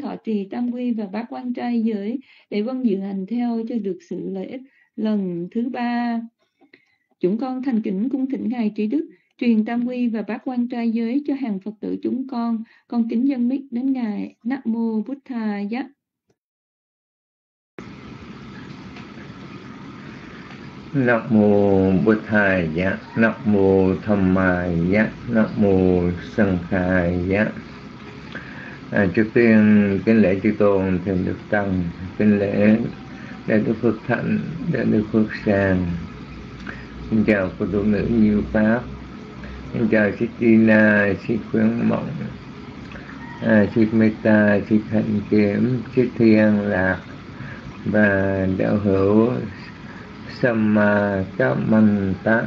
thọ trì tam quy và bát quan trai giới để vân dự hành theo cho được sự lợi ích. Lần thứ ba chúng con thành kính cung thỉnh ngài trí đức truyền tam quy và bát quan trai giới cho hàng phật tử chúng con. Con kính dân mít đến ngài nam mô bút tha giác Nam mô Bụt Thầy Giá, Nam mô Tham Mai Giá, Nam mô Sanh Khai À, trước tiên kính lễ chư tôn thường đức tăng, kính lễ đại đức Phước Thạnh, đại đức Phước Sang. Xin chào cô tu nữ Như Pháp. Xin chào chị Tina, chị Khuyến Mộng, à, chị Meta, chị Thạnh Kiếm, chị Thiên Lạc và đạo hữu Samma Kamanta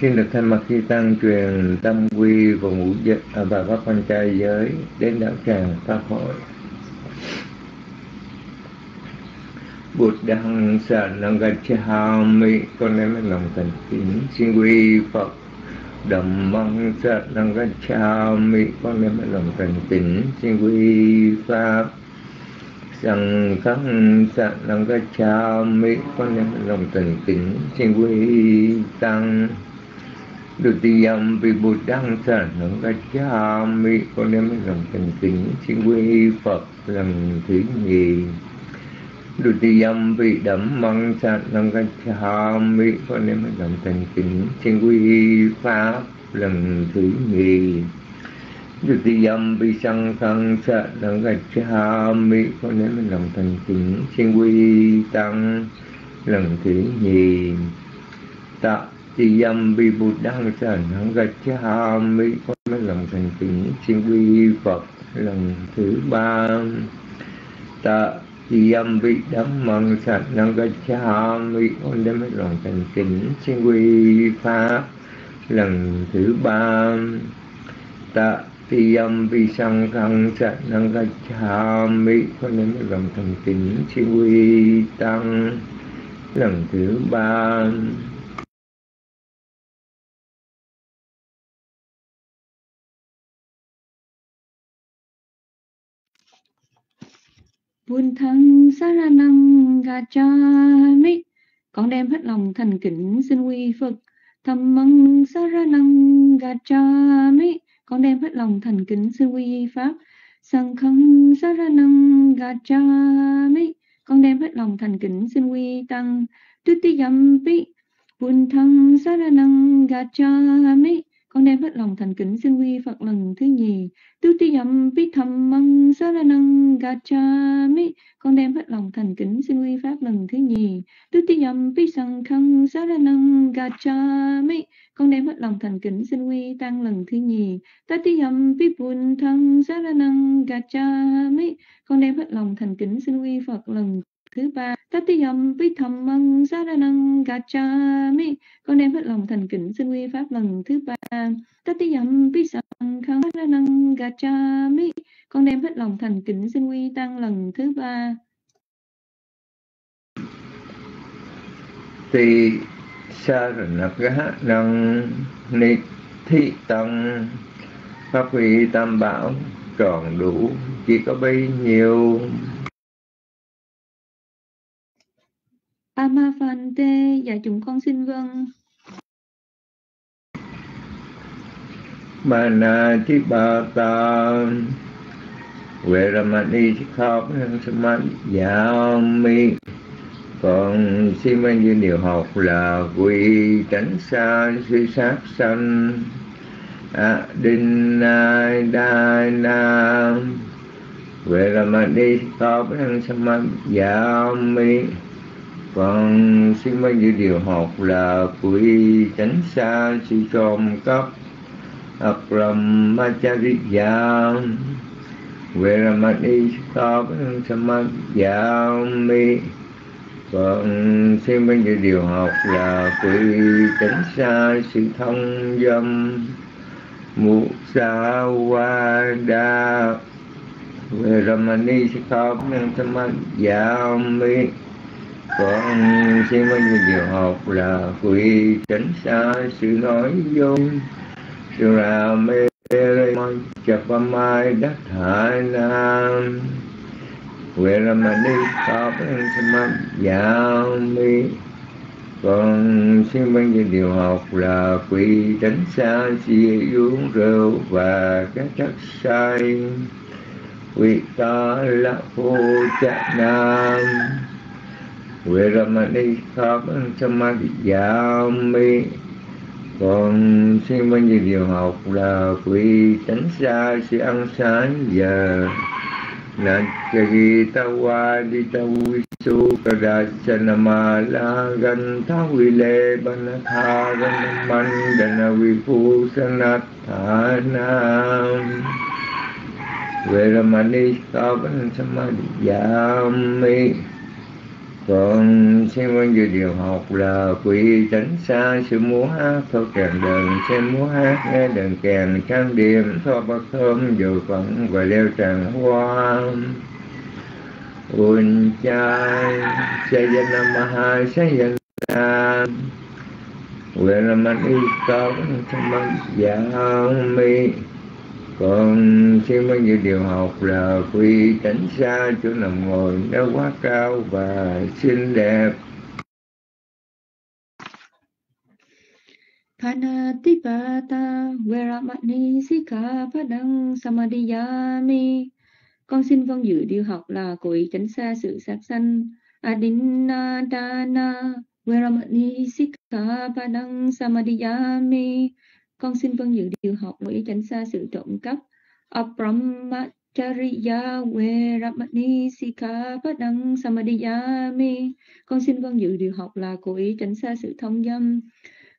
Xin được thay mặt chư tăng truyền tâm quy và ngũ giới à, và các quan trai giới đến đạo tràng pháp hội. Bụt đăng sản năng mi con đem lòng thành kính xin quy Phật Đầm măng sát năng mi con đem lòng thành kính xin quy Pháp rằng khăn sạ năng ca cha mi con đem lòng thành kính xin quy tăng được tì âm bồ đăng sạ năng ca cha mi con đem lòng thành kính xin quy phật lần thứ nhì. Được tì um, đấm măng sạ năng gạch cha mi um, con em lòng thành kính xin quy pháp lần thứ nhì. Dutiyam Visangkhang Sa Đăng Gạch Cha Mi um, Con em mình lòng thành kính Xin quy tăng lần thứ nhì. Tạ Tiyam Vi Buddhang Đăng Gacchami Con mới lòng thành kính Xin quy Phật lần thứ ba. Tạ Tiyam Vi Đăng Măng Sa Đăng Gạch Cha Mi Con lòng thành kính Xin quy Pháp lần thứ ba. Tạ thì âm vi sang khăn sạch năng Con cha mới con nên lòng thành kính xin quy tăng lần thứ ba. Buôn thân saranang gacchami Con đem hết lòng thành kính xin quy Phật Thầm măng saranang gacchami con đem hết lòng thành kính xin quy pháp. Sang khăn saranang gacchami con đem hết lòng thành kính xin quy tăng. Tutiyampi buôn thăng saranang gacchami con đem hết lòng thành kính xin quy Phật lần thứ nhì. Tutiyampi dhammang saranang gacchami con đem hết lòng thành kính xin quy pháp lần thứ nhì. Tutiyampi sankhang saranang gacchami con đem hết lòng thành kính xin quy tăng lần thứ nhì. Tatiyam vipun thăng saranang gacchami con đem hết lòng thành kính xin quy phật lần thứ ba tatiyam vithammang saranang gacchami con đem hết lòng thành kính xin quy pháp lần thứ ba. Tatiyam visankhang saranang gacchami con đem hết lòng thành kính xin quy tăng lần thứ ba. Thì sa nạc năng ni thị tăng. Pháp huy tam bảo tròn đủ, chỉ có bấy nhiêu. Ma phan tê dạ chúng con xin vâng. Mana thi ba ta Veramani dạ mi. Còn xin mấy như điều học là quy tránh xa, suy sát sanh. A đinh na đa na về là mà đi có với thằng dạ mi còn xin mấy nhiêu điều học là quy tránh xa suy trôn cấp akram machariya về là mà đi có với thằng sama dạ mi. Còn xin mấy nhiêu điều học là quy tránh xa sự thông dâm mụ sa wa đa. Về ramani sẽ có năng dạ mi còn xem bên nhiêu điều học là quỷ tránh xa, sự nói dối sự là mê Chapamai Dathanam Veramani Pháp mi. Con xin ban về điều học là quỷ tránh xa sự uống rượu và các chất say. Quỷ ta là phu cha nam. Veramani Pháp mi. Còn xin bao nhiêu điều học là quy tránh xa sự ăn sáng giờ. Na chagi tawa di vui su kada chanama la gan tha vi le ban tha gan man dana vi phu sanat tha nam. Veramani Kavan mi con xem quan vâng dự điều học là quỷ tránh xa sự múa hát thâu kèn đờn xem múa hát nghe đờn kèn trang điểm thoa bát thơm, dự phận và leo tràng hoa un chai sayanamaha sayanam Veramani kavan mi con xin bao nhiêu điều học là quy tránh xa chỗ nằm ngồi nó quá cao và xinh đẹp. Panatipata Veramani Sikhapadang Samadhiyami Con xin vâng dự điều học là cội tránh xa sự sát sanh Adinadana Veramani Sikhapadang Samadhiyami con xin vâng dự điều học để tránh xa sự trộm cắp. Abrahmacharya Veramani Sikhapadang Samadhiyami Con xin vâng dự điều học là cố ý tránh xa sự thông dâm.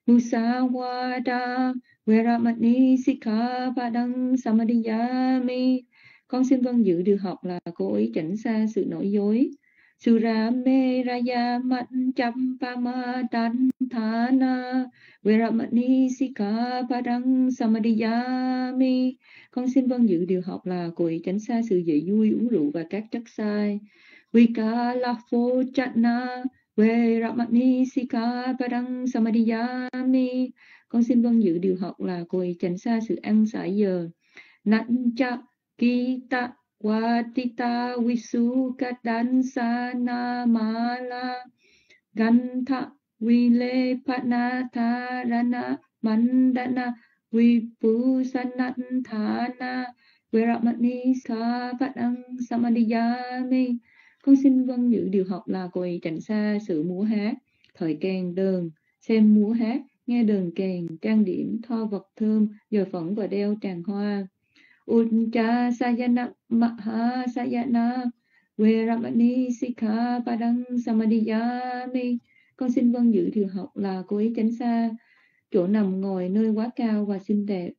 Musawada Veramani Sikhapadang Samadhiyami Con xin vâng dự điều học là cố ý tránh xa sự nói dối. Surameraya Manchampama Viramani Sika Padang Samadhiyami Con xin vâng dự điều học là cội tránh xa sự dễ vui, uống rượu và các chất sai. Vikalafo Chana Sika Padang Samadhiyami Con xin vâng dự điều học là cội tránh xa sự ăn xả giờ. Nancha Kita Watita Visukadansa Mala Gantha Vilepanatarana Mandana Vipusananthana Veramani Sapadang Samadhiyami Con xin vâng giữ điều học là quỳ tránh xa sự múa hát, thời kèn đờn xem múa hát, nghe đờn kèn, trang điểm, tho vật thơm, dồi phẫn và đeo tràng hoa. Uncha Sayana Maha Sayana Veramani Sikha Padang Samadhiyami. Con xin vâng dự điều học là cô ấy tránh xa chỗ nằm ngồi nơi quá cao và xinh đẹp.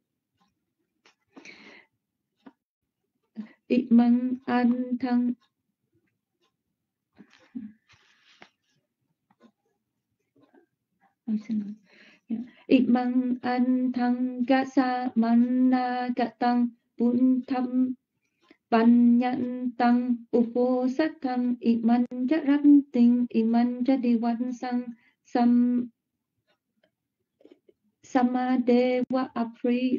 Imang an thăng. Imang dạ. an thăng ca sa manna ca tăng bun tham ban nhận tăng upo sát thăng iman cha tình, tinh iman cha đi văn sang sam samadeva apri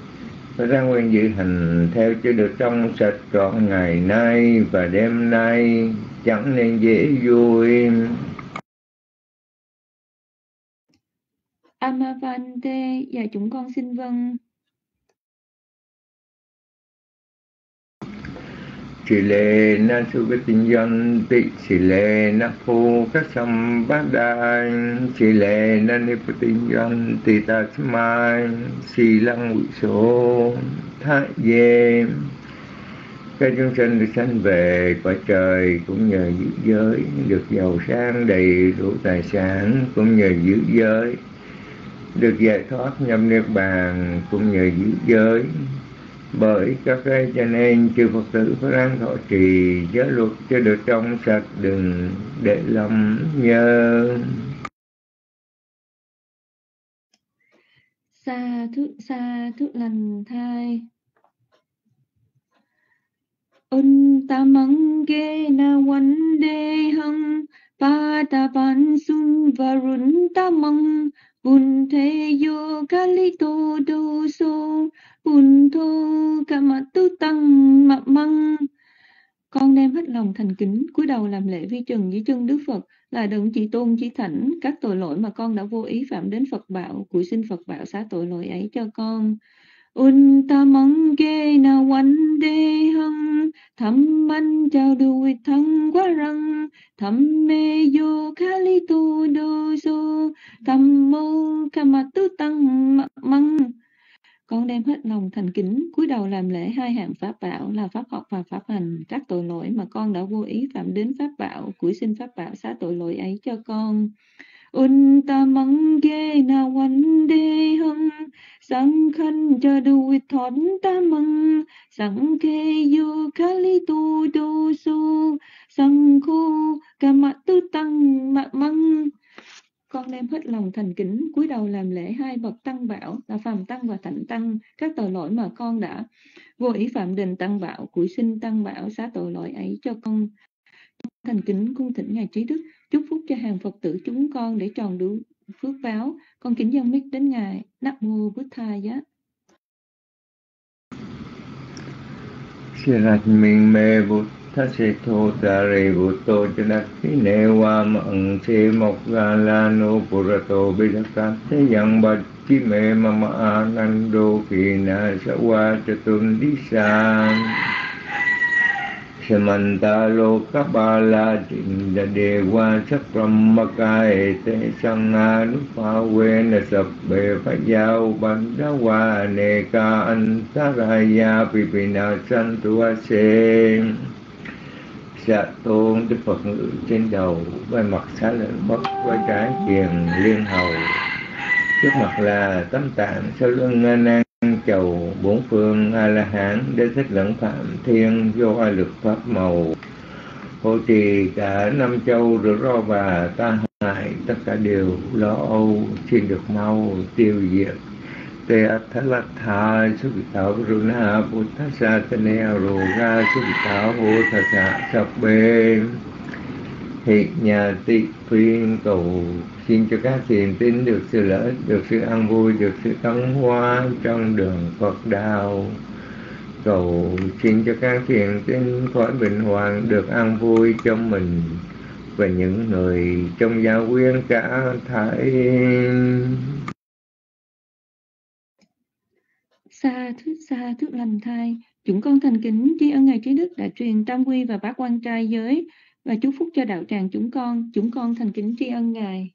ra nguyện dự hành theo chưa được trong sạch trọn ngày nay và đêm nay, chẳng nên dễ vui. Amavante và chúng con xin vâng. Tinh dân tị ta mai, xì lăng quỷ số thái dê. Các chúng sinh được sanh về cõi trời cũng nhờ giữ giới, được giàu sang đầy đủ tài sản cũng nhờ giữ giới. Được giải thoát nhâm niết bàn cũng nhờ giữ giới bởi các cái cho nên chư Phật tử phải ráng thọ trì giới luật cho được trong sạch, đừng để lầm nhờ. sa thứ sa thứ lành thai un ta mắng ghê na one đê hăng pa ta pan sun varun ta mắng bun thế yo kali to do so bun thô tu tăng mập măng. Con đem hết lòng thành kính, cúi đầu làm lễ vi trần dưới chân Đức Phật, là đấng chỉ tôn chỉ thảnh các tội lỗi mà con đã vô ý phạm đến Phật bảo, của xin Phật bảo xá tội lỗi ấy cho con. Untamangena Wande tham Thamman chào đuôi thăng quá răng Tham mê yo kali tu do so Tham mô kama tu tăng măng con đem hết lòng thành kính, cúi đầu làm lễ hai hạng pháp bảo là pháp học và pháp hành. Các tội lỗi mà con đã vô ý phạm đến pháp bảo cuối xin pháp bảo, xá tội lỗi ấy cho con unta mangge na wan de hung sang khan cha du with thon ta măng sang ke yu kali tu do su sang khu ca mạ tư tăng mạ măng. Con đem hết lòng thành kính, cúi đầu làm lễ hai bậc tăng bảo, là phàm tăng và thạnh tăng, các tội lỗi mà con đã vô ý phạm đình tăng bảo cúi sinh tăng bảo, xá tội lỗi ấy cho con. Thành kính cung thỉnh ngài trí đức chúc phúc cho hàng phật tử chúng con để tròn đủ phước báo. Con kính dân mic đến ngài. Nắp mô bút tha giá. Sirat minh mê bút Tha se thô Tà rê bút tô cho đắc khí nê hoa mận se mộc Gà la nô bù Rà tô bê đắc cát thế yang bạch Chí mê Mà Mà a đô kỳ na sa Hoa cha tun đi sang Samantalokabbala Tinda Dewa Sakrammakae Te Sanganupawena Sabbe Phajau Bandawa Neka Antaraya Pipina Santuase Dạ tôn Đức Phật ngự trên đầu Quay mặt xá lợi bất Quay trái kiền liên hầu. Trước mặt là tấm tạng Sau lưng nan chầu bốn phương a la hán đến thích lẫn phạm thiên, vô a-lực pháp màu. Hộ trì cả năm châu rửa ro và ta hại, tất cả đều lo âu xin được mau, tiêu diệt. Te athala tha sukita runa buddha tane roga sukita ho tha sập bê hiện nhà tị phiên cầu xin cho các thiền tín được sự lợi ích, được sự an vui, được sự tấn hóa trong đường Phật đạo. Cầu xin cho các thiền tín khỏi bệnh hoạn được an vui cho mình và những người trong gia quyến cả thảy. Xa thứ xa thức lành thai, chúng con thành kính tri ân Ngài Trí Đức đã truyền tam quy và bát quan trai giới và chúc phúc cho đạo tràng chúng con. Chúng con thành kính tri ân Ngài.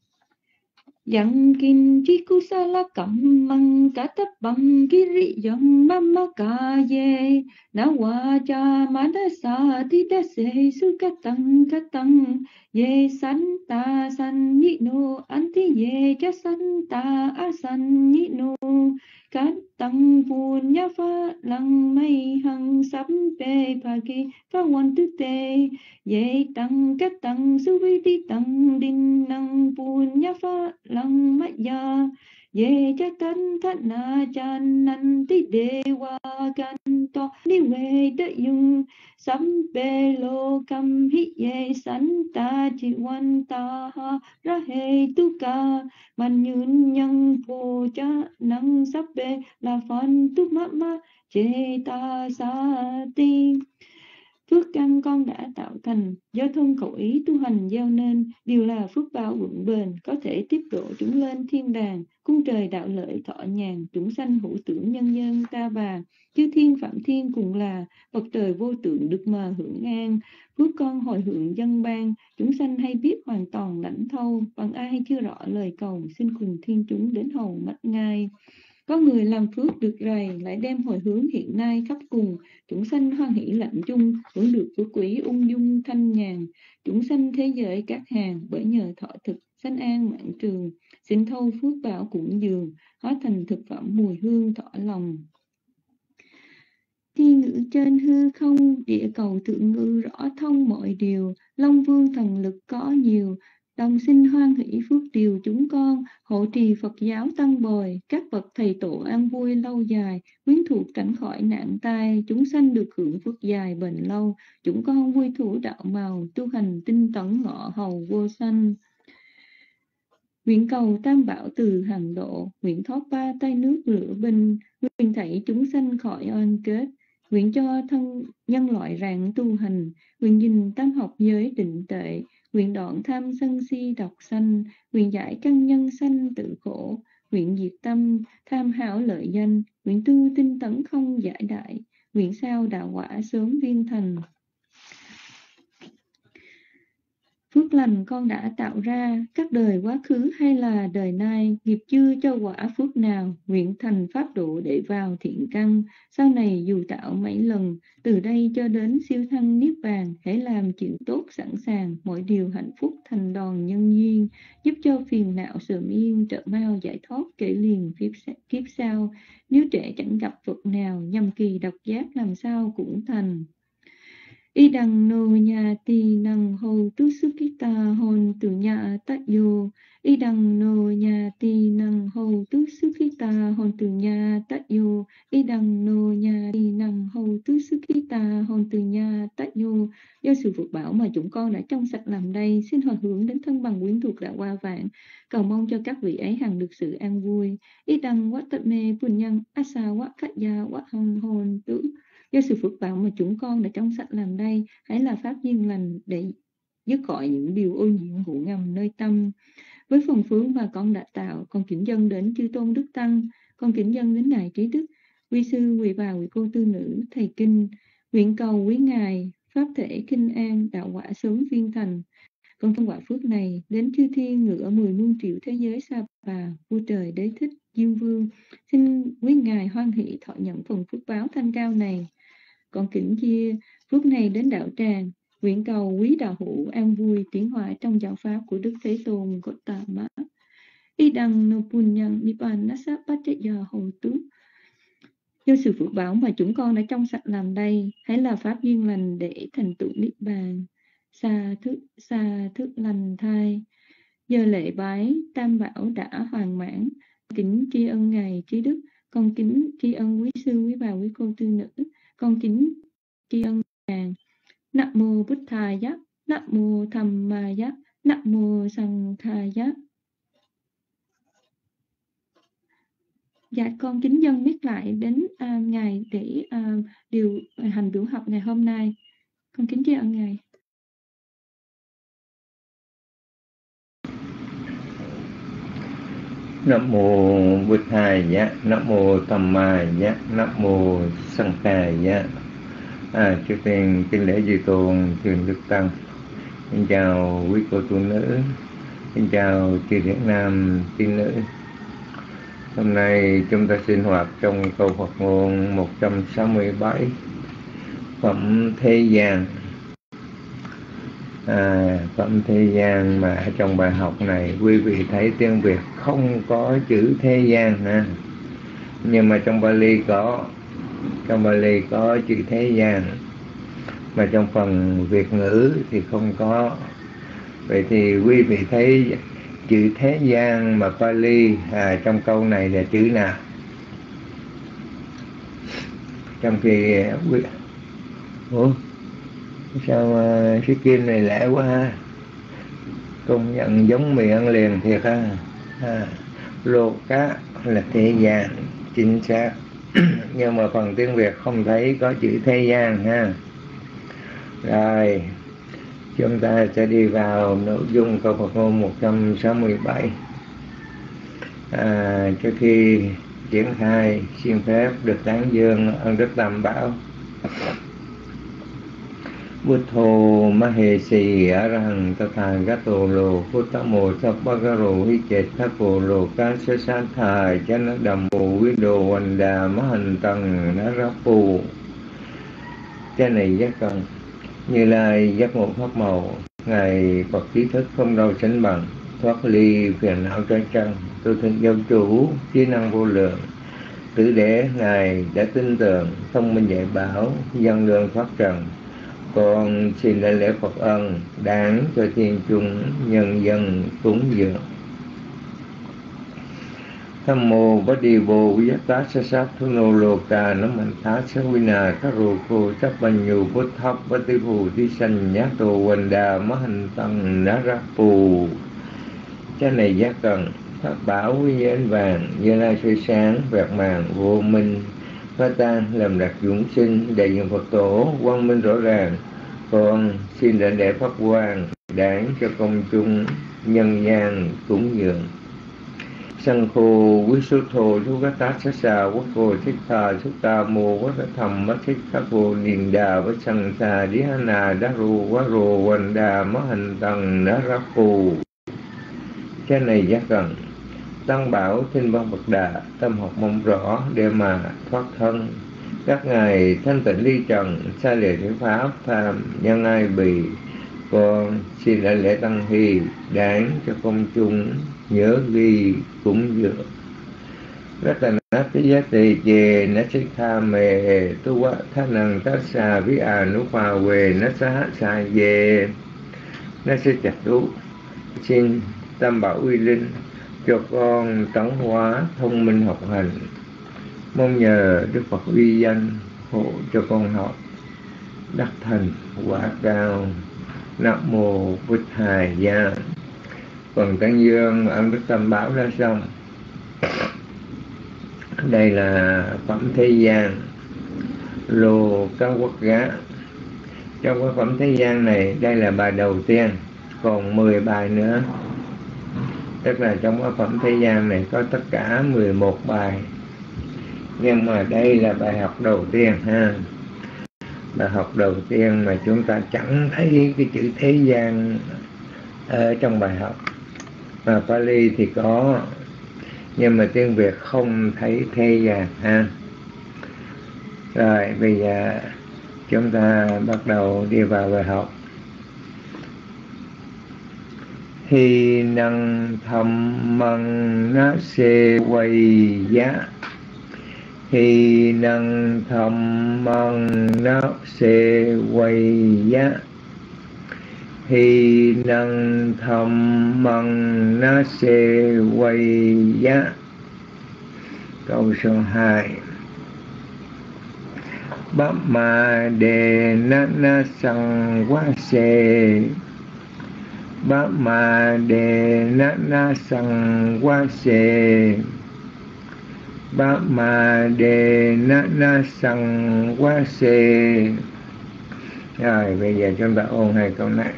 Yang kin chiku sala kammang katapang kiri yang mama kaye na waja ti tita se su katang katang ye san ta san nhị no anti ye cha san ta a san nhị no cát tăng phun nhá pha lăng mây hằng sắp bê phà kỳ phá quan tư tê dễ tăng cát tăng sư vi ti tăng đinh năng phun nhá pha lăng mát ya ye cha tan thát na chan nan ti de wa can to. Ni we de yung sam pe lo cam hi ye san ta chi wan ta ha. Ra he tu ca man nhun nhân phô cha năng sắp pe la phan tu ma ma che ta sa ti. Phước căn con đã tạo thành, do thân khẩu ý tu hành gieo nên, đều là phước báo vững bền, có thể tiếp độ chúng lên thiên đàng, cung trời đạo lợi thọ nhàn, chúng sanh hữu tưởng nhân nhân ta bà, chư thiên phạm thiên cùng là, bậc trời vô tượng được mà hưởng an, phước con hồi hưởng dân ban, chúng sanh hay biết hoàn toàn lãnh thâu, bằng ai chưa rõ lời cầu, xin cùng thiên chúng đến hầu mắt ngay. Có người làm phước được rầy, lại đem hồi hướng hiện nay khắp cùng, chúng sanh hoan hỷ lạnh chung, hưởng được phước quý ung dung thanh nhàn, chúng sanh thế giới các hàng, bởi nhờ thọ thực, sanh an mạng trường, xin thâu phước bảo cũng dường, hóa thành thực phẩm mùi hương thọ lòng. Thiên ngữ trên hư không, địa cầu thượng ngư rõ thông mọi điều, Long vương thần lực có nhiều, đồng sinh hoan hỷ phước điều chúng con, hộ trì Phật giáo tăng bồi, các bậc thầy tổ an vui lâu dài, quyến thuộc cảnh khỏi nạn tai, chúng sanh được hưởng phước dài bền lâu, chúng con vui thủ đạo màu, tu hành tinh tấn ngọ hầu vô sanh. Nguyện cầu tam bảo từ hàng độ, nguyện thoát ba tay nước lửa binh, nguyện thảy chúng sanh khỏi oan kết, nguyện cho thân nhân loại rạng tu hành, nguyện nhìn tam học giới định tệ, nguyện đoạn tham sân si độc sanh, nguyện giải căn nhân sanh tự khổ, nguyện diệt tâm, tham hảo lợi danh, nguyện tu tinh tấn không giải đại, nguyện sao đạo quả sớm viên thành. Phước lành con đã tạo ra, các đời quá khứ hay là đời nay, nghiệp chưa cho quả phước nào, nguyện thành pháp độ để vào thiện căn. Sau này dù tạo mấy lần, từ đây cho đến siêu thăng niết bàn, hãy làm chuyện tốt sẵn sàng, mọi điều hạnh phúc thành đòn nhân duyên, giúp cho phiền não sớm yên, trợ mau giải thoát kể liền kiếp, sau. Nếu trẻ chẳng gặp Phật nào, nhầm kỳ độc giác làm sao cũng thành. Y đằng nô nhà tì nằng hồ tu sư kít ta hồn tử nhà tát yo. Y đằng nô nhà tì nằng hồ tu sư kít ta hồn tử nhà tát yo. Y đằng nô nhà tì nằng hồ tu sư kít ta hồn tử nhà tát yo. Do sự phước bảo mà chúng con đã trong sạch làm đây, xin hồi hướng đến thân bằng quyến thuộc đã qua vạn, cầu mong cho các vị ấy hằng được sự an vui. Y đằng quá tập mê bùn nhân, asa quá khát gia quá hồng hồn tử. Do sự phước báo mà chúng con đã trong sạch làm đây, hãy là pháp duyên lành để dứt khỏi những điều ô nhiễm ngủ ngầm nơi tâm. Với phần phước mà con đã tạo, con kính dân đến chư tôn đức tăng, con kính dân đến đại trí đức, quy sư, quỳ bà, quỳ cô tư nữ, thầy kinh, nguyện cầu quý ngài, pháp thể kinh an, đạo quả sớm viên thành. Con thông quả phước này đến chư thiên ngựa mười muôn triệu thế giới sa bà, vua trời đế thích, diêm vương. Xin quý ngài hoan hỷ thọ nhận phần phước báo thanh cao này con kính chia phước này đến đạo tràng, nguyện cầu quý đạo hữu an vui tiến hóa trong giáo pháp của đức thế tôn Gautama. Y đăng nô pun nhân nipan nasa patya hồ tú do sự phước báo mà chúng con đã trong sạch làm đây, hãy là pháp duyên lành để thành tựu niết bàn. Xa thức xa thức lành thai. Giờ lễ bái tam bảo đã hoàn mãn. Kính tri ân ngài trí đức. Con kính tri ân quý sư, quý bà, quý cô, tư nữ con kính tri ân ngài Nam mô bút Thầy Giác, Nam mô Tham Ma Giác, Nam mô Sang thầy Giác. Dạ con kính dân biết lại đến uh, ngài để uh, điều à, hành biểu học ngày hôm nay. Con kính tri ân ngài. Nam mô Bụt Thầy ya Nam mô tam Ma ya Nam mô Sang Ca Ya. À, trước tiên kính lễ duy tôn thuyền đức tăng. Xin chào quý cô tu nữ xin chào chị Việt Nam tiên nữ. Hôm nay chúng ta sinh hoạt trong câu Phật ngôn 167 phẩm thế gian à, phẩm thế gian mà trong bài học này quý vị thấy tiếng Việt không có chữ thế gian ha. Nhưng mà trong Bali có trong Bali có chữ thế gian. Mà trong phần Việt ngữ thì không có. Vậy thì quý vị thấy chữ thế gian mà Pali à, trong câu này là chữ nào? Trong khi à, quý ủa? Sao ờ, mà cái kim này lẻ quá ha? Công nhận giống mì ăn liền thiệt ha. À, lô cá là thế gian chính xác. Nhưng mà phần tiếng việt không thấy có chữ thế gian ha. Rồi chúng ta sẽ đi vào nội dung câu Phật ngôn 167 à, trước khi triển khai xin phép được tán dương ân đức tam bảo. Buddho Mahesi Arahang Tatthagato Lo Puttamo Sappagaro Vichetthako Đà Kasasatha Chanadammo Vido Vanda Ráp Narapu Cha này giác cần Như Lai giác ngộ pháp màu Ngài Phật trí thức không đâu sánh bằng Thoát ly phiền não trái trăng Tôi thân giao chủ trí năng vô lượng Tử đế Ngài đã tin tưởng Thông minh dạy bảo Dân lương thoát trần con xin đại lễ Phật ân, đáng cho thiên chúng nhân dân cúng dường. Tham mô bát đi bồ giác tá sa sát thu nô lô ca nó mạnh thá sa vi nà các rô cô chấp bành nhu bút thấp bát tư phù ti sanh nhát tô quần đà má hành tăng ná ra phù cha này giác cần pháp bảo quý anh vàng, như lai soi sáng, vẹt màng vô minh phá tan làm đặc dũng sinh đại diện Phật tổ quang minh rõ ràng. Con xin lãnh lễ pháp quang, đáng cho công chúng nhân gian cúng dường. Sanh khô quý số thô chú các tá sát xà quốc cô thích tha xuất ta mô quốc thầm mất thích khắc vô niền đà với sanh xà đi hà nà đá ru quá rù hoành đà mất hành tầng đá ra phù cái này giác cần tăng bảo thiên văn bậc đà, tâm học mong rõ để mà thoát thân. Các ngài thanh tịnh ly trần, xa lìa thế pháp tham nhân ai bì, con xin đại lễ tăng hy đáng cho công chúng nhớ ghi cũng dựa rất là nát cái giá trị về nó sẽ tha mề tu quá tha năng tác xà với à nú phà về nó sẽ hát xà về nó sẽ chặt đú. Xin tam bảo uy linh cho con tấn hóa thông minh học hành, mong nhờ đức phật uy danh hộ cho con học đắc thành quả cao. Nam mô bích hài gia. Phần tăng dương ông đức tâm báo ra xong đây là phẩm thế gian. Lô cao quốc gá trong cái phẩm thế gian này, đây là bài đầu tiên. Còn 10 bài nữa tức là trong cái phẩm thế gian này có tất cả 11 bài. Nhưng mà đây là bài học đầu tiên, ha. Bài học đầu tiên mà chúng ta chẳng thấy cái chữ thế gian ở trong bài học. Mà Pali thì có, nhưng mà tiếng Việt không thấy thế gian, ha. Rồi, bây giờ chúng ta bắt đầu đi vào bài học. Hi năng thầm măng na se quay giá. Hi năng thầm măng na se quay giá. Hi năng thầm măng na se quay giá. Câu số hai. Bát ma đề na na sang quá se bát ma đề na na sằng qua xề bát ma đề na na sằng qua xề rồi bây giờ chúng ta ôn hai câu này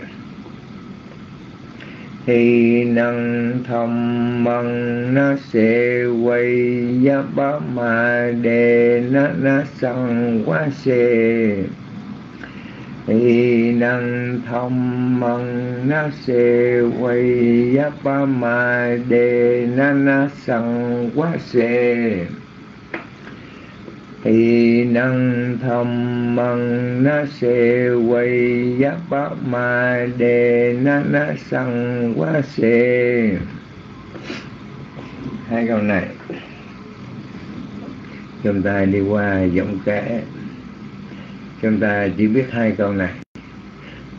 thì năng thầm măng na sẽ quay ya ba ma đề na na sằng qua xề thì năng thông măng na se quay ya ba ma đề na na sang quá se. Thì năng thông măng na se quay ya ba ma đề na na sang quá se. Hai câu này, chúng ta đi qua giọng kể chúng ta chỉ biết hai câu này.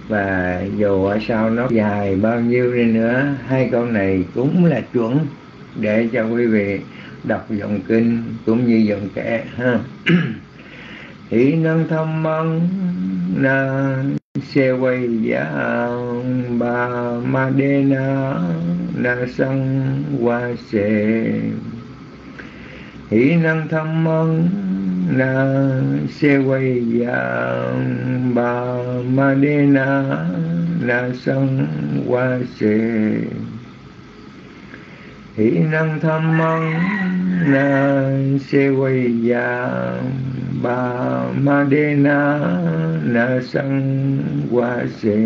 Và dù ở sau nó dài bao nhiêu đi nữa, hai câu này cũng là chuẩn để cho quý vị đọc dòng kinh cũng như dòng kệ, ha. Hỷ năng thâm măng na xe quay giả ba ma đê na na sang qua xe hỷ năng thâm măng na se quay ya ba ma de na na sang wa se. Hỷ năng tham măng na se quay ya ba ma de na na sang wa se.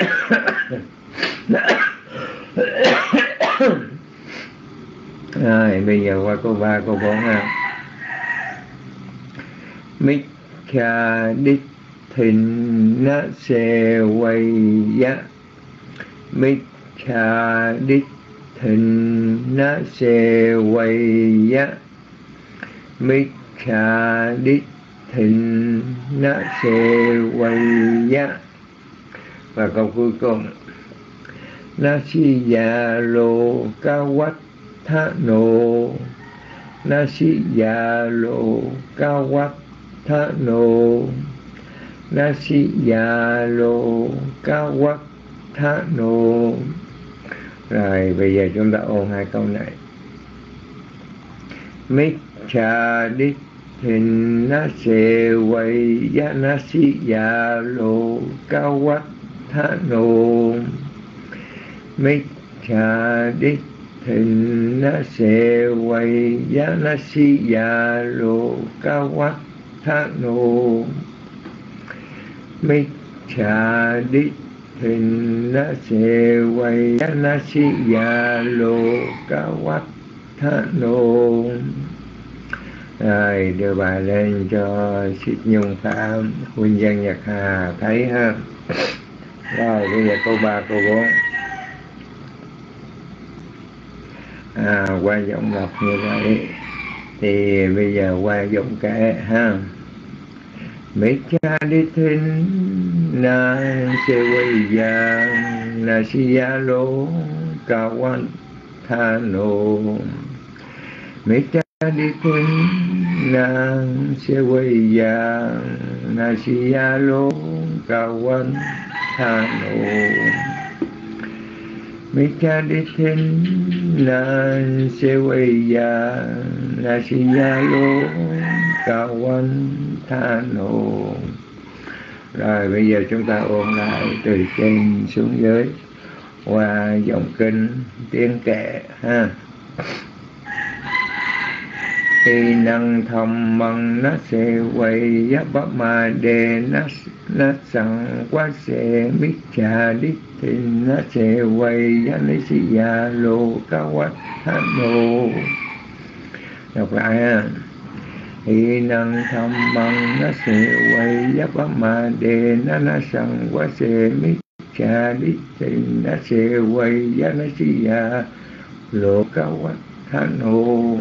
Rồi, bây giờ qua câu ba, câu bốn ha. Mikha kha đích Mikha na se quay ya mít đích quay đích quay và câu cuối cùng. Na si ya lô ca wat nô tha nô na si ya lô ca quắc tha nô rồi, bây giờ chúng ta ôn hai câu này. Mít cha đích hình na se quay ya na si ya lô ca quắc tha nô mít cha đích thịnh na se quay ya na si ya lô ca wat tha tha đưa bài lên cho Sít nhung phạm huynh giang nhật hà thấy ha rồi bây giờ câu ba câu bốn. À, qua giọng đọc như vậy thì bây giờ qua giọng cái ha. Mấy cha đi thiên na se quay ya na si ya lô, ca quan tha mấy cha đi thiên na se quay ya na si ya lô si ya Seweya ca Sinyayo Kawan Thano rồi bây giờ chúng ta ôn lại từ trên xuống dưới qua dòng kinh tiếng kệ, ha y năng thầm măng nó sẽ quay giáp bắp ma đề nó nó sẵn quá sẽ biết trà đích thì nó sẽ quay giá lấy sĩ già lô ca quát hát nô. Đọc lại ha. Y năng thầm măng nó sẽ quay giáp bắp ma đề nó nó sẵn quá sẽ biết trà đích thì nó sẽ quay giá lấy sĩ già lô ca quát hát nô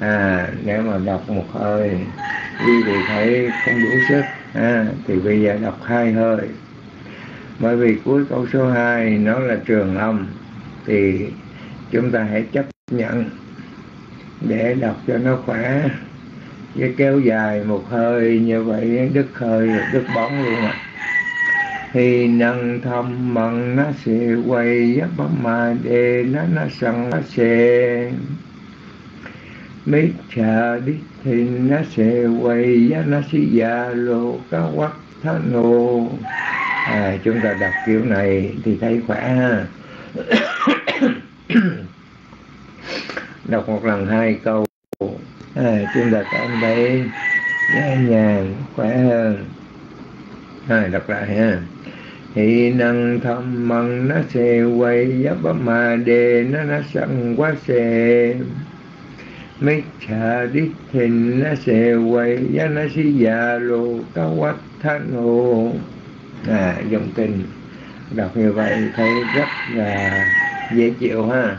à nếu mà đọc một hơi đi thì thấy không đủ sức. À, thì bây giờ đọc hai hơi. Bởi vì cuối câu số 2 nó là trường âm thì chúng ta hãy chấp nhận để đọc cho nó khỏe. Chứ kéo dài một hơi như vậy đứt hơi đứt bóng luôn à thì nâng thâm mận nó sẽ quay giáp bấm mà đề nó nó sẵn nó sẽ mấy cha đi thì nó sẽ quay giá nó sẽ già lô cá quắc thá nô. À chúng ta đọc kiểu này thì thấy khỏe ha. Đọc một lần hai câu. À, chúng ta cảm thấy nhẹ nhàng khỏe hơn. À, đọc lại ha. Thì năng thâm măng nó sẽ quay giáp bấm mà đề nó nó sẵn quá xe mấy cha đích hình nó sẽ hồ à dòng kinh đọc như vậy thấy rất là dễ chịu ha.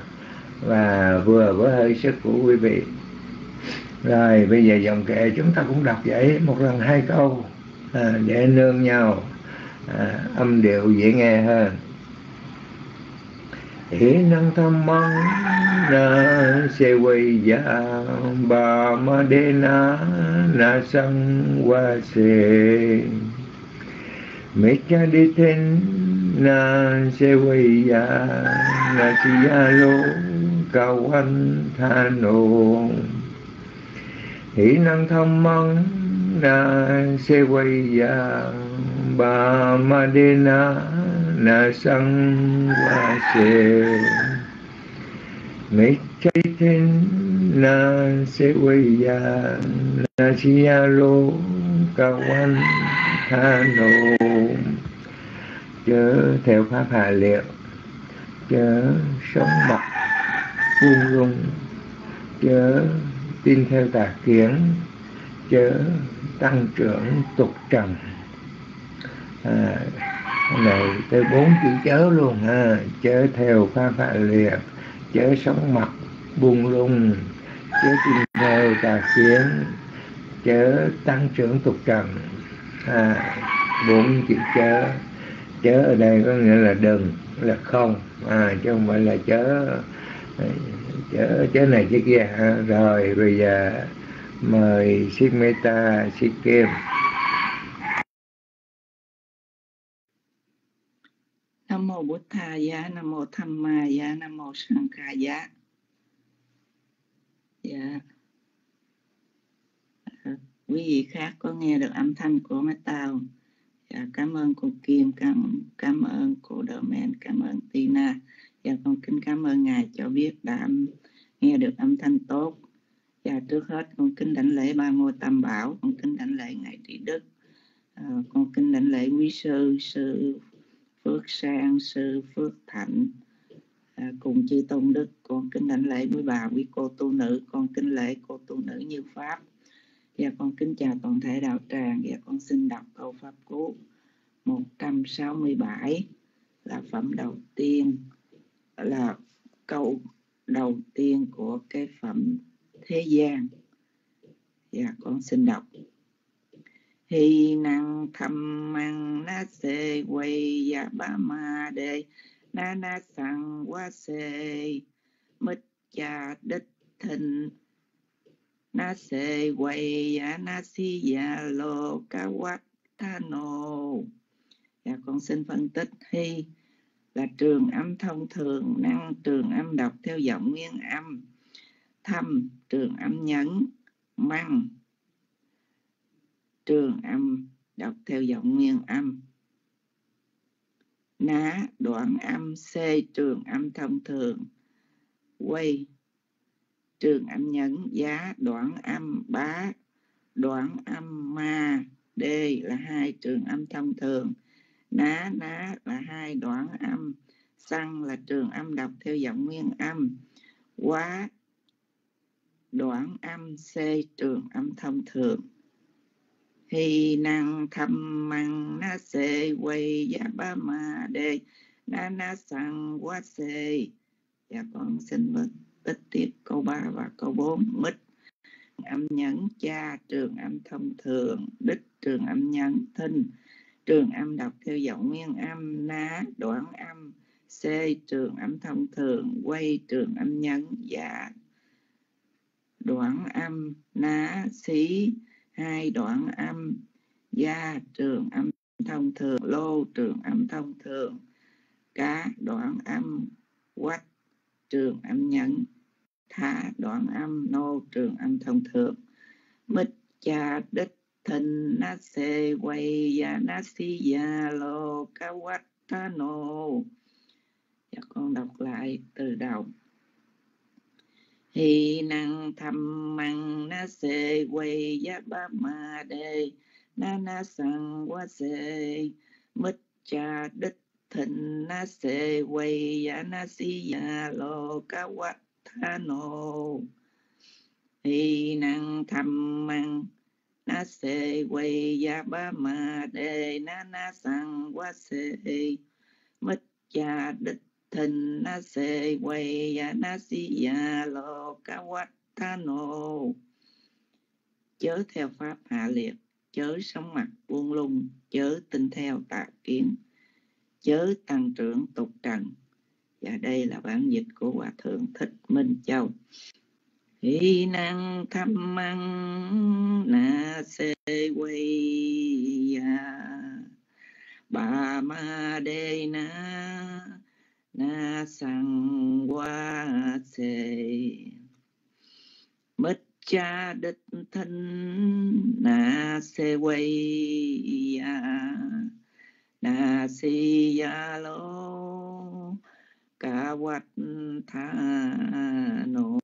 Và vừa với hơi sức của quý vị. Rồi bây giờ dòng kệ chúng ta cũng đọc vậy một lần hai câu. À, để nương nhau à, âm điệu dễ nghe hơn hỷ năng tham măng na se quay ya ba ma de na na sang wa se me cha đi tên na se quay ya na si ya lô, cao văn tha nô. Hỷ năng tham măng na se quay ya ba ma de na na sang wa se mấy trái thiên na se quay ya na chi ya lô ca quan tha nô. Chớ theo pháp hà liệu chớ sống mặt buông lung chớ tin theo tà kiến chớ tăng trưởng tục trần. À, này tới bốn chữ chớ luôn ha. Chớ theo pha pha liệt. Chớ sống mặt buông lung. Chớ tin theo tà kiến. Chớ tăng trưởng tục trần. À, bốn chữ chớ. Chớ ở đây có nghĩa là đừng là không. À, chứ không phải là chớ. Chớ chớ này chớ kia. À, rồi bây giờ mời Sik Meta Sik Kim Nam mô Bụt Thà Giá, Nam mô Tham Ma Giá, Nam mô Sang Kha Giá. Dạ. Ờ, quý vị khác có nghe được âm thanh của Meta không? Dạ, cảm ơn cô Kim, cảm cảm ơn cô Đờ-men, cảm ơn Tina. Dạ, con kính cảm ơn Ngài cho biết đã nghe được âm thanh tốt. Dạ, trước hết con kính đảnh lễ ba ngôi tam bảo, con kính đảnh lễ Ngài Trị Đức, à, con kính đảnh lễ quý sư, sư Phước Sang, sư Phước Thạnh, à, cùng chư Tôn Đức, con kính đảnh lễ quý bà, quý cô tu nữ, con kính lễ cô tu nữ như Pháp. Và con kính chào toàn thể đạo tràng và con xin đọc câu Pháp Cú 167 là phẩm đầu tiên là câu đầu tiên của cái phẩm thế gian. Và con xin đọc. Hi năng tham măng na se quay ya ba ma đề na na sang qua se. Mít cha đích thịnh na se quay ya na si ya lo ca quát tha nô. Dạ con xin phân tích. Hi, là trường âm thông thường, năng trường âm đọc theo giọng nguyên âm. Thâm, trường âm nhấn, măng trường âm, đọc theo giọng nguyên âm. Ná, đoạn âm c, trường âm thông thường. Quay trường âm nhấn giá, đoạn âm bá, đoạn âm ma, d là hai trường âm thông thường. Ná ná là hai đoạn âm, xăng là trường âm đọc theo giọng nguyên âm. Quá, đoạn âm c, trường âm thông thường hi năng thăm măng na se quay ya ba ma đề na na sang quá se. Dạ con xin bớt tích tiếp câu 3 và câu 4 mít. Âm nhấn cha, trường âm thông thường. Đích trường âm nhấn thinh. Trường âm đọc theo giọng nguyên âm. Ná đoạn âm. C, trường âm thông thường. Quay, trường âm nhấn dạ. Đoạn âm. Ná xí hai đoạn âm gia trường âm thông thường, lô trường âm thông thường. Cá đoạn âm quách, trường âm nhẫn. Tha đoạn âm, nô trường âm thông thường. Mít cha đích thình na se quay ya na si ya lô ca quách ta nô. Dạ con đọc lại từ đầu hi năng tham măng na se quay ya ba ma đề na na sang qua se mít cha đích thịnh na se quay ya na si ya lo ca quát tha nô. Hi năng tham măng na se quay ya ba ma đề na na sang qua se mít cha đích thình na se quay ya na si ya, lo ca wat ta nô chớ theo pháp hạ liệt, chớ sống mặt buông lung, chớ tin theo tà kiến, chớ tăng trưởng tục trần. Và đây là bản dịch của hòa thượng thích minh châu. Hi năng tham măng, na se quay ya. Ba ma đề na na sang qua se mất cha đất thân na se quay ya na si ya lo ca quát tha nô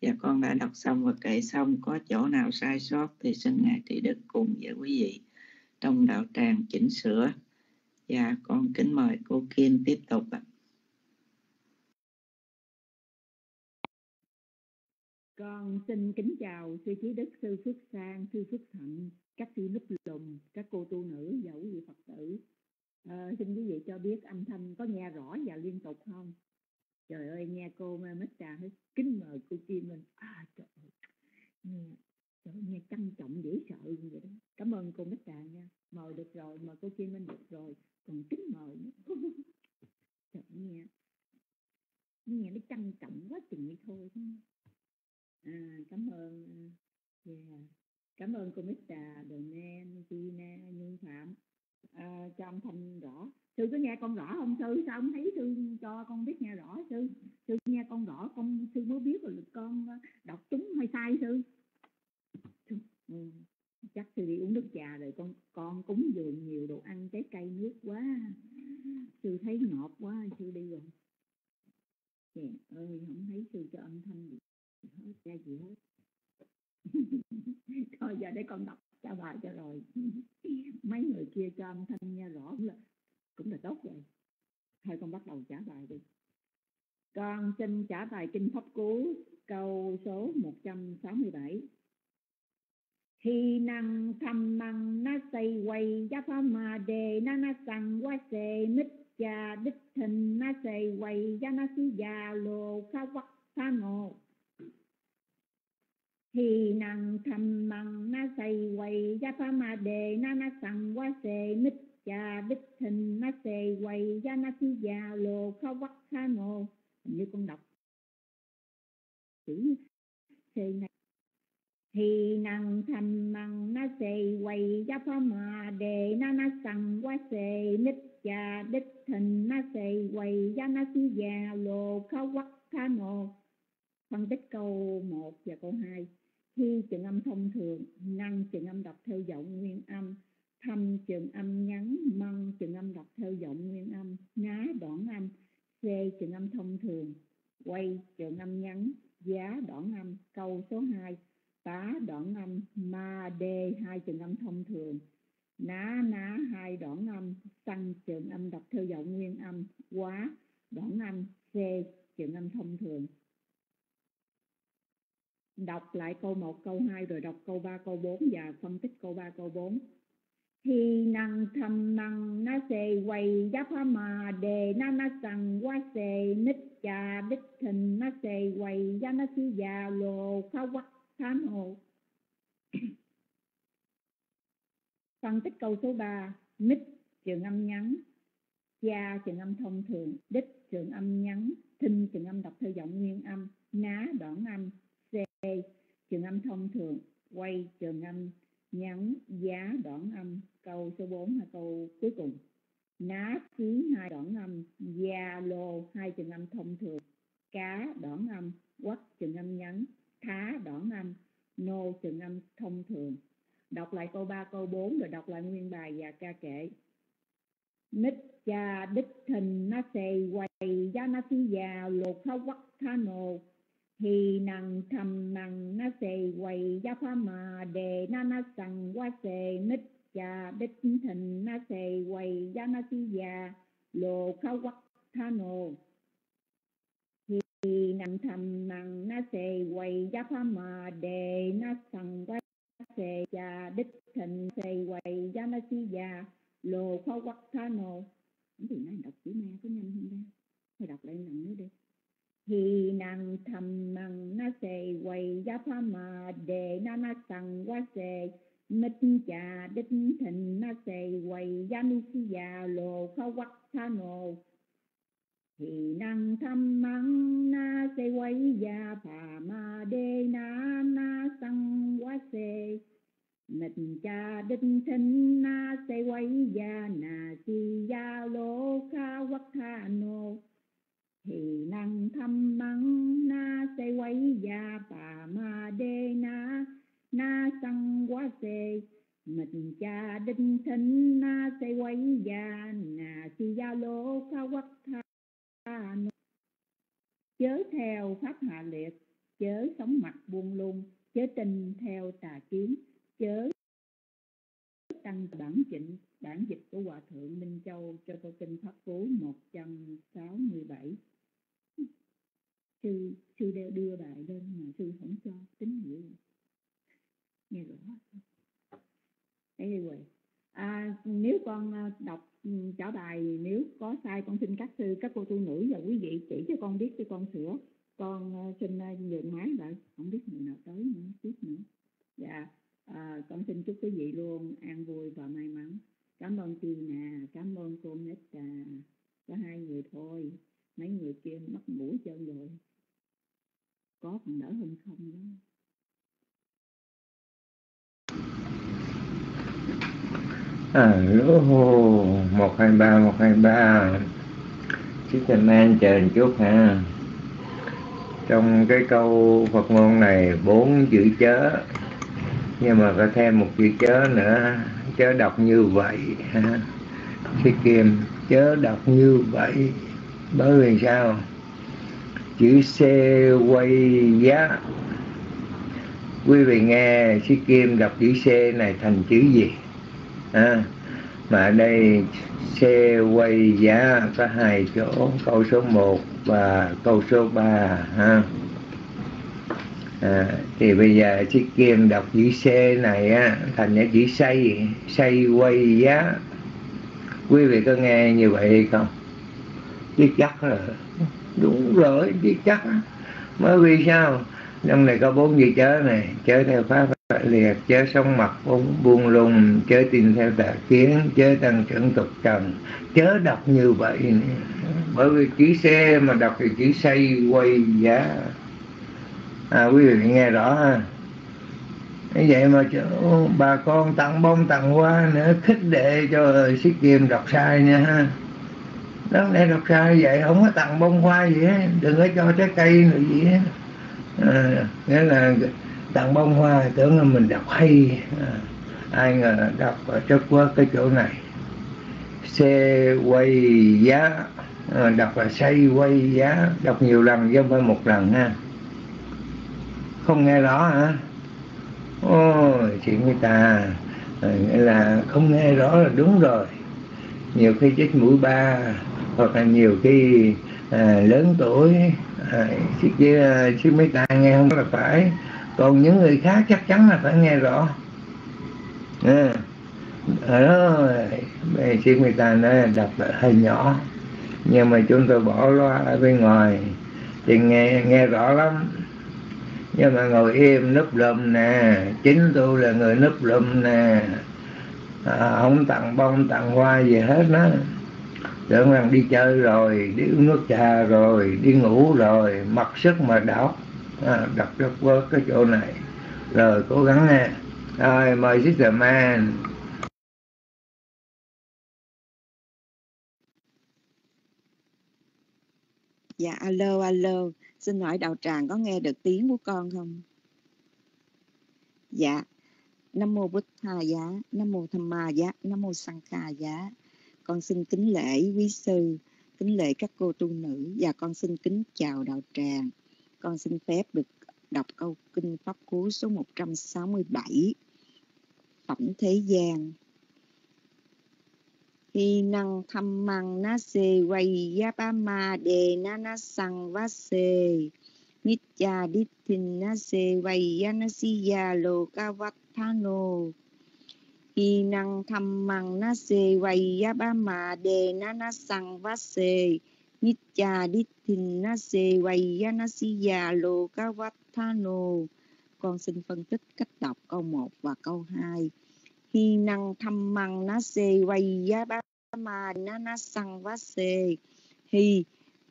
Dạ con đã đọc xong và kệ xong. Có chỗ nào sai sót thì xin ngài trị đức cùng với quý vị trong đạo tràng chỉnh sửa. Dạ con kính mời cô Kim tiếp tục ạ. Con xin kính chào sư trí đức, sư Phước Sang, sư Phước Thạnh, các sư núp lùm, các cô tu nữ và quý vị Phật tử. À, xin quý vị cho biết âm thanh có nghe rõ và liên tục không? Trời ơi nghe cô mất trà hết kính mời cô Kim mình. À trời ơi, nghe, trời nghe trân trọng dễ sợ vậy đó. Cảm ơn cô Bích trà nha. Mời được rồi, mời cô Kim anh được rồi. Còn kính mời nữa. trời nghe nghe nó trân trọng quá chừng vậy thôi à, cảm ơn à, yeah. cảm ơn cô Bích Trà, Đồ Nen, Tina, Nhung Phạm à, cho ông thanh rõ sư có nghe con rõ không sư sao không thấy sư cho con biết nghe rõ sư sư nghe con rõ con sư mới biết rồi con à, đọc chúng hay sai sư ừ. chắc sư đi uống nước trà rồi con con cúng dường nhiều đồ ăn trái cây nước quá. Sư thấy ngọt quá, sư đi rồi. Trời ơi, không thấy sư cho âm thanh gì hết, ra gì hết. Thôi, giờ để con đọc trả bài cho rồi. Mấy người kia cho âm thanh nha rõ cũng là cũng là tốt rồi. Thôi, con bắt đầu trả bài đi. Con xin trả bài kinh pháp cú, câu số 167 Hi năng tham măng na say quay, giá phá ma đề na na sang quá se mít cha đích thình na say quay, giá na si già lô kha quắc tha ngộ. Thì năng thầm măng na say quay gia pha ma đề na na sang quá se mít cha đích thình na se quay gia na si già lô kha quắc kha ngộ. Như con đọc. Chữ c này thì năng thành măng na xê quay gia pha ma đề na na sằng qua xê nít cha đích thình na xê quay gia na si già, lô kha quắc kha nô. Phân tích câu 1 và câu 2 khi trường âm thông thường, năng trường âm đọc theo giọng nguyên âm. Thâm trường âm ngắn, măng trường âm đọc theo giọng nguyên âm. Ná đoạn âm xê trường âm thông thường. Quay trường âm ngắn, giá đoạn âm. Câu số 2 tá đoạn âm ma đê hai trường âm thông thường. Ná ná hai đoạn âm tăng trường âm đọc theo giọng nguyên âm quá đoạn âm c trường âm thông thường. Đọc lại câu 1, câu 2 rồi đọc câu 3, câu 4 và phân tích câu 3, câu 4. Thi năng thầm năng na xê quay giá phá mà đề na na sằng quá xê nít cha đích thình na xê quay giá na si già lô khá quắc. Tham hộ Phân tích câu số 3, nít trường âm ngắn, cha trường âm thông thường, đích trường âm ngắn, thinh trường âm đọc theo giọng nguyên âm, ná đoạn âm, trường âm thông thường. Quay trường âm nhắn giá đoạn âm. Câu số 4 là câu cuối cùng. Ná ký hai đoạn âm. Gia lô hai trường âm thông thường. Cá đoạn âm. Quất trường âm nhắn khá đoạn âm nô trường âm thông thường. Đọc lại câu 3 câu 4 rồi đọc lại nguyên bài và ca kệ nít cha đích thình na xề quay giá na phi già, lột khá quắc tha nô thì nằng thầm nằng na xề quầy gia pha mà, đề na na sằng qua xề nít cha đích thình na xề quầy gia na phi già, lột khao quắc tha nô thì năng thầm năng na xề quầy gia pha mà đề na sằng quay xề cha đích thình xề quầy gia na si già. Lô khoa quắc tha nô thì này đọc chữ ma có nhanh không ra hay đọc lại lần nữa đi. Thì năng thầm măng na se quay gia pha mà đề na na sằng qua se mít trà đích thịnh na se quay gia mi si già. Lô khoa quắc tha nô thì năng thầm mắng na se quay ya pha ma đê na na sang quá se mình cha đinh thịnh na se quay ya na si ya lô kha quắc tha nô. Thì năng thâm mắng, na se quay ya bà ma đê na na sang quá se mình cha đinh thính, na se quay ya na si ya lô kha quắc tha chớ theo pháp hạ liệt chớ sống mặt buông lung, chớ tin theo tà kiến, chớ tăng bản chỉnh, bản dịch của hòa thượng minh châu cho câu kinh pháp cú 167 sư sư đeo đưa bài lên mà sư không cho, tín hiệu. Nghe rõ. Anyway à, nếu con à, đọc ừ, trả bài nếu có sai con xin các sư các cô tu nữ và quý vị chỉ cho con biết cho con sửa. Con à, xin à, nhượng máy lại. Không biết người nào tới nữa tiếp nữa. Dạ à, con xin chúc quý vị luôn an vui và may mắn. Cảm ơn chị nè cảm ơn cô Netta có hai người thôi mấy người kia mất ngủ chân rồi. Có còn đỡ hơn không đó? À, Alo, một hai ba một hai ba. Xin chào an chờ một chút ha. Trong cái câu Phật ngôn này bốn chữ chớ. Nhưng mà có thêm một chữ chớ nữa. Chớ đọc như vậy ha. Thì kiềm chớ đọc như vậy. Bởi vì sao? Chữ C quay giá. Quý vị nghe sĩ Kim đọc chữ C này thành chữ gì? À, mà ở đây xe quay giá có hai chỗ câu số 1 và câu số 3 ha. À, thì bây giờ chiếc kim đọc chữ C này á thành ra chữ xây xây quay giá. Quý vị có nghe như vậy hay không? Biết chắc là đúng rồi biết chắc. Mới vì sao? Trong này có bốn vị chớ này chớ theo pháp liệt chớ sống mặt buông, buông lung chớ tin theo tà kiến chớ tăng trưởng tục trần. Chớ đọc như vậy bởi vì chữ xe mà đọc thì chữ xây quay giá. À quý vị nghe rõ ha. Như vậy mà chỗ, bà con tặng bông tặng hoa nữa khích đệ cho sĩ kim đọc sai nha ha. Đó để đọc sai vậy không có tặng bông hoa gì hết. Đừng có cho trái cây nữa gì hết. À, nghĩa là tặng bông hoa tưởng là mình đọc hay. À, ai ngờ đọc ở chất quá cái chỗ này. Xe quay giá. À, đọc là xây quay giá. Đọc nhiều lần chứ không phải một lần ha. Không nghe rõ hả? Ôi chuyện người ta à, nghĩa là không nghe rõ là đúng rồi. Nhiều khi chết mũi ba hoặc là nhiều khi à, lớn tuổi. À, chứ, chứ à, mấy ta nghe không là phải còn những người khác chắc chắn là phải nghe rõ. À, ở đó xin người ta nói đọc hơi nhỏ. Nhưng mà chúng tôi bỏ loa ở bên ngoài thì nghe nghe rõ lắm. Nhưng mà ngồi im núp lùm nè chính tôi là người núp lùm nè. À, không tặng bông tặng hoa gì hết đó. Tưởng rằng đi chơi rồi đi uống nước trà rồi đi ngủ rồi mặc sức mà đọc à, đọc rất vớt cái chỗ này. Rồi cố gắng nghe. Rồi mời sister man dạ alo alo. Xin hỏi đạo tràng có nghe được tiếng của con không? Dạ. Nam mô Bích tha giá. Nam mô tham ma giá. Nam mô sang kha giá. Con xin kính lễ quý sư kính lễ các cô tu nữ. Và con xin kính chào đạo tràng con xin phép được đọc câu kinh pháp cú số 167 phẩm thế gian. Hi năng thăm măng na se quay ma đề na na sang va se nitya dithin na se quay ya lo kavathano hi năng thăm măng na se quay ma đề na na sang va se Nitya Dithinase Vayanasiya Lokavathano. Con xin phân tích cách đọc câu 1 và câu 2. Hi năng thăm măng na se vayabama na sang va. Hi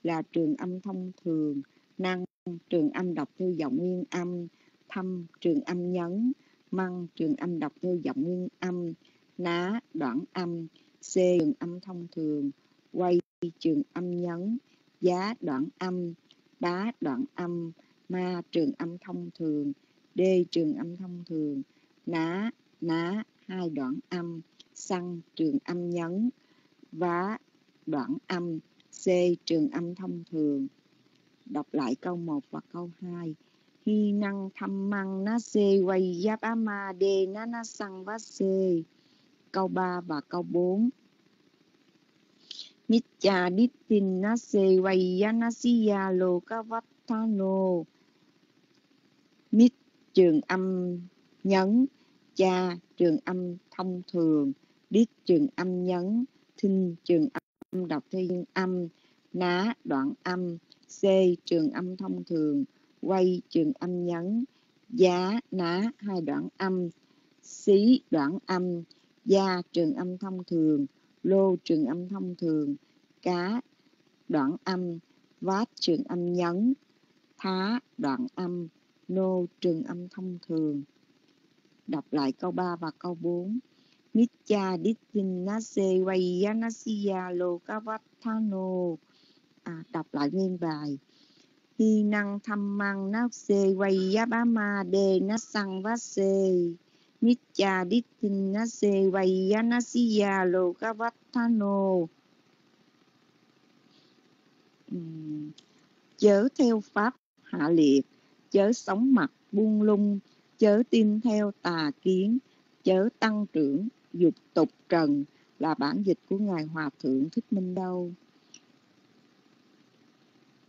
là trường âm thông thường, năng trường âm đọc theo giọng nguyên âm, thăm trường âm nhấn, măng trường âm đọc theo giọng nguyên âm, ná đoạn âm, c trường âm thông thường, quay trường âm nhấn, giá đoạn âm, đá đoạn âm, ma trường âm thông thường d trường âm thông thường ná ná hai đoạn âm xăng trường âm nhấn vá đoạn âm c trường âm thông thường. Đọc lại câu 1 và câu 2 hi năng thăm măng na xê quay giáp á ma đê na na xăng vá xê. Câu 3 và câu 4 Mitya Dittinase na se Vayanasiya lô ca vắt Mít trường âm nhấn, Cha trường âm thông thường, Đít trường âm nhấn, Thinh trường âm, đọc theo dương âm, Ná đoạn âm C trường âm thông thường, quay trường âm nhấn, giá, ná hai đoạn âm, xí đoạn âm, gia trường âm thông thường lô trường âm thông thường cá đoạn âm vát trường âm nhấn thá đoạn âm nô trường âm thông thường. Đọc lại câu 3 và câu 4 Mitya Dittinase Vayanasiya Lokavattano. À, đọc lại nguyên bài. Hi năng thăm măng nát xê quay giá bá ma nát xăng vát xê Mitya cha đít tinh lô cá vắt Chớ theo pháp hạ liệt Chớ sống mặt buông lung, Chớ tin theo tà kiến, Chớ tăng trưởng dục tục trần Là bản dịch của Ngài Hòa Thượng Thích Minh Đâu.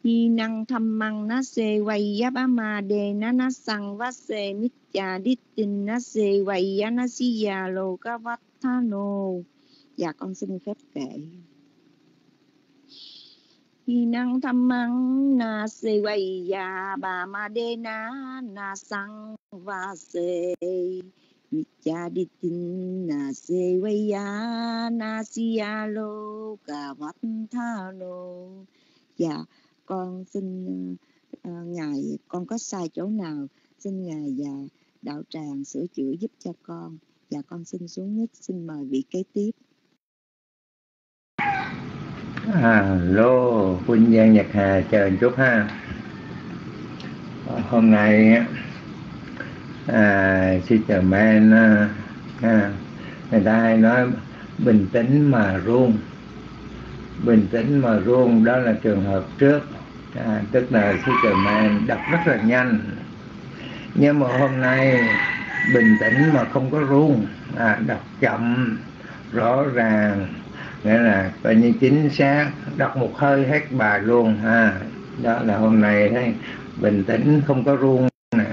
Hi năng thăm măng ná xê quay giá bá ma đề ná ná sang va xê mít chà đít tinh ná xê quay giá ná xí già lô cá vát tha nô. Dạ con xin phép kể. Hi năng thăm măng na xê quay giá bà ma đề ná ná sang va xê mít chà đít se ná xê quay lo ná xí già lô cá vát tha nô. Dạ con xin uh, ngài con có sai chỗ nào xin ngài và đạo tràng sửa chữa giúp cho con. Và con xin xuống nhất xin mời vị kế tiếp. Alo, Huynh Giang Nhật Hà chờ một chút ha. Ờ, hôm nay à, Sister Man à, à, người ta hay nói bình tĩnh mà run bình tĩnh mà run đó là trường hợp trước. À, tức là Superman đọc rất là nhanh. Nhưng mà hôm nay bình tĩnh mà không có run à, đọc chậm rõ ràng. Nghĩa là coi như chính xác đọc một hơi hết bài luôn ha. Đó là hôm nay thấy bình tĩnh không có run nè.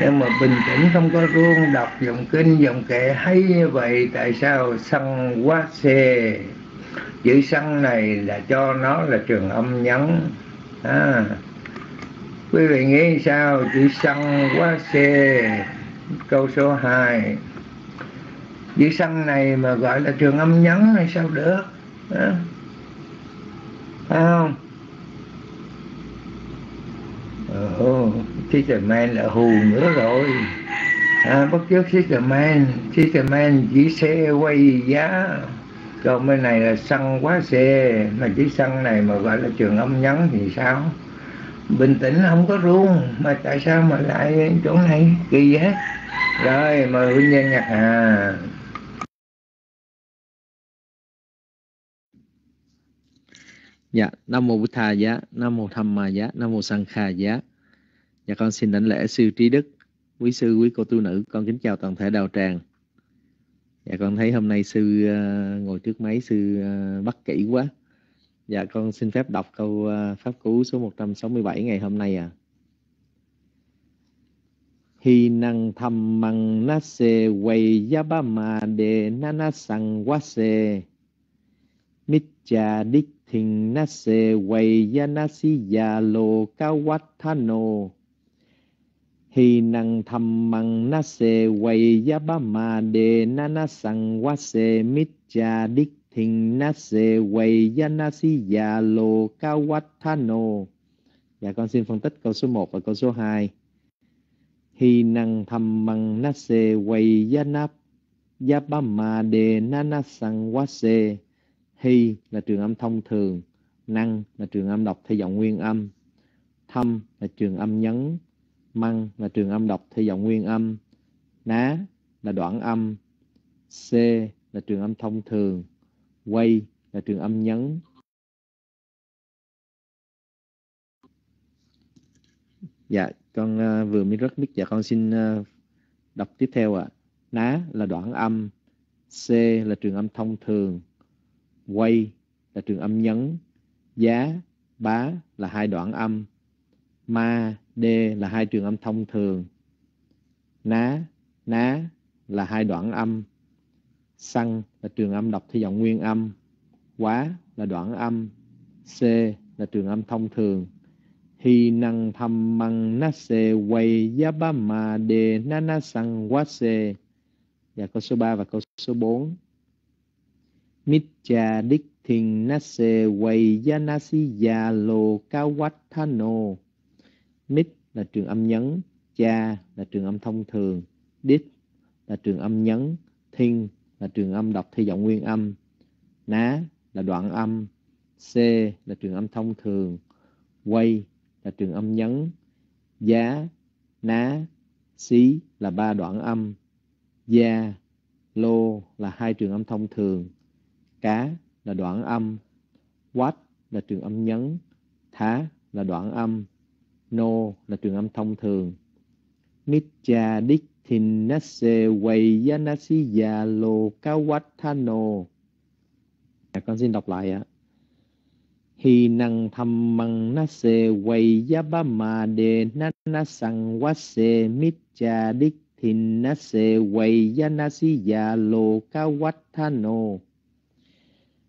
Nhưng mà bình tĩnh không có run đọc dòng kinh dòng kệ hay như vậy tại sao sân quá xê chữ sân này là cho nó là trường âm nhấn à, quý vị nghĩ sao? Chữ sân quá xe câu số 2 chữ sân này mà gọi là trường âm nhấn hay sao được? À, phải không? Ồ, Sister Man là hù nữa rồi. À, Bất chấp Sister Man. Sister Man chỉ xe quay giá còn bên này là xăng quá xe mà chỉ xăng này mà gọi là trường âm nhấn thì sao? Bình tĩnh không có run mà tại sao mà lại chỗ này? Kỳ vậy. Rồi mời huynh nhân nhạc. Hà Dạ, Nam Mô Bụt Thà Giá, Nam Mô Tham Ma Giá, Nam Mô Sang Kha Giá. Dạ con xin đảnh lễ sư trí đức, quý sư, quý cô tu nữ, con kính chào toàn thể đạo tràng. Dạ con thấy hôm nay sư uh, ngồi trước máy sư uh, bắt kỹ quá. Dạ con xin phép đọc câu uh, pháp cú số 167 ngày hôm nay à. Hi năng tham măng na se quay ya ba ma de na sang wa se mít cha đích thình na se quay ya na si ya lo ka thano hi năng thăm măng na se quay ya ba ma đề na na sang wa se mít cha đích thình na se quay ya na si ya lo cao wat tha no. Dạ con xin phân tích câu số 1 và câu số 2 hi năng thăm măng na se quay ya na, ya ba ma đề na na sang wa se. Hi là trường âm thông thường năng là trường âm đọc theo giọng nguyên âm thâm là trường âm nhấn măng là trường âm đọc theo giọng nguyên âm. Ná là đoạn âm. C là trường âm thông thường. Quay là trường âm nhấn. Dạ con uh, vừa mới rất biết dạ con xin uh, đọc tiếp theo ạ. À. ná là đoạn âm. C là trường âm thông thường. Quay là trường âm nhấn. Giá bá là hai đoạn âm ma, đê là hai trường âm thông thường. Ná ná là hai đoạn âm. Xăng là trường âm đọc theo giọng nguyên âm. Quá là đoạn âm. C là trường âm thông thường. Hi năng tham măng na se quay giá dạ, ba ma đề na na sang quá se và câu số 3 và câu số 4 mít cha đích thình na se quay giá na si ya lô cao quát tha nô. Mid là trường âm nhấn, cha là trường âm thông thường đích là trường âm nhấn, thinh là trường âm đọc theo giọng nguyên âm, ná là đoạn âm, c là trường âm thông thường, quay là trường âm nhấn, giá, ná, xí là ba đoạn âm, gia, lô là hai trường âm thông thường, cá là đoạn âm, quát là trường âm nhấn, thá là đoạn âm no là trường âm thông thường. Mít Dikthinase Vayanasiya Lokawatthano à, dạ, con xin đọc lại ạ. Hi năng tham măng na se quay ya ba ma de na na sang wa se mit cha đích thìn na se quay ya na si ya lô ca quách tha nô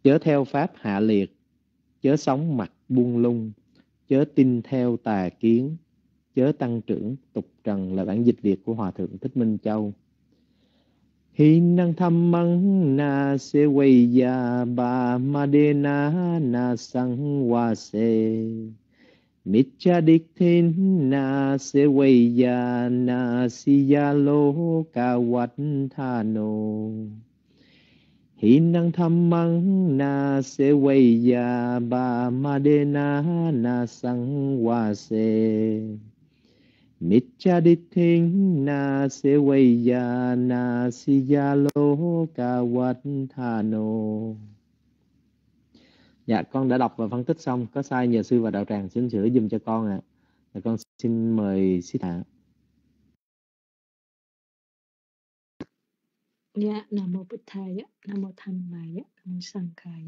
chớ theo pháp hạ liệt chớ sống mặt buông lung chớ tin theo tà kiến, chớ tăng trưởng tục trần là bản dịch việt của hòa thượng thích minh châu. Hi năng tham măng na se quay ya ba ma de na na sang wa se. Mitcha đích thiên na se quay ya na si ya lo ca wat tha nô. Hi năng tham măng na se weya ya ba ma de na na sang wa se Mitchaditthing na se ya na si ya lô ca wat tha Dạ con đã đọc và phân tích xong. Có sai nhờ sư và đạo tràng xin sửa dùm cho con ạ. À. con xin mời sĩ thả Dạ, Nam Mô Bích Thầy, Nam Mô Tham Mày, Nam Mô Sanh Khai.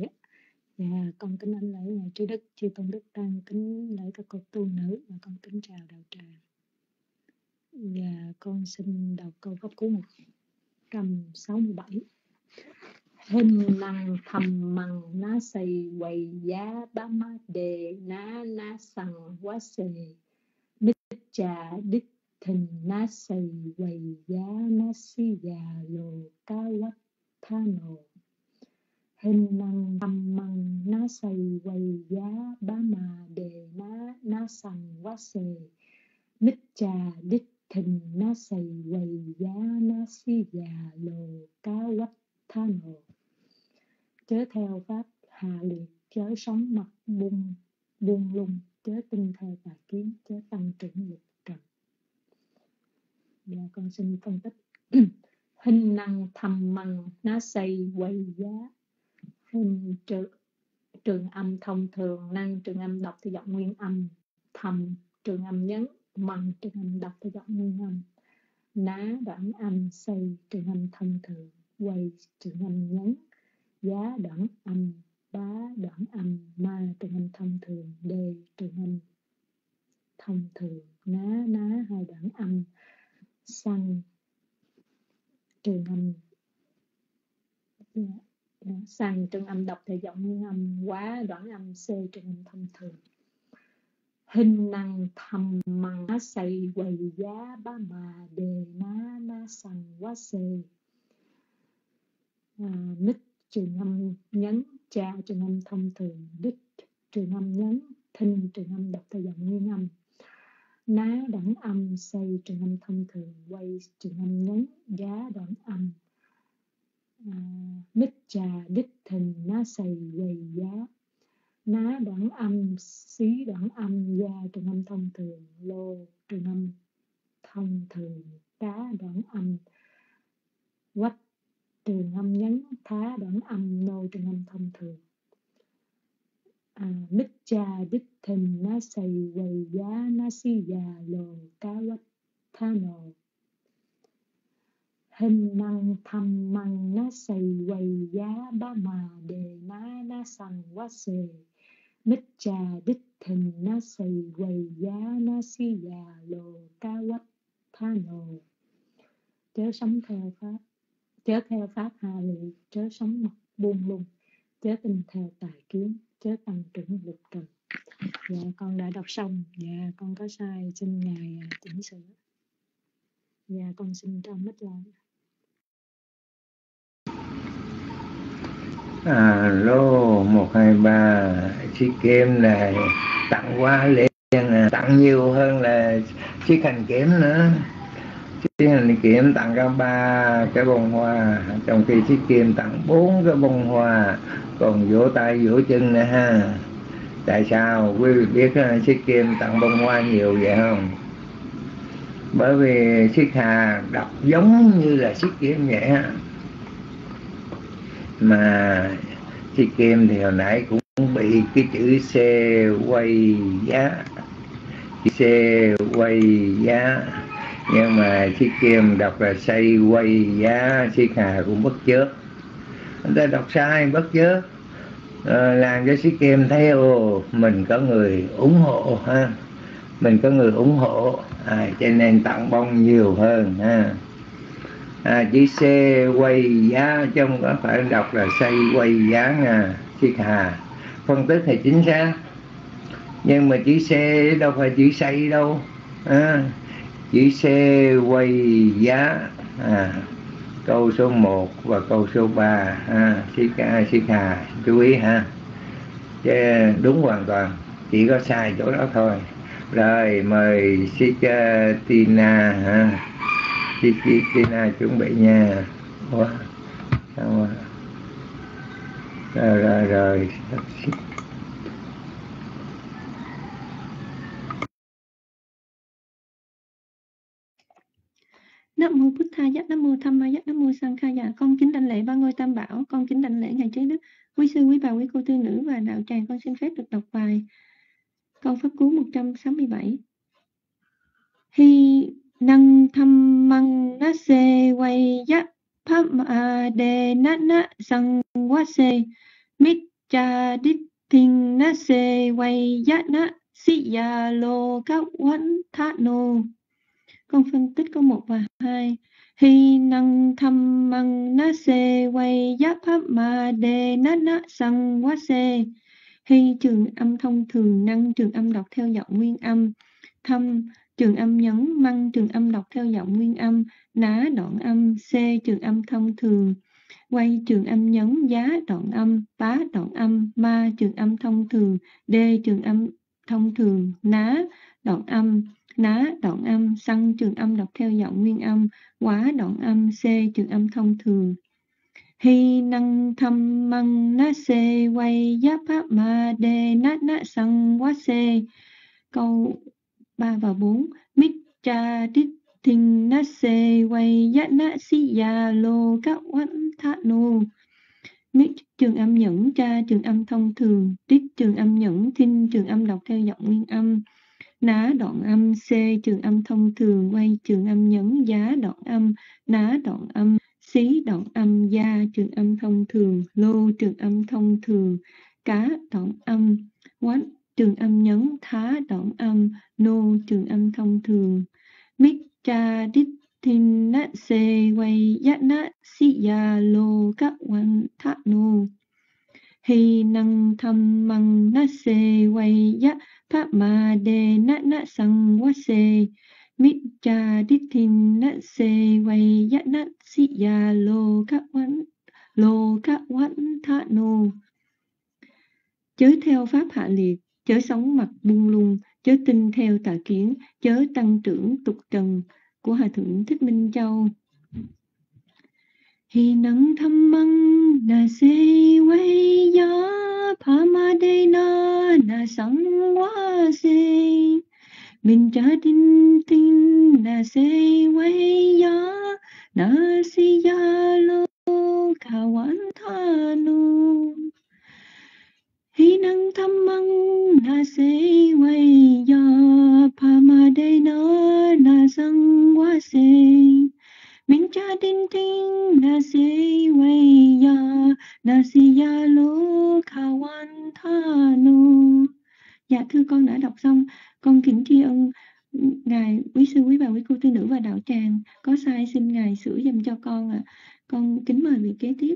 Dạ, con kính anh lễ Ngài Trí Đức, Chư Tôn Đức Tăng, kính lễ các cô tu nữ và con kính chào đạo tràng. Và con xin đọc câu pháp cú 167. Hình năng thầm măng ná xây quầy giá bá má đề ná ná sằng quá xề Mít trà đích thình na xây quầy giá na si già, lồ cá quách tha nồ Hình năng tâm măng na xây quầy giá ba mà, đề ná, na sằng, quá sề Mít trà đích thình, na sầy quầy giá na si già, lồ cá quách tha nồ chớ theo pháp hà liệt chớ sống mặt bung buông lung chớ tinh thề tà kiến, chớ tăng trưởng dục dạ con xin phân tích. Hình năng thầm măng ná xây quay giá. Hình trừ, trường âm thông thường, năng trường âm đọc theo giọng nguyên âm. Thầm, trường âm nhấn. Măng trường âm đọc theo giọng nguyên âm. Ná, đoạn âm. Xây trường âm thông thường. Quay, trường âm nhấn. Giá, đoạn âm. Bá, đoạn âm. Ma, trường âm thông thường. Đề, trường âm thông thường. Ná ná, hai đoạn âm xăng trường âm. Dạ, dạ. Yeah, yeah. Sang trường âm đọc theo giọng nguyên âm quá đoạn âm c trường âm thông thường. Hình năng thầm măng á xây quầy giá ba mà đề ná ná sằng quá xê. À, nít trường âm nhấn cha trường âm thông thường đích trường âm nhấn thinh trường âm đọc theo giọng nguyên âm ná đẳng âm xây trường âm thông thường quay trường âm nhấn giá đoạn âm. À, mít trà đích thình ná xây quay giá. Ná đoạn âm xí đoạn âm gia trường âm thông thường lô trường âm thông thường tá đoạn âm. Quách trường âm nhấn thá đoạn âm nô trường âm thông thường à, cha đích thình ná xây quầy giá ná Si già lồ cá quách tha nồ hình năng thầm măng ná xây quầy giá ba mà đề ná ná sằng quá xề mít cha đích thình ná xây quầy giá ná si già lồ cá quách tha nồ chớ sống theo pháp chớ theo pháp hà lị, chớ sống mặt buông lung chớ tinh theo tài kiến chớ tăng trưởng lục trần dạ con đã đọc xong. Dạ con có sai xin ngài à, chỉnh sửa. Dạ con xin trong mít lại alo à, một, hai, ba, chiếc kem này tặng quá liền à, tặng nhiều hơn là chiếc hành kiếm nữa chiếc hành kiếm tặng ra ba cái bông hoa, trong khi chiếc kim tặng bốn cái bông hoa, còn vỗ tay vỗ chân nữa ha. Tại sao? Quý vị biết chiếc kim tặng bông hoa nhiều vậy không? Bởi vì chiếc hà đọc giống như là chiếc kim vậy ha. Mà chiếc kim thì hồi nãy cũng bị cái chữ C quay giá. C quay giá nhưng mà chiếc kim đọc là xây quay giá chiếc hà cũng bất chớp. Người ta đọc sai bất chớp. À, làm cho chiếc kim thấy ồ mình có người ủng hộ ha. Mình có người ủng hộ. À, cho nên tặng bông nhiều hơn ha. À, chữ C quay giá chứ không có phải đọc là xây quay giá nha chiếc hà. Phân tích thì chính xác. Nhưng mà chữ C đâu phải chữ xây đâu. À, chữ C quay giá à, câu số 1 và câu số 3 ha chiếc ca chiếc hà chú ý ha. Chứ đúng hoàn toàn chỉ có sai chỗ đó thôi. Rồi mời chiếc uh, Tina ha. Chị Tina chuẩn bị nha. Ủa? Sao rồi rồi rồi Nam mô Bụt Tha Giác, Nam mô Tham Ma Giác, Nam mô Sang Kha Dạ. Con kính đảnh lễ ba ngôi Tam Bảo, con kính đảnh lễ ngài Trí Đức, quý sư, quý bà, quý cô tư nữ và đạo tràng. Con xin phép được đọc bài câu pháp cú 167. Hi năng tham măng na se quay giác pháp ma đề na na sang quá se mít cha đít thình na se quay giác na si ya lô các quán thá nô con phân tích câu 1 và 2 theo pháp hạ liệt, chớ sống mặt buông lung, chớ tin theo tà kiến, chớ tăng trưởng tục trần của Hòa Thượng Thích Minh Châu. Hi năng thâm măng na se quay gió pha ma đê na na sẵn quá se mình trả tin tin na se quay gió na si ya lo kawan thanu hi năng thăm măng na se quay ya pa ma de na na sang wa se mình cha đinh tin na se quay ya na si ya lo tha thanu dạ thưa con đã đọc xong. Con kính tri ân ngài quý sư, quý bà, quý cô tư nữ và đạo tràng. Có sai xin ngài sửa dùm cho con ạ. À. con kính mời vị kế tiếp.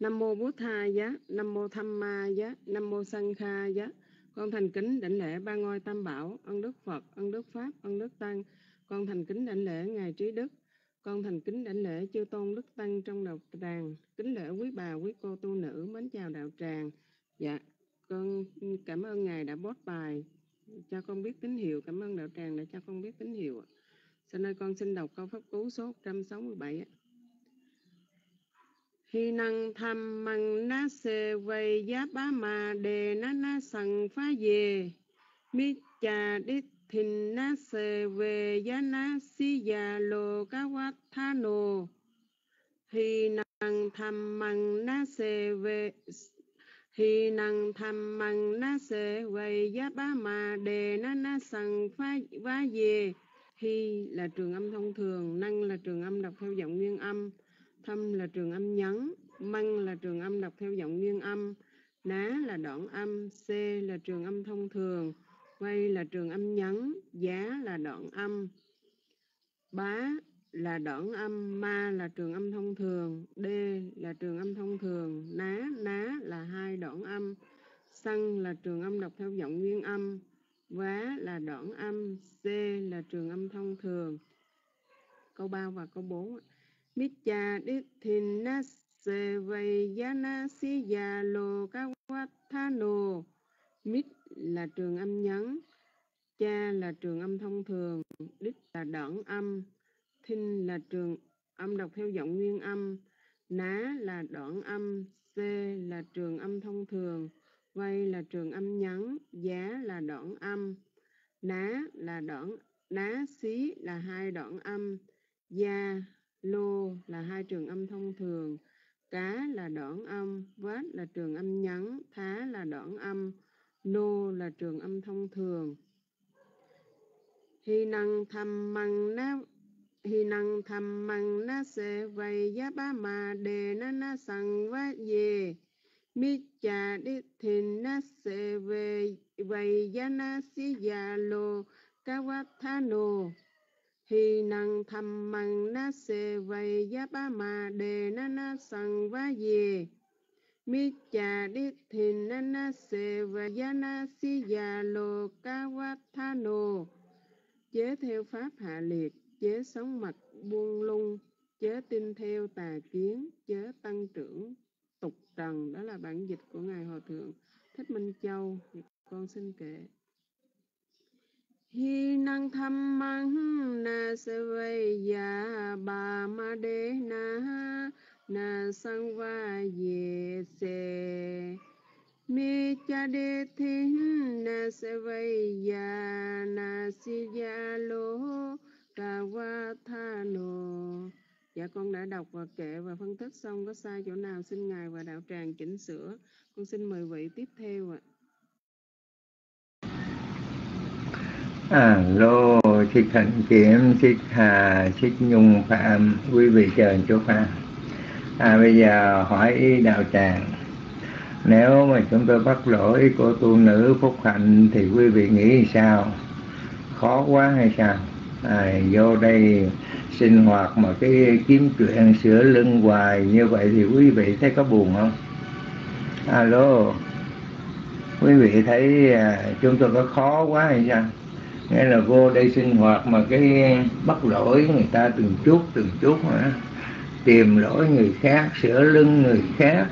Nam mô Bố Tha Giá, Nam mô Tham Ma Giá, Nam mô Sang Kha Giá. Con thành kính đảnh lễ ba ngôi Tam Bảo, ân Đức Phật, ân Đức Pháp, ân Đức Tăng. Con thành kính đảnh lễ Ngài Trí Đức. Con thành kính đảnh lễ chư tôn Đức Tăng trong đạo tràng. Kính lễ quý bà, quý cô tu nữ, mến chào đạo tràng. Dạ, con cảm ơn Ngài đã bót bài cho con biết tín hiệu. Cảm ơn đạo tràng đã cho con biết tín hiệu. Sau nơi con xin đọc câu pháp cú số 167. Hi năng tham măng na se vây giá ba mà đề na na sằng phá về mi cha đít thìn na se về giá na si già lô cá quát tha nô Hi năng tham măng na se về Hi năng tham măng na se vây giá ba mà đề na na sằng phá vá về Hi là trường âm thông thường, năng là trường âm đọc theo giọng nguyên âm thâm là trường âm nhấn, măng là trường âm đọc theo giọng nguyên âm, ná là đoạn âm, c là trường âm thông thường, quay là trường âm nhấn, giá là đoạn âm, bá là đoạn âm, ma là trường âm thông thường, d là trường âm thông thường, ná, ná là hai đoạn âm, xăng là trường âm đọc theo giọng nguyên âm, vá là đoạn âm, c là trường âm thông thường. Câu 3 và câu 4 Mitcha đích thìn na sê vầy giá na si ya lô ca quát tha nô Mít là trường âm nhấn Cha là trường âm thông thường, Đích là đoạn âm, Thinh là trường âm đọc theo giọng nguyên âm, Ná là đoạn âm C là trường âm thông thường Vây là trường âm nhấn Giá là đoạn âm, Ná là đoạn, Ná xí là hai đoạn âm, Gia lô là hai trường âm thông thường, cá là đoạn âm, vát là trường âm nhắn thá là đoạn âm, nô là trường âm thông thường. Hi năng tham măng na hi năng tham măng na se vay giá ba ma đề na na sang va ye mi cha đi thin na se về vay giá na si ya lô ca wat tha nô Hi năng tham măng na se vay giá ba ma đề na na sang va ye. Mi cha đi thìn na na se vay giá na si già lô ca vát tha no. Chế theo pháp hạ liệt, chế sống mặt buông lung, chế tin theo tà kiến, chế tăng trưởng tục trần. Đó là bản dịch của Ngài Hòa Thượng Thích Minh Châu. Con xin kể. Hi năng tham mang na se vây ya ba ma đế na na sang va ye se mi cha đế thiên na se vây ya na si ya lô ca va tha nô Dạ con đã đọc và kệ và phân tích xong có sai chỗ nào, xin Ngài và đạo tràng chỉnh sửa. Con xin mời vị tiếp theo ạ. À. Alo, Thích Hạnh Kiểm, Thích Hà, Thích Nhung Phạm, quý vị chờ chú Phạm. À, bây giờ hỏi ý đạo tràng. Nếu mà chúng tôi bắt lỗi cô tu nữ Phúc Hạnh thì quý vị nghĩ sao? Khó quá hay sao? À, vô đây sinh hoạt mà cái kiếm chuyện sửa lưng hoài như vậy thì quý vị thấy có buồn không? Alo, quý vị thấy à, chúng tôi có khó quá hay sao? Nghĩa là vô đây sinh hoạt mà cái bắt lỗi người ta từng chút từng chút mà tìm lỗi người khác sửa lưng người khác.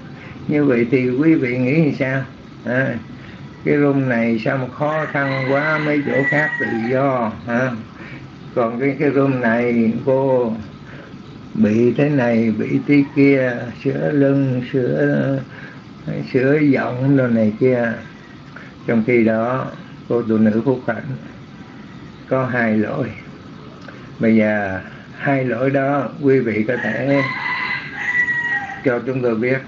Như vậy thì quý vị nghĩ như sao? À, cái room này sao mà khó khăn quá mấy chỗ khác tự do à, còn cái cái room này cô bị thế này bị thế kia sửa lưng sửa sửa giọng đồ này kia. Trong khi đó cô phụ nữ phúc hạnh có hai lỗi. Bây giờ hai lỗi đó quý vị có thể cho chúng tôi biết.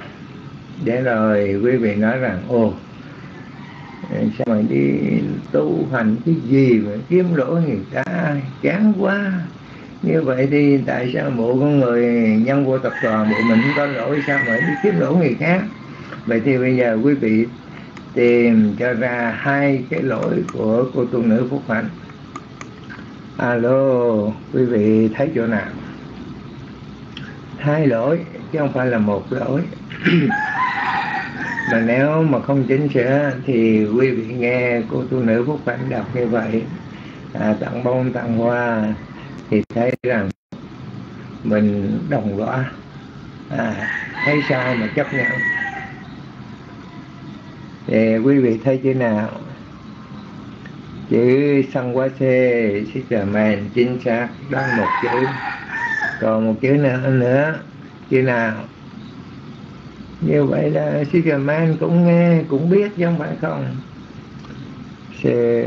Để rồi quý vị nói rằng, ồ, sao mày đi tu hành cái gì mà kiếm lỗi người ta? Chán quá. Như vậy thì tại sao bộ con người nhân vô tập đoàn bộ mình có lỗi? Sao mà đi kiếm lỗi người khác? Vậy thì bây giờ quý vị tìm cho ra hai cái lỗi của cô tu nữ phúc hạnh alo quý vị thấy chỗ nào? Hai lỗi chứ không phải là một lỗi. Mà nếu mà không chính sửa thì quý vị nghe cô tu nữ phúc hạnh đọc như vậy à, tặng bông tặng hoa thì thấy rằng mình đồng lõa. À, thấy sai mà chấp nhận. Thì quý vị thấy chỗ nào? Chữ sân quá xê xích cờ mèn chính xác đó một chữ. Còn một chữ nữa? Nữa. Chữ nào? Như vậy là xích cờ mèn cũng nghe cũng biết chứ không phải không? Xe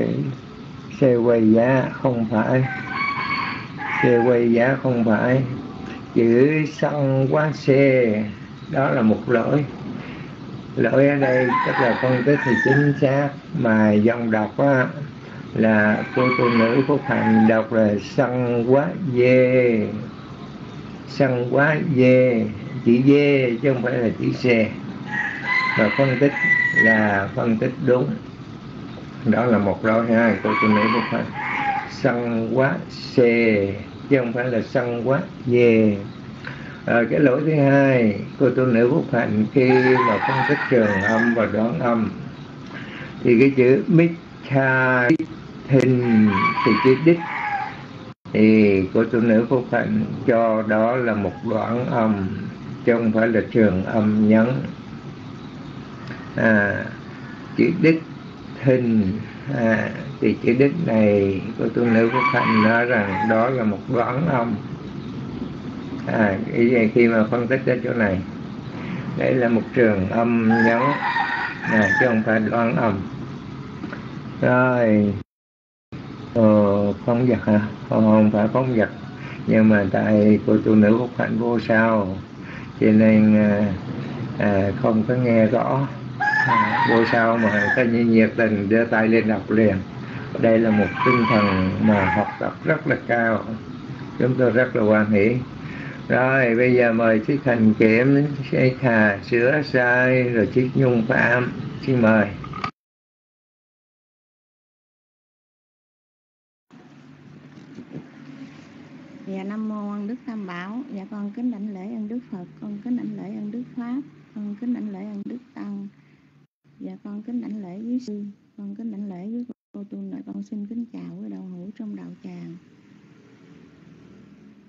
xe quay giá không phải. Xe quay giá không phải. Chữ xăng quá xe đó là một lỗi. Lỗi ở đây tức là phân tích thì chính xác mà dòng đọc á, là cô tu nữ phúc hạnh đọc là sân quá dê. Sân quá dê. Chữ dê chứ không phải là chữ xe và phân tích là phân tích đúng. Đó là một lỗi hai cô tu nữ phúc hạnh sân quá xe chứ không phải là sân quá dê. À, cái lỗi thứ hai cô tu nữ phúc hạnh khi mà phân tích trường âm và đoán âm. Thì cái chữ mitha hình thì chữ đích thì cô tu nữ phúc hạnh cho đó là một đoạn âm chứ không phải là trường âm nhấn. À, chữ đích hình à, thì chữ đích này cô tu nữ phúc hạnh nói rằng đó là một đoạn âm. À, khi mà phân tích ra chỗ này đây là một trường âm nhấn. À, chứ không phải đoạn âm. Rồi ờ, phóng vật hả? Không, không phải phóng vật nhưng mà tại cô tu nữ phúc hạnh vô sao? Cho nên à, à, không có nghe rõ. À, vô sao mà ta như nhiệt tình đưa tay lên đọc liền. Đây là một tinh thần mà học tập rất là cao. Chúng tôi rất là hoan hỷ. Rồi bây giờ mời chiếc thành kiểm sẽ thà sửa sai rồi chiếc nhung phạm. Xin mời. Dạ Nam Mô Ân Đức Tam Bảo. Dạ con kính đảnh lễ ân Đức Phật. Con kính đảnh lễ ân Đức Pháp. Con kính đảnh lễ ân Đức Tăng. Dạ con kính đảnh lễ với sư. Con kính đảnh lễ với cô tu nội. Con xin kính chào với đạo hữu trong đạo tràng.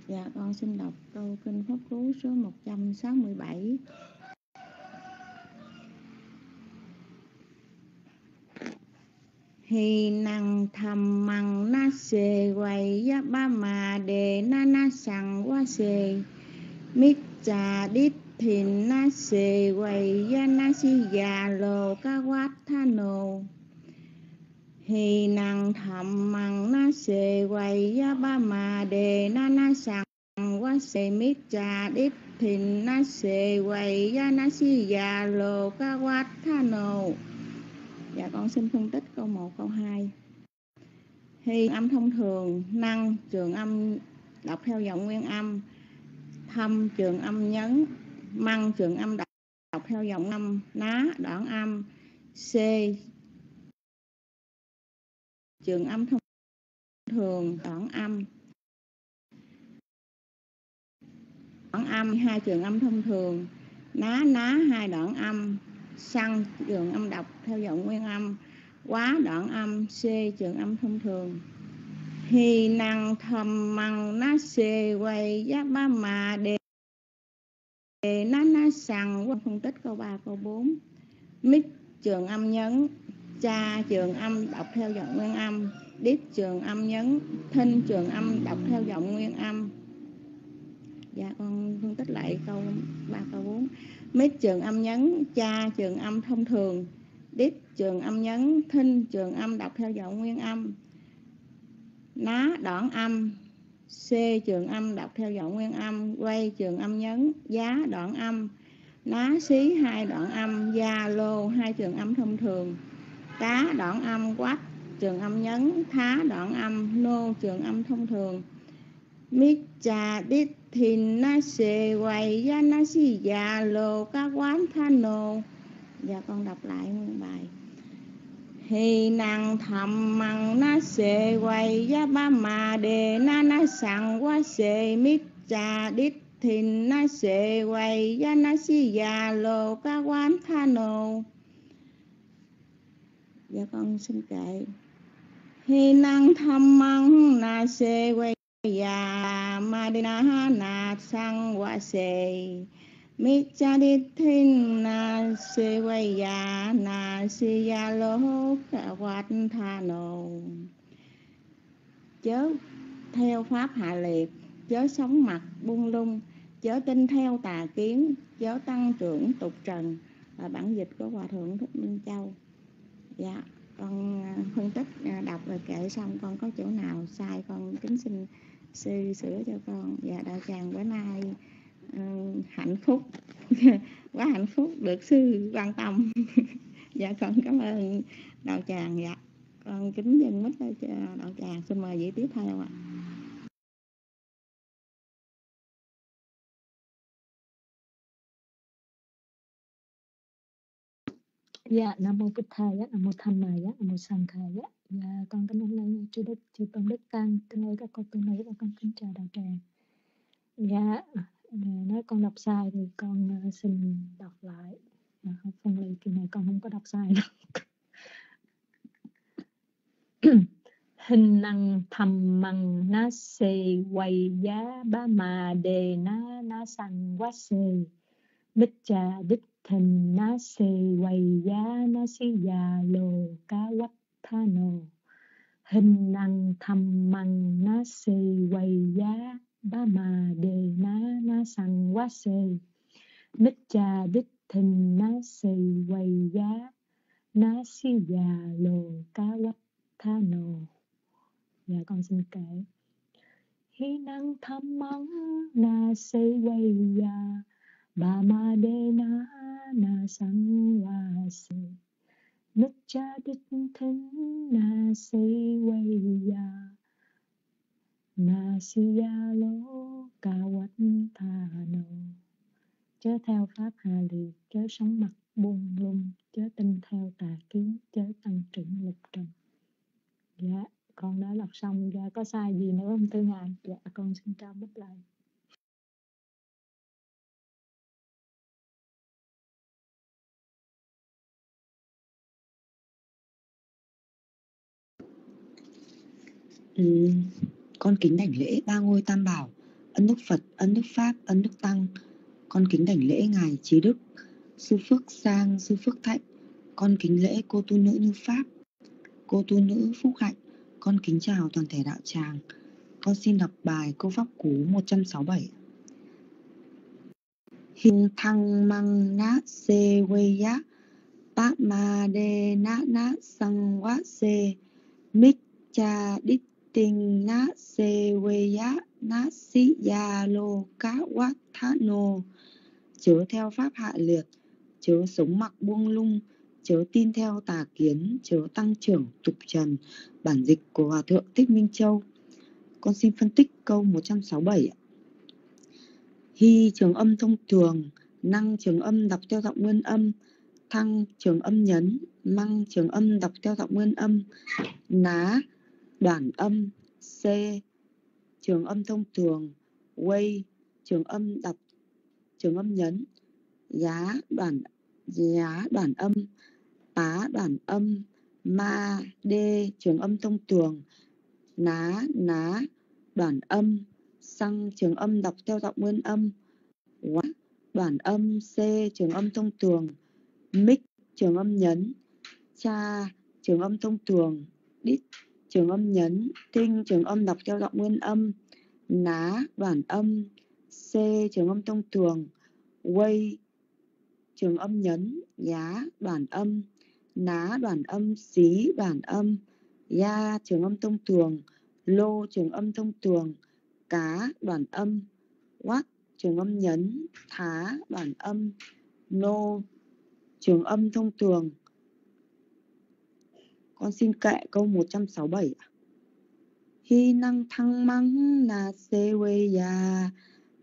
Dạ con xin đọc câu kinh pháp cú số 167 Hi năng tham măng na se quay ya ba ma đề na na sang qua se mít trà đít thìn na se quay ya na si già lô ca quát tha nô Hi năng tham măng na se quay ya ba ma đề na na sang qua se mít trà đít thìn na se quay ya na si già lô ca quát tha nô Dạ con xin phân tích câu 1, câu 2. Hy âm thông thường, năng trường âm đọc theo giọng nguyên âm, thâm trường âm nhấn, măng trường âm đọc, đọc theo giọng âm, ná đoạn âm, c trường âm thông thường đoạn âm. Đoạn âm hai trường âm thông thường. Ná ná hai đoạn âm xăng trường âm đọc theo giọng nguyên âm, quá đoạn âm, c trường âm thông thường. Hi năng thầm măng ná xê quay giá ba mà đề ná ná sằng qua phân tích câu 3 câu 4 mít trường âm nhấn, cha trường âm đọc theo giọng nguyên âm, đít trường âm nhấn thinh trường âm đọc theo giọng nguyên âm. Dạ con tích lại câu ba, câu bốn. Mít trường âm nhấn, cha trường âm thông thường. Đít trường âm nhấn, thinh trường âm đọc theo giọng nguyên âm. Ná đoạn âm c trường âm đọc theo giọng nguyên âm. Quay trường âm nhấn, giá đoạn âm. Ná xí hai đoạn âm, gia lô hai trường âm thông thường. Cá đoạn âm quát trường âm nhấn, thá đoạn âm, nô trường âm thông thường mít trà đít thìn na xê quay ya na si già lô các quán tha nô dạ con đọc lại nguyên bài. Hi năng thầm măng na xê quay ya ba mà đề na na sẵn quá xê. Mít trà đít thìn na xê quay ya na si già lô các quán tha nô dạ con xin kệ hi năng tham măng na se quay ya madina na sang wa se mi cha đi thiên na se quay ya na si ya lo cả quát tha nô chớ theo pháp hạ liệt, chớ sống mặt buông lung, chớ tin theo tà kiến, chớ tăng trưởng tục trần. Là bản dịch của hòa thượng thích minh châu. Dạ con à, phân tích à, đọc rồi kể xong con có chỗ nào sai, con kính xin sư sửa cho con. Và đạo tràng bữa nay uh, hạnh phúc. Quá hạnh phúc được sư quan tâm. Dạ con cảm ơn đạo tràng. Dạ con kính dân mít cho đạo tràng. Xin mời vị tiếp theo ạ. À. Dạ, Nam Mô Bích Thầy, Nam Mô Tham Mày, Nam Mô Sang Khai. Dạ, con kính ơn lạy chư Đức, chư Tôn Đức Tăng, kính ơn các cô tu nữ và con kính chào đạo tràng. Dạ, à, nếu con đọc sai thì con à, xin đọc lại. Dạ, phân ly kỳ này con không có đọc sai đâu. hình năng thầm măng na se quay giá ba mà đề na na sang quá se bích cha đích thành na se quay giá na si già lồ cá quách tha nô hình năng thầm măng na se quay giá ba mà đề na na sang quá se. Mít cha đích thình na se quay giá na si già lồ cá quách tha nô dạ con xin kể. Hi năng thầm măng na se quay giá ba ma đề na cha đích thân na si quay ya na si ya lo ca tha no chớ theo pháp hà liệt chớ sống mặt buông lung, chớ tin theo tà kiến, chớ tăng trưởng lục trần. Dạ con đã đọc xong dạ có sai gì nữa không thưa ngài? Dạ con xin trao bích lại. Ừ, con kính đảnh lễ ba ngôi tam bảo, ân đức Phật, ân đức Pháp, ân đức Tăng. Con kính đảnh lễ Ngài Trí Đức, Sư Phước Sang, Sư Phước Thạnh. Con kính lễ cô tu nữ như Pháp, cô tu nữ Phúc Hạnh. Con kính chào toàn thể đạo tràng. Con xin đọc bài câu pháp cú 167. Hình thăng măng na se quê giá bát ma đê na na sang quá se, mít cha đít tình na se we ya na si ya lô cá wat tha nô chớ theo pháp hạ liệt, chớ sống mặc buông lung, chớ tin theo tà kiến, chớ tăng trưởng tục trần. Bản dịch của hòa thượng thích minh châu. Con xin phân tích câu 167 hy trường âm thông thường, năng trường âm đọc theo giọng nguyên âm, thăng trường âm nhấn, măng trường âm đọc theo giọng nguyên âm, ná đoạn âm C. Trường âm thông thường quay, Trường âm đọc Trường âm nhấn. Giá đoạn Giá đoạn âm Tá đoạn âm Ma D. Trường âm thông thường Ná Ná Đoạn âm Xăng trường âm đọc theo giọng nguyên âm Quá Đoạn âm C trường âm thông thường Mic trường âm nhấn Cha trường âm thông thường Đít trường âm nhấn, tinh trường âm đọc theo giọng nguyên âm, ná đoạn âm, c trường âm thông thường quay trường âm nhấn, giá đoạn âm, ná đoạn âm, xí đoạn âm ya trường âm thông thường, lô trường âm thông thường, cá đoạn âm, quát trường âm nhấn, thá đoạn âm, nô trường âm thông thường con xin kệ câu 167 Hi năng thăng măng na se we ya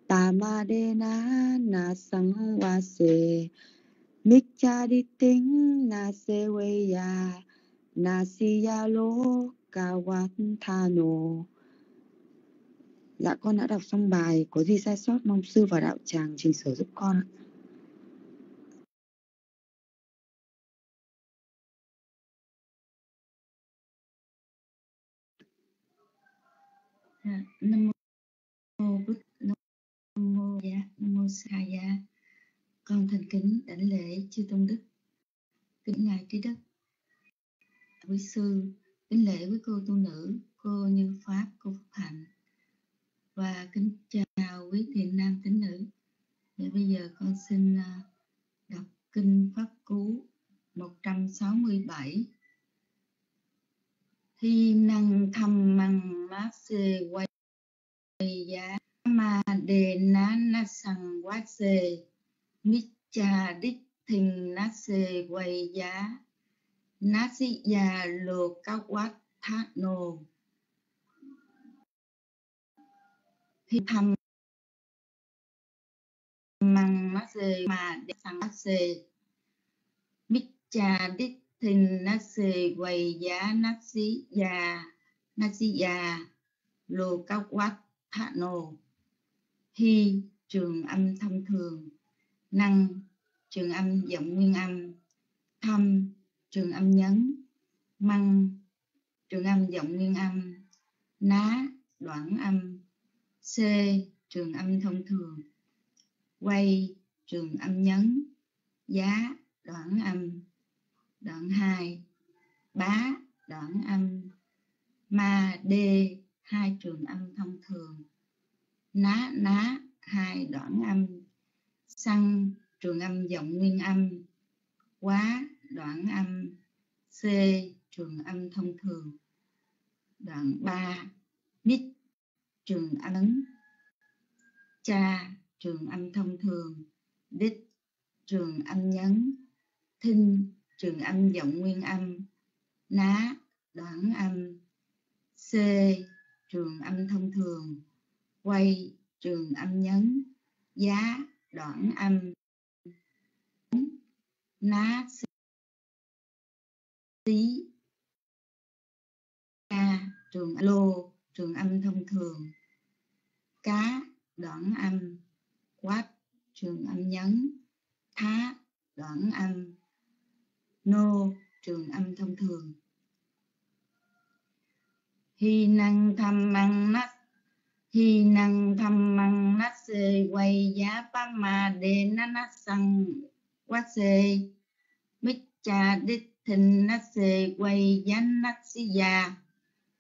ta ma de na na sang wa se mik cha đi tính na se we ya na si ya lo ka wat tha no Dạ con đã đọc xong bài, có gì sai sót mong sư và đạo tràng chỉnh sửa giúp con ạ. Nam mô bích, Nam mô Dạ Nam mô Sa Dạ con thành kính đảnh lễ chư tôn đức. Kính ngài trí đức. Quý sư, kính lễ với cô tu nữ, cô như pháp, cô phúc hạnh. Và kính chào quý thiện nam tín nữ. Để bây giờ con xin à, đọc kinh pháp cú 167 Thi năng tham măng mát xê quay giá ma đề ná na sằng quát xê mít cha đích thình ná xê quay giá ná sĩ già lô cao quát thác nô thi tham măng mát xê mà đề sằng mát xê mít cha đích thình ná xê quay giá ná xí già ná xí già, lô cao quát, hạ nô hi, trường âm thông thường. Năng, trường âm giọng nguyên âm. Thâm, trường âm nhấn. Măng, trường âm giọng nguyên âm. Ná, đoạn âm. C trường âm thông thường. Quay trường âm nhấn. Giá, đoạn âm đoạn 2 bá đoạn âm. Ma d hai trường âm thông thường. Ná ná, hai đoạn âm. Xăng trường âm giọng nguyên âm. Quá, đoạn âm. C, trường âm thông thường. Đoạn 3 mít, trường âm. Ấn cha, trường âm thông thường. Đích, trường âm nhấn. Thinh trường âm giọng nguyên âm, ná đoạn âm, c, trường âm thông thường, quay, trường âm nhấn, giá đoạn âm, ná, xí ca, trường lô, trường âm thông thường, cá đoạn âm, quát, trường âm nhấn, thá đoạn âm nô, trường âm thông thường. Hi năng tham măng nát, hi năng tham măng nát sê quay giá pa ma đề na nát sang quát sê mít cha đích thình nát sê quay giá nát xí già,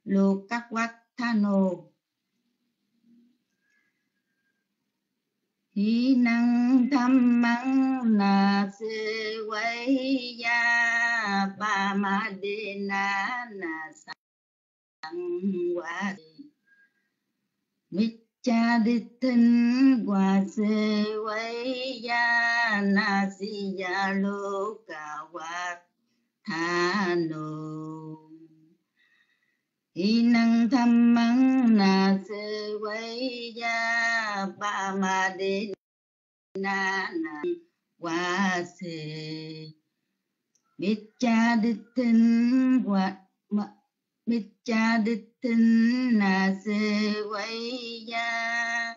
lô các quát tha nô. Hi năng tham măng na se quay ya ba ma de na na sang wa mít cha đi thân qua se quay ya na si ya lo cả wa tha no y năng tham măng na sư quay ya ba ma de na na quá se mít cha đích tin qua ma mít cha đích tin na sư quay ya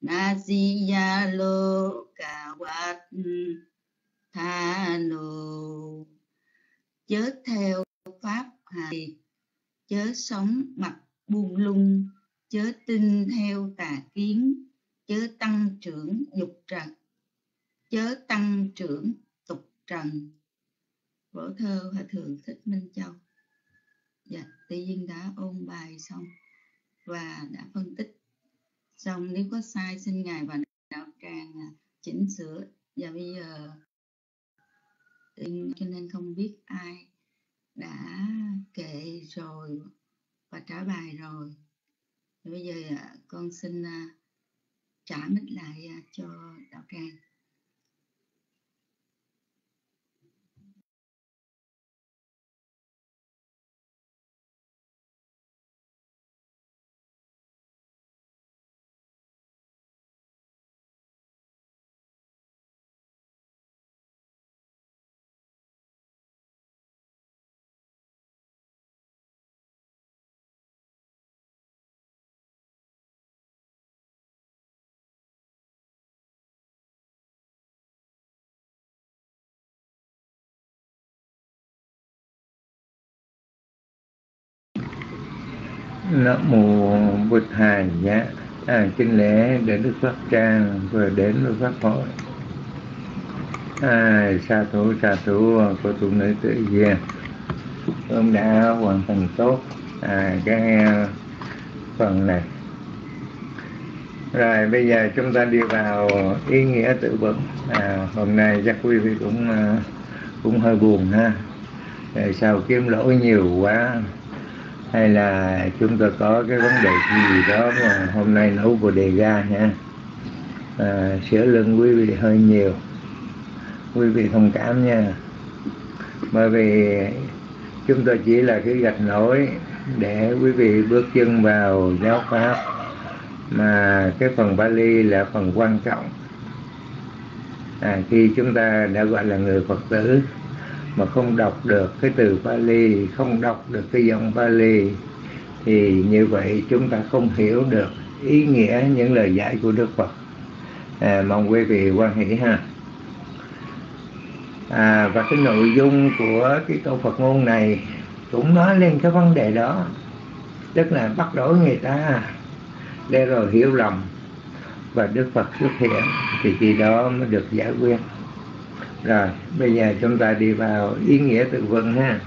na si ya lô cả wat tha nô chớ theo pháp hài chớ sống mặt buông lung chớ tin theo tà kiến, chớ tăng trưởng dục trần, chớ tăng trưởng tục trần. Vở thơ hòa thượng thích minh châu. Dạ tự nhiên đã ôn bài xong và đã phân tích. Xong nếu có sai xin ngài và đạo tràng à, chỉnh sửa. Và bây giờ cho nên không biết ai đã, kệ rồi và trả bài rồi. Bây giờ à, con xin à, trả mic lại à, cho đạo tràng. Nam mô Bụt hài nhã. À, kinh lễ đến Đức Pháp Trang vừa đến Đức Pháp Hội. À, sa thủ sa thủ của tu nữ tự nhiên ông đã hoàn thành tốt à, cái phần này. Rồi bây giờ chúng ta đi vào ý nghĩa tự vận à, hôm nay chắc quý vị cũng à, cũng hơi buồn ha. Rồi sao kiếm lỗi nhiều quá hay là chúng ta có cái vấn đề gì đó mà hôm nay nấu vừa đề ra nha. À, sửa lưng quý vị hơi nhiều. Quý vị thông cảm nha. Bởi vì chúng tôi chỉ là cái gạch nổi để quý vị bước chân vào giáo pháp mà cái phần Bali là phần quan trọng. À, khi chúng ta đã gọi là người Phật tử mà không đọc được cái từ Pali, không đọc được cái dòng Pali thì như vậy chúng ta không hiểu được ý nghĩa những lời dạy của Đức Phật. À, mong quý vị quan hỷ ha. À, và cái nội dung của cái câu Phật ngôn này cũng nói lên cái vấn đề đó tức là bắt đổi người ta để rồi hiểu lầm và Đức Phật xuất hiện thì khi đó mới được giải quyết rồi bây giờ chúng ta đi vào ý nghĩa từ vựng ha.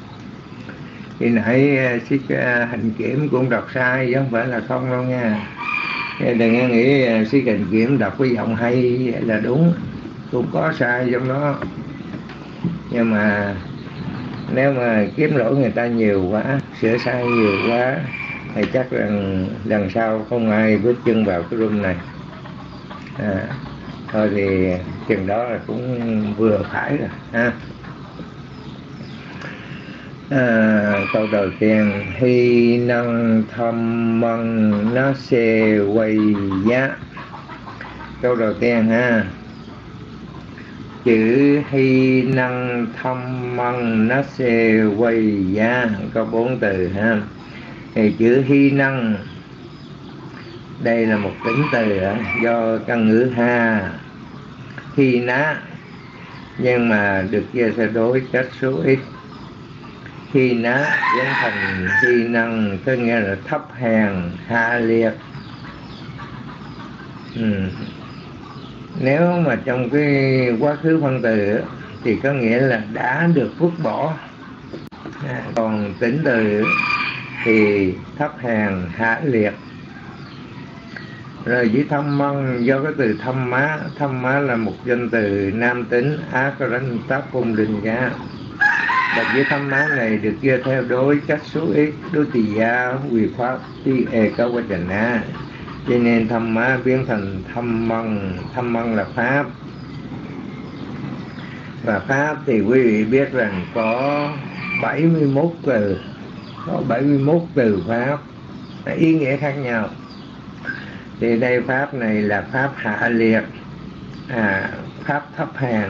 Thì nãy à, xích à, hành kiểm cũng đọc sai chứ không phải là không đâu nha. Đừng nghe nghĩ à, xích hành kiểm đọc cái giọng hay là đúng cũng có sai trong đó. Nhưng mà nếu mà kiếm lỗi người ta nhiều quá sửa sai nhiều quá thì chắc rằng lần sau không ai bước chân vào cái room này. À, thôi thì chừng đó là cũng vừa phải rồi ha. À, câu đầu tiên. Hy năng thâm măng nó xê quay giá. Câu đầu tiên ha. Chữ hy năng thâm măng nó xê quay giá. Có bốn từ ha. Thì chữ hy năng đây là một tính từ do căn ngữ ha khi ná. Nhưng mà được chia sẽ đối chất số ít. Khi ná biến thành khi năng có nghĩa là thấp hèn hạ liệt. Ừ. nếu mà trong cái quá khứ phân từ thì có nghĩa là đã được vứt bỏ. À, còn tính từ thì thấp hèn hạ liệt rồi dưới thăm mân do cái từ thăm má thăm má là một danh từ nam tính, á có ranh tác cung đình ga. Và dưới thăm má này được chia theo đối cách số ít, đối tỳ gia, quỳ pháp ti e cao quá trình á. Cho nên thăm má biến thành thăm mân thăm mân là pháp. Và pháp thì quý vị biết rằng có 71 từ, có 71 từ pháp. Ý nghĩa khác nhau thì đây pháp này là pháp hạ liệt à, pháp thấp hèn.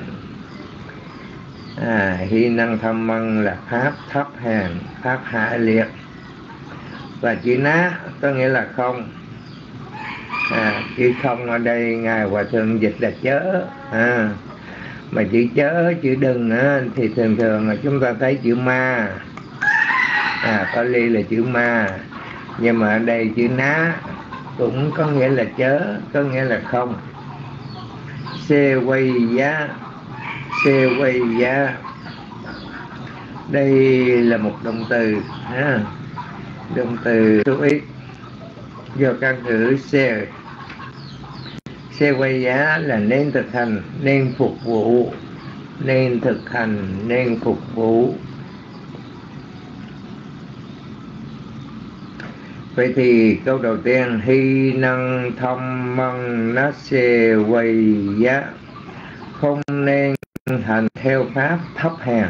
À, hy năng thâm măng là pháp thấp hèn pháp hạ liệt. Và chữ ná có nghĩa là không. À, chữ không ở đây ngài hòa thượng dịch là chớ à, mà chữ chớ chữ đừng á, thì thường thường là chúng ta thấy chữ ma. À có ly là chữ ma. Nhưng mà ở đây chữ ná cũng có nghĩa là chớ, có nghĩa là không. Xe quay giá xe quay giá. Đây là một động từ, ha. động từ chú ý. do căn ngữ xe xe quay giá là nên thực hành, nên phục vụ. Nên thực hành, nên phục vụ. Vậy thì câu đầu tiên hy năng thông măng nát xê quay giá. Không nên hành theo pháp thấp hèn.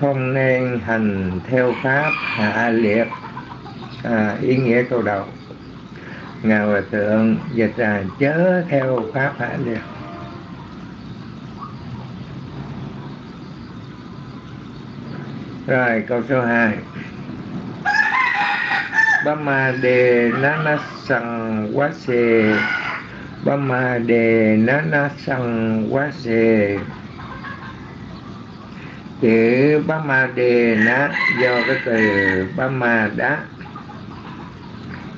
Không nên hành theo pháp hạ liệt. À, ý nghĩa câu đầu. Ngài hòa thượng dịch là chớ theo pháp hạ liệt. Rồi câu số 2 Bama đề nana sang quá xê Bama đề nana sang quá xê chữ Bama đề ná do cái từ Bama đá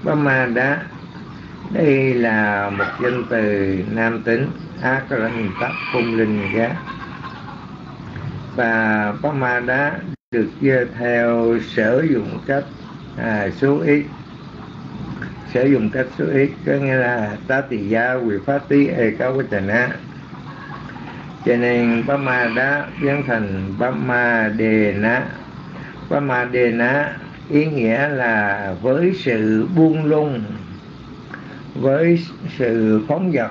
Bama đá đây là một danh từ nam tính ác lan tắc cung linh giá. Và Bama đá được theo sử dụng cách à, số ít sử dụng cách số ít có nghĩa là tá tỳ gia quỳ phát tí e cao quá trình á. Cho nên bá ma đá biến thành bá ma đề ná. Bá ma đề ná ý nghĩa là với sự buông lung với sự phóng dật.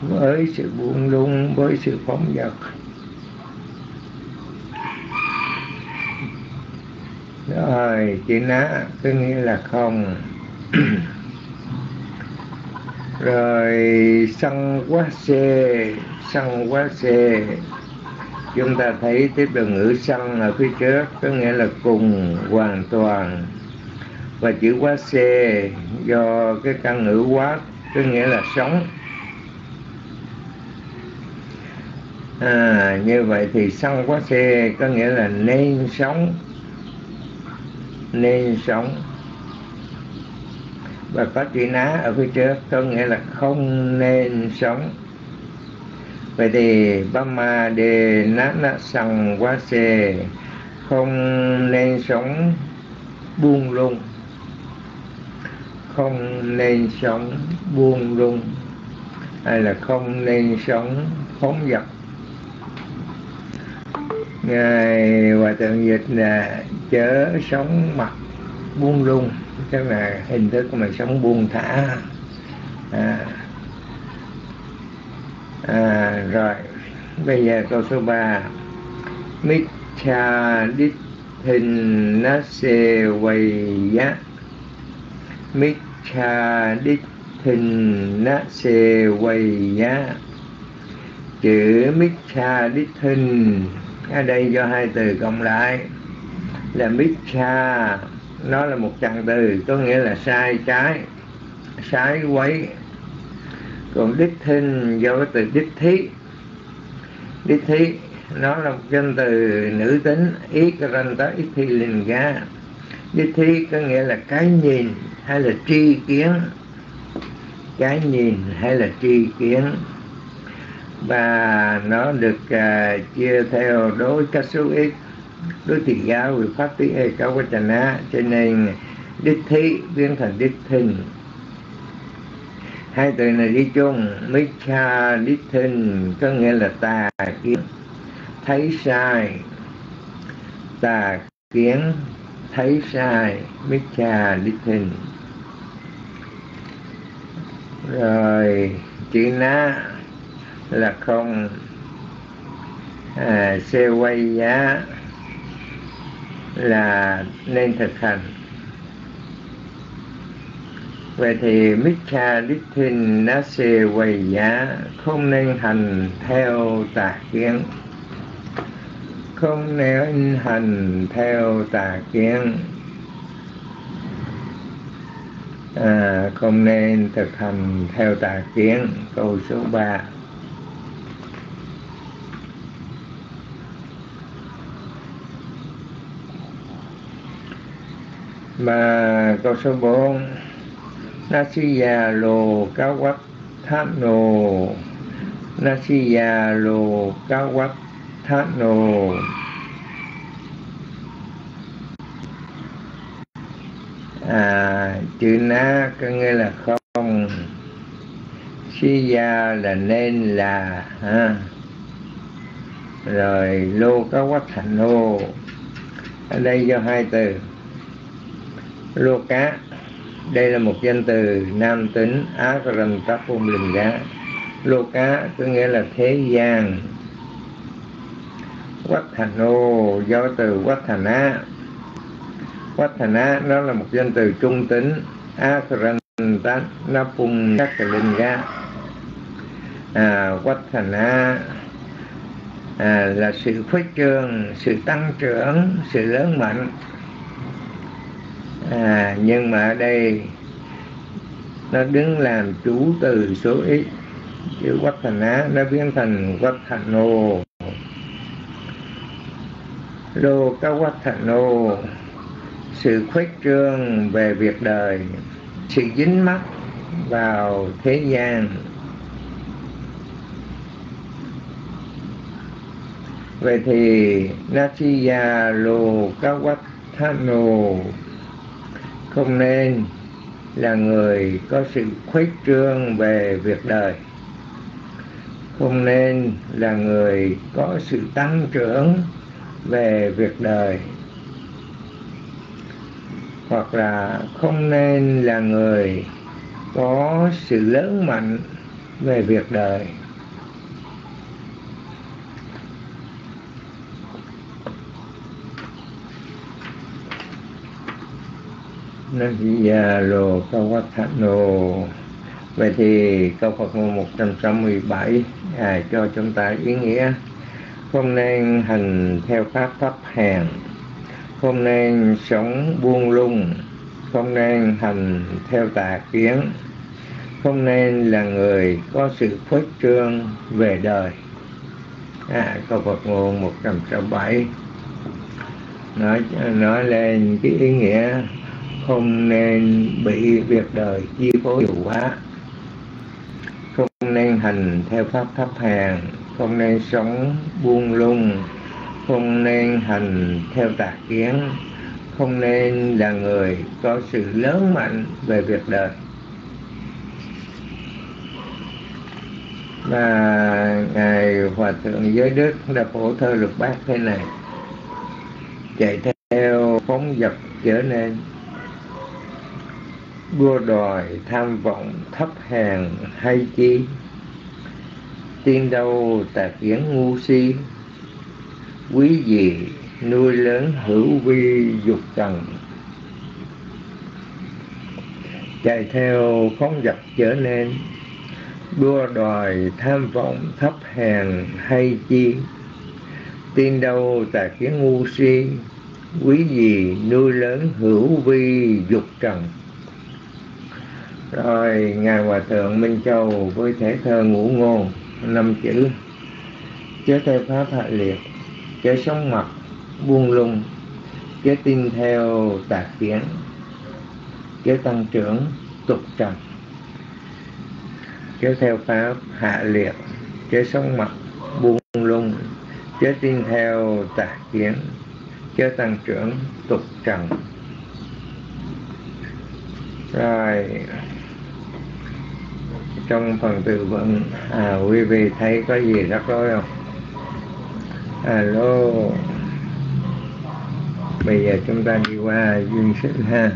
Với sự buông lung với sự phóng dật. Rồi chữ ná có nghĩa là không. Rồi sân quá xê sân quá xê. Chúng ta thấy tiếp từ ngữ sân ở phía trước có nghĩa là cùng hoàn toàn. Và chữ quá xê do cái căn ngữ quá có nghĩa là sống. À, như vậy thì sân quá xê có nghĩa là nên sống nên sống và có chữ ná ở phía trước, có nghĩa là không nên sống. Vậy thì Bama đề ná ná sằng quá xề không nên sống buông lung. Không nên sống buông lung hay là không nên sống phóng dật ngài hòa thượng dịch là chớ sống mặt buông lung tức là hình thức mà sống buông thả. À, à, rồi bây giờ câu số 3 Mitcha đích hình nase vaya Mitcha đích hình nase vaya chữ Mitcha đích hình ở đây do hai từ cộng lại. Là Mitcha nó là một trạng từ, có nghĩa là sai trái, sai quấy. Còn đích thinh do cái từ đích thí. Đích thí, nó là một danh từ nữ tính ý ranh tới ít thi linh ga đích thí có nghĩa là cái nhìn hay là tri kiến. Cái nhìn hay là tri kiến và nó được uh, chia theo đối cách số ít. Đối tiền giáo vì pháp tiếng hay cao quá trần á cho nên đích thí biến thành đích thinh hai từ này đi chung Mikha đích thinh có nghĩa là tà kiến thấy sai. Tà kiến thấy sai Mikha đích thinh rồi chữ ná là không à, xe quay giá là nên thực hành. Vậy thì Mikha Dithin Nase quầy giá không nên hành theo tà kiến. Không nên hành theo tà kiến. À, không nên thực hành theo tà kiến. Câu số 3 mà câu số 4 Nasiya lô cáo quắc tháp nô Nasiya Lô Cá Quách Thát Nô à, chữ na có nghĩa là không. Siya là nên là ha. Rồi lô có quách thành lô ở đây do hai từ lô cá đây là một danh từ nam tính á ranh tắc ôm lô cá có nghĩa là thế gian. Quách thành do từ quách thành á quách thành á nó là một danh từ trung tính á ranh tắc à, quách thành á à, là sự khuếch trương sự tăng trưởng sự lớn mạnh à, nhưng mà ở đây nó đứng làm chủ từ số ít chữ quách thành á nó biến thành quách thành nô lô các quách thành nô sự khuếch trương về việc đời sự dính mắc vào thế gian. Vậy thì Nasiya Lô nô không nên là người có sự khuếch trương về việc đời. Không nên là người có sự tăng trưởng về việc đời. Hoặc là không nên là người có sự lớn mạnh về việc đời. Naviya Lô Kawathano Vậy thì câu Phật ngôn 167 à, cho chúng ta ý nghĩa. Không nên hành theo pháp thấp hèn. Không nên sống buông lung. Không nên hành theo tà kiến. Không nên là người có sự khuếch trương về đời. À, Câu Phật ngôn 167 nói nói lên cái ý nghĩa không nên bị việc đời chi phối nhiều quá. Không nên hành theo pháp thấp hèn, không nên sống buông lung, không nên hành theo tà kiến, không nên là người có sự lớn mạnh về việc đời. Và ngài hòa thượng giới đức đã phổ thơ lục bát thế này chạy theo phóng dật trở nên đua đòi tham vọng thấp hèn hay chi? Tiên đâu tà kiến ngu si? Quý vị nuôi lớn hữu vi dục trần. Chạy theo phóng dật trở nên. Đua đòi tham vọng thấp hèn hay chi? Tiên đâu tà kiến ngu si? Quý gì nuôi lớn hữu vi dục trần rồi, ngài hòa thượng minh châu với thể thơ ngũ ngôn, năm chữ. Chớ theo pháp hạ liệt, chớ sống mặt buông lung, chớ tin theo tà kiến, chớ tăng trưởng tục trần. Chớ theo pháp hạ liệt, chớ sống mặt buông lung, chớ tin theo tà kiến, chớ tăng trưởng tục trần. Rồi trong phần từ vựng à, quý vị thấy có gì rắc rối không? Alo. Bây giờ chúng ta đi qua duyên sự ha.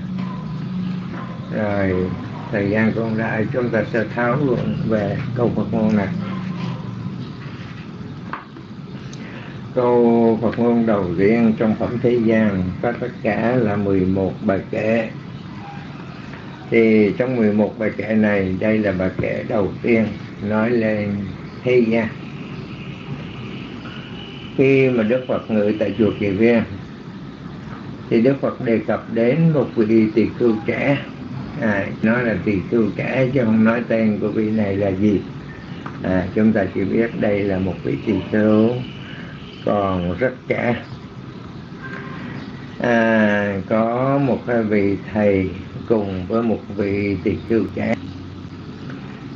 Rồi thời gian còn lại chúng ta sẽ thảo luận về câu Phật ngôn này. Câu Phật ngôn đầu tiên trong phẩm thế gian có tất cả là 11 bài kệ thì trong 11 bài kệ này đây là bài kệ đầu tiên nói lên thế gian khi mà Đức Phật ngự tại chùa Kỳ Viên thì Đức Phật đề cập đến một vị tỳ khưu trẻ. À, nói là tỳ khưu trẻ chứ không nói tên của vị này là gì. À, chúng ta chỉ biết đây là một vị tỳ khưu còn rất trẻ. À, có một vị thầy cùng với một vị tỳ khưu trẻ.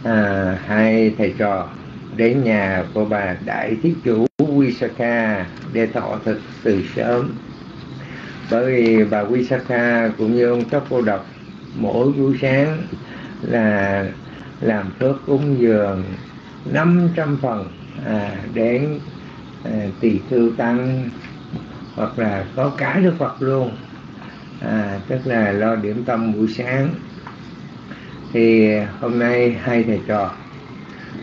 À, hai thầy trò đến nhà của bà đại thí chủ Visakha để thọ thực từ sớm. Bởi vì bà Visakha cũng như ông các cô độc mỗi buổi sáng là làm phước cúng dường 500 phần à, đến à, tỳ khưu tăng hoặc là có cả đức phật luôn à, tức là lo điểm tâm buổi sáng. Thì hôm nay hai thầy trò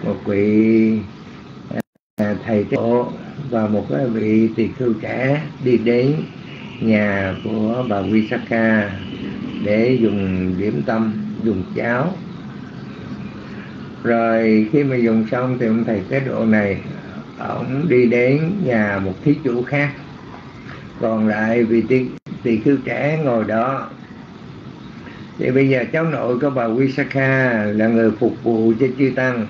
một vị à, thầy tổ và một vị tỳ khưu trẻ đi đến nhà của bà Visakha để dùng điểm tâm dùng cháo. Rồi khi mà dùng xong thì ông thầy tế độ này ông đi đến nhà một thí chủ khác. Còn lại vị tỳ, tỳ khưu trẻ ngồi đó. Thì bây giờ cháu nội của bà Visakha là người phục vụ cho chư tăng.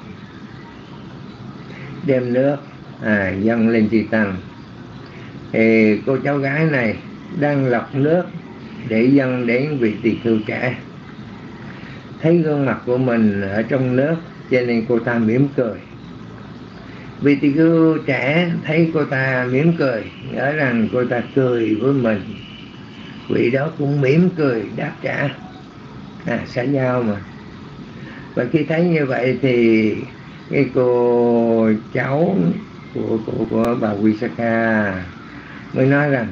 Đem nước à, dâng lên chư tăng. Thì cô cháu gái này đang lọc nước để dâng đến vị tỳ khưu trẻ. Thấy gương mặt của mình ở trong nước cho nên cô ta mỉm cười. Vị tỳ khưu trẻ thấy cô ta mỉm cười nhớ rằng cô ta cười với mình vị đó cũng mỉm cười đáp trả. À xã giao mà. Và khi thấy như vậy thì cái cô cháu của của, của bà Visakha mới nói rằng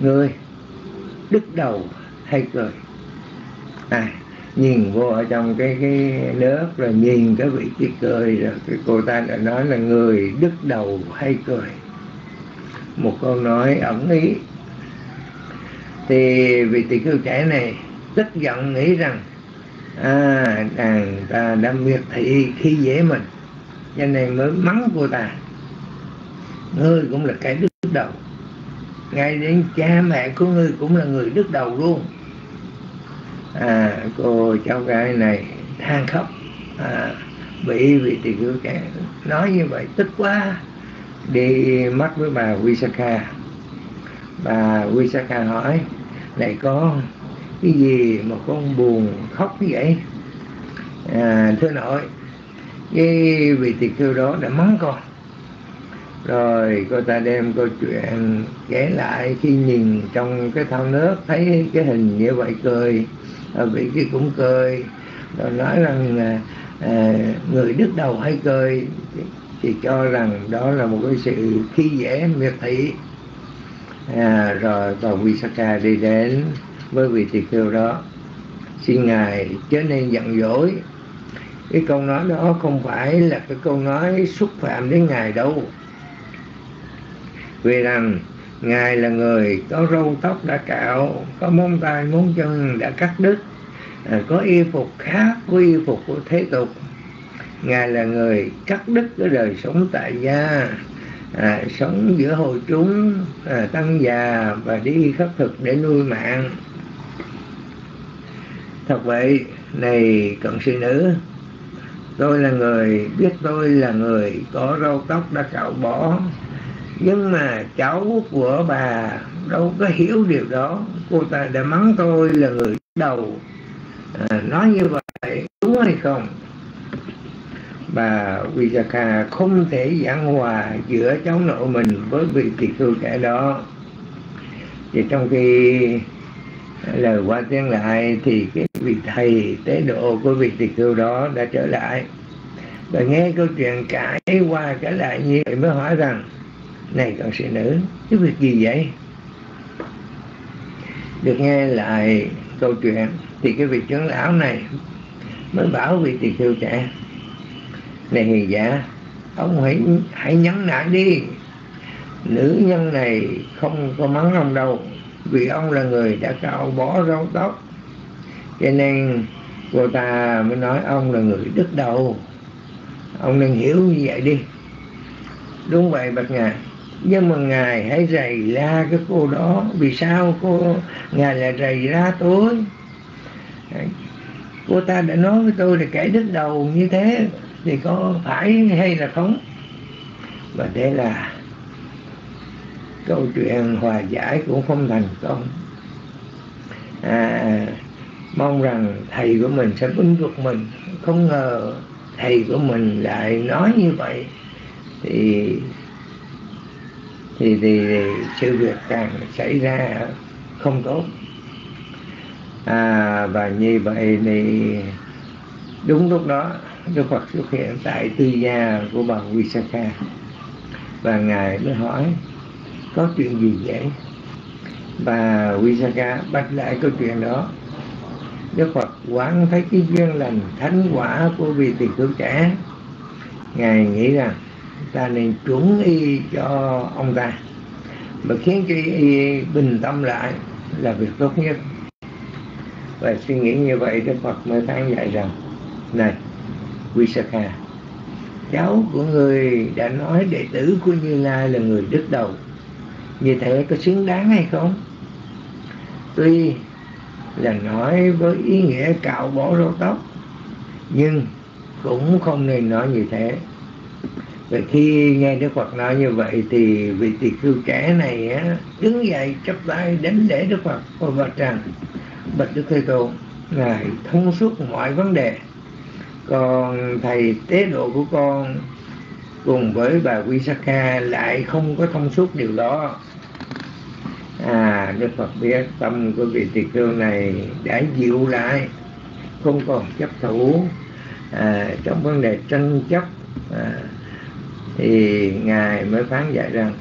ngươi đứt đầu hay cười? À nhìn vô ở trong cái cái nước rồi nhìn cái vị trí cười rồi cái cô ta đã nói là người đứt đầu hay cười? Một câu nói ẩn ý thì vị tỷ khưu trẻ này tức giận nghĩ rằng à đàn ta đã miệt thị khi dễ mình cho nên mới mắng cô ta. Ngươi cũng là cái đứt đầu. Ngay đến cha mẹ của ngươi cũng là người đứt đầu luôn. À cô cháu gái này than khóc. À, bị vị tỷ khưu trẻ nói như vậy tức quá đi mắt với bà Visakha bà Visakha hỏi này con cái gì mà con buồn khóc như vậy? À, thưa nội cái vị tỳ kheo đó đã mắng con. Rồi cô ta đem câu chuyện kể lại khi nhìn trong cái thau nước thấy cái hình như vậy cười. Vị kia cũng cười rồi nói rằng à, người đứt đầu hay cười thì cho rằng đó là một cái sự khi dễ miệt thị à, rồi bà Visakha đi đến với vị tỳ kheo đó. Xin ngài chớ nên giận dỗi. Cái câu nói đó không phải là cái câu nói xúc phạm đến ngài đâu. Vì rằng ngài là người có râu tóc đã cạo có móng tay móng chân đã cắt đứt à, có y phục khác với y phục của thế tục. Ngài là người cắt đứt cái đời sống tại gia à, sống giữa hội chúng à, tăng già và đi khất thực để nuôi mạng. Thật vậy này cận sư nữ tôi là người biết tôi là người có râu tóc đã cạo bỏ. Nhưng mà cháu của bà đâu có hiểu điều đó. Cô ta đã mắng tôi là người đầu. À, nói như vậy đúng hay không? Bà Vijaka không thể giảng hòa giữa cháu nội mình với vị tỳ khưu trẻ đó. Thì trong khi à, lời qua tiếng lại thì cái vị thầy, tế độ của vị tỳ khưu đó đã trở lại. Và nghe câu chuyện cãi qua cãi lại như vậy mới hỏi rằng, này con sĩ nữ, cái việc gì vậy? Được nghe lại câu chuyện thì cái vị trưởng lão này mới bảo vị tỳ khưu trẻ này hiền giả ông hãy hãy nhắn nại đi. Nữ nhân này không có mắng ông đâu, vì ông là người đã cạo bỏ râu tóc. Cho nên cô ta mới nói ông là người đứt đầu. Ông nên hiểu như vậy đi. Đúng vậy, bạch ngài nhưng mà ngài hãy rầy la cái cô đó. Vì sao cô, ngài lại rầy la tôi? Cô ta đã nói với tôi là kẻ đứt đầu như thế thì có phải hay là không? Và đây là câu chuyện hòa giải cũng không thành công. À, mong rằng thầy của mình sẽ ứng được mình. Không ngờ thầy của mình lại nói như vậy. Thì thì, thì, thì sự việc càng xảy ra không tốt. À, và như vậy thì đúng lúc đó Đức Phật xuất hiện tại tư gia của bà Visakha và ngài mới hỏi, có chuyện gì vậy? Và Visakha bắt lại câu chuyện đó. Đức Phật quán thấy cái duyên lành thánh quả của vị tỳ khưu trẻ. Ngài nghĩ rằng ta nên chuẩn y cho ông ta. Và khiến cho y bình tâm lại là việc tốt nhất. Và suy nghĩ như vậy, Đức Phật mới phán dạy rằng, này Visakha cháu của người đã nói đệ tử của Như Lai là người đức đầu. Như thế có xứng đáng hay không? Tuy là nói với ý nghĩa cạo bỏ râu tóc nhưng cũng không nên nói như thế. Vậy khi nghe Đức Phật nói như vậy thì vị tỳ khưu trẻ này á, đứng dậy chắp tay đánh lễ Đức Phật. Và bạch rằng bạch Đức Thế Tôn ngài thông suốt mọi vấn đề còn thầy tế độ của con cùng với bà Visakha lại không có thông suốt điều đó. À Đức Phật biết tâm của vị tỳ kheo này đã dịu lại không còn chấp thủ. À, trong vấn đề tranh chấp à, thì ngài mới phán dạy rằng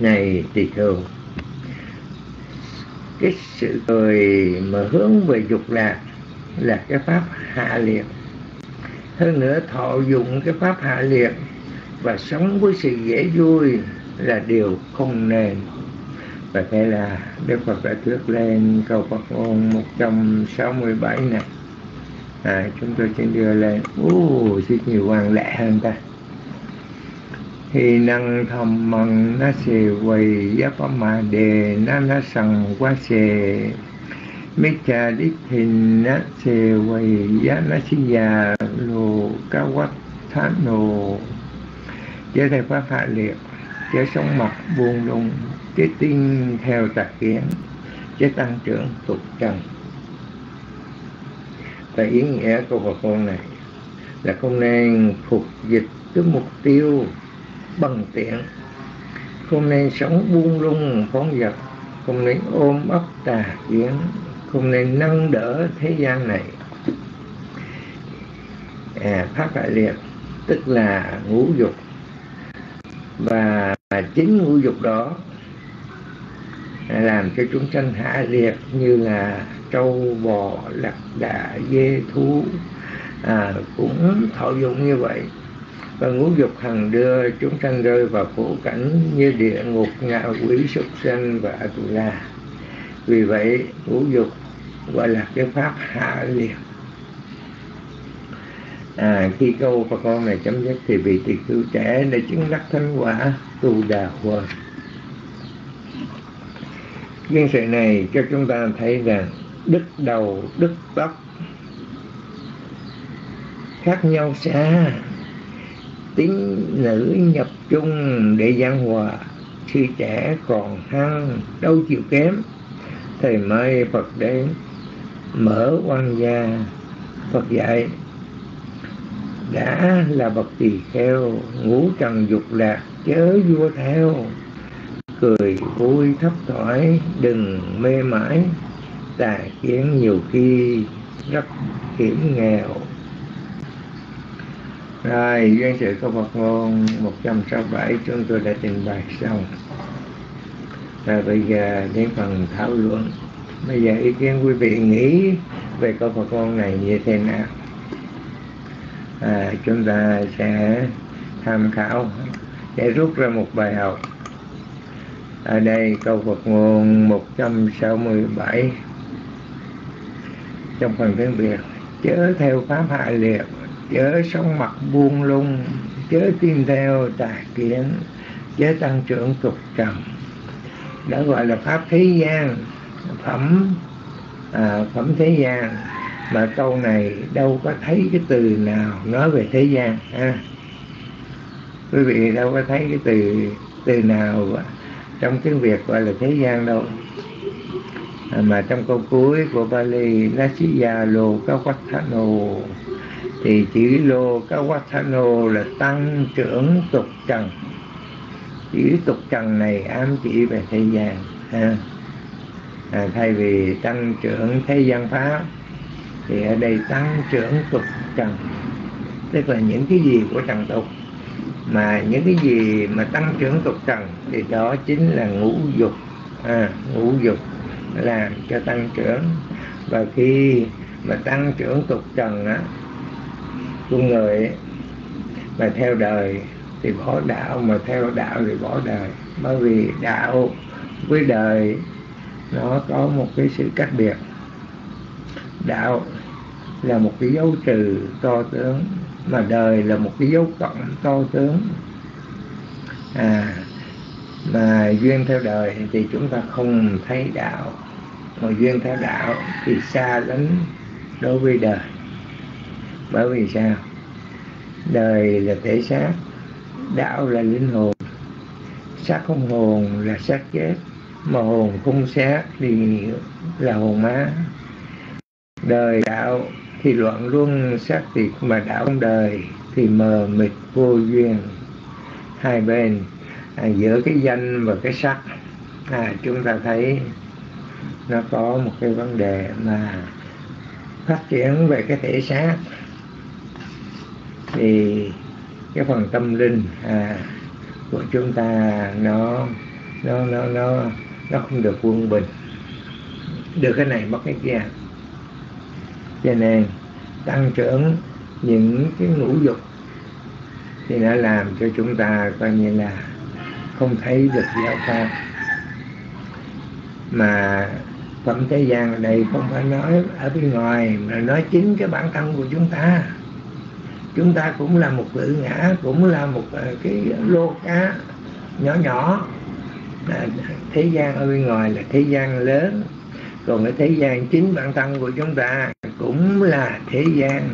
này tỳ kheo cái sự cười mà hướng về dục lạc là cái pháp hạ liệt. Hơn nữa thọ dụng cái pháp hạ liệt và sống với sự dễ vui là điều không nên. Và thế là Đức Phật đã thuyết lên câu Phật ngôn 167 này à, chúng tôi xin đưa lên. Ồ, rất nhiều quan lệ hơn ta. Thì năng thầm mần na se quỳ giáp ma đề na Mika đích hình na giá già lô ca quát thán nô chế thầy pháp hạ liệt chế sống mặt, buông lung chế tin theo tạc kiến chế tăng trưởng tục trần. Và ý nghĩa của bà con này là không nên phục dịch cái mục tiêu bằng tiện, không nên sống buông lung, phóng dật, không nên ôm ấp tà kiến không nên nâng đỡ thế gian này. À, phát đại liệt tức là ngũ dục. Và chính ngũ dục đó làm cho chúng sanh hạ liệt như là trâu bò lạc đà dê thú. À, cũng thọ dụng như vậy. Và ngũ dục hằng đưa chúng sanh rơi vào khổ cảnh như địa ngục ngạ quỷ súc sanh và tù la vì vậy ngũ dục gọi là cái pháp hạ liệt à, khi câu và con này chấm dứt thì vị tỳ khưu trẻ để chứng đắc thánh quả tu đà quần Duyên sự này cho chúng ta thấy rằng đức đầu, đức tóc khác nhau xa. Tính nữ nhập chung để gian hòa khi trẻ còn hăng đâu chịu kém thì mới phật đến mở quan gia. Phật dạy, đã là bậc tỳ kheo, ngũ trần dục lạc, chớ vua theo. Cười vui thấp thoải đừng mê mãi. Tà kiến nhiều khi rất hiểm nghèo. Rồi duyên sự có Phật ngôn 167 chúng tôi đã trình bày xong. Rồi bây giờ đến phần thảo luận. Bây giờ ý kiến quý vị nghĩ về câu Phật ngôn này như thế nào? À, chúng ta sẽ tham khảo để rút ra một bài học. Ở đây câu Phật ngôn 167 trong phần tiếng Việt chớ theo pháp hạ liệt chớ sống mặt buông lung chớ tin theo tà kiến chớ tăng trưởng tục trần đã gọi là pháp thế gian phẩm à, phẩm thế gian. Mà câu này đâu có thấy cái từ nào nói về thế gian ha? Quý vị đâu có thấy cái từ từ nào trong tiếng Việt gọi là thế gian đâu. À, mà trong câu cuối của Bali Nasiya Lô Cao thì chữ lô cá là tăng trưởng tục trần chỉ tục trần này ám chỉ về thế gian ha. À, thay vì tăng trưởng thế gian pháp thì ở đây tăng trưởng tục trần. Tức là những cái gì của trần tục. Mà những cái gì mà tăng trưởng tục trần thì đó chính là ngũ dục. À, ngũ dục làm cho tăng trưởng. Và khi mà tăng trưởng tục trần á con người mà theo đời thì bỏ đạo, mà theo đạo thì bỏ đời. Bởi vì đạo với đời, nó có một cái sự cách biệt. Đạo là một cái dấu trừ to tướng, mà đời là một cái dấu cộng to tướng. À mà duyên theo đời thì chúng ta không thấy đạo. Mà duyên theo đạo thì xa lánh đối với đời. Bởi vì sao? Đời là thể xác đạo là linh hồn. Xác không hồn là xác chết mà hồn không xác thì là hồn má đời đạo thì loạn luân xác thịt mà đạo không đời thì mờ mịt vô duyên. Hai bên à, giữa cái danh và cái sắc à, chúng ta thấy nó có một cái vấn đề mà phát triển về cái thể xác. Thì cái phần tâm linh à, của chúng ta nó nó nó nó nó không được quân bình. Được cái này mất cái kia. Cho nên tăng trưởng những cái ngũ dục thì nó làm cho chúng ta coi như là không thấy được giáo pháp mà phẩm thế gian ở đây không phải nói ở bên ngoài mà nói chính cái bản thân của chúng ta chúng ta cũng là một tự ngã cũng là một ờ, cái lô cá nhỏ nhỏ. À, thế gian ở bên ngoài là thế gian lớn còn cái thế gian chính bản thân của chúng ta cũng là thế gian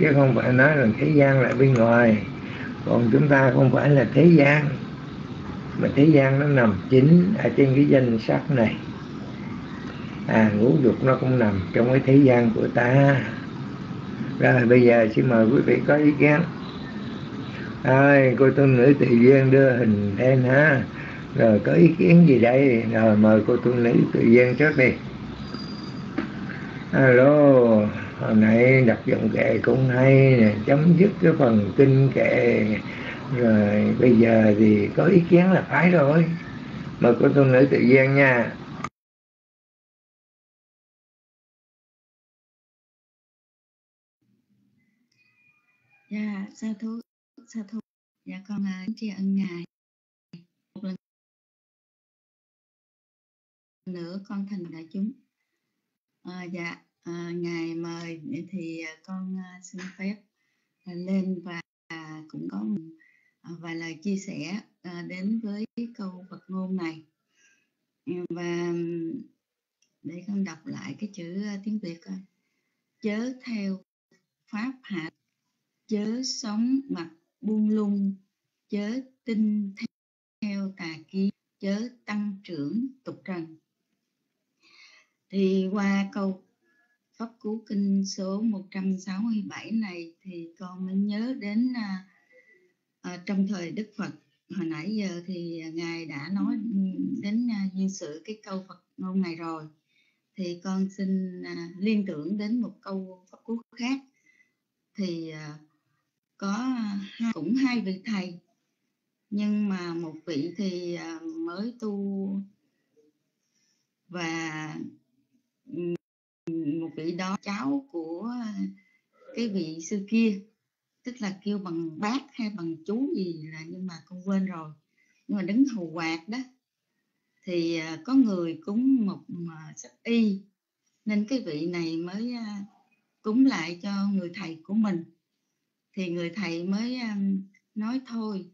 chứ không phải nói là thế gian là bên ngoài. Còn chúng ta không phải là thế gian mà thế gian nó nằm chính ở trên cái danh sắc này. À ngũ dục nó cũng nằm trong cái thế gian của ta rồi bây giờ xin mời quý vị có ý kiến. Rồi cô tu nữ tự duyên đưa hình lên ha. Rồi, có ý kiến gì đây? Rồi, mời cô tu nữ tự duyên trước đi. Alo, hồi nãy đọc giọng kệ cũng hay nè, chấm dứt cái phần kinh kệ. Rồi, bây giờ thì có ý kiến là phải rồi. Mời cô tu nữ tự duyên nha. Dạ, sa thú, sa thú. Dạ con uh, tri ân ngài. Một lần nữa con thành đại chúng. À, dạ, à, ngài mời thì à, con uh, xin phép uh, lên và uh, cũng có uh, vài lời chia sẻ uh, đến với câu Phật ngôn này. Và để con đọc lại cái chữ uh, tiếng Việt coi. Chớ theo pháp hạ chớ sống mặt buông lung chớ tin theo tà kiến chớ tăng trưởng tục trần. Thì qua câu pháp cú kinh số 167 này thì con mới nhớ đến à, à, trong thời Đức Phật hồi nãy giờ thì ngài đã nói đến à, duyên sự cái câu Phật ngôn này rồi. Thì con xin à, liên tưởng đến một câu pháp cú khác. Thì à, có hai, cũng hai vị thầy. Nhưng mà một vị thì à, mới tu và một vị đó cháu của cái vị sư kia tức là kêu bằng bác hay bằng chú gì là nhưng mà con quên rồi. Nhưng mà đứng hầu quạt đó thì à, có người cúng một à, sắc y. Nên cái vị này mới cúng lại cho người thầy của mình thì người thầy mới nói thôi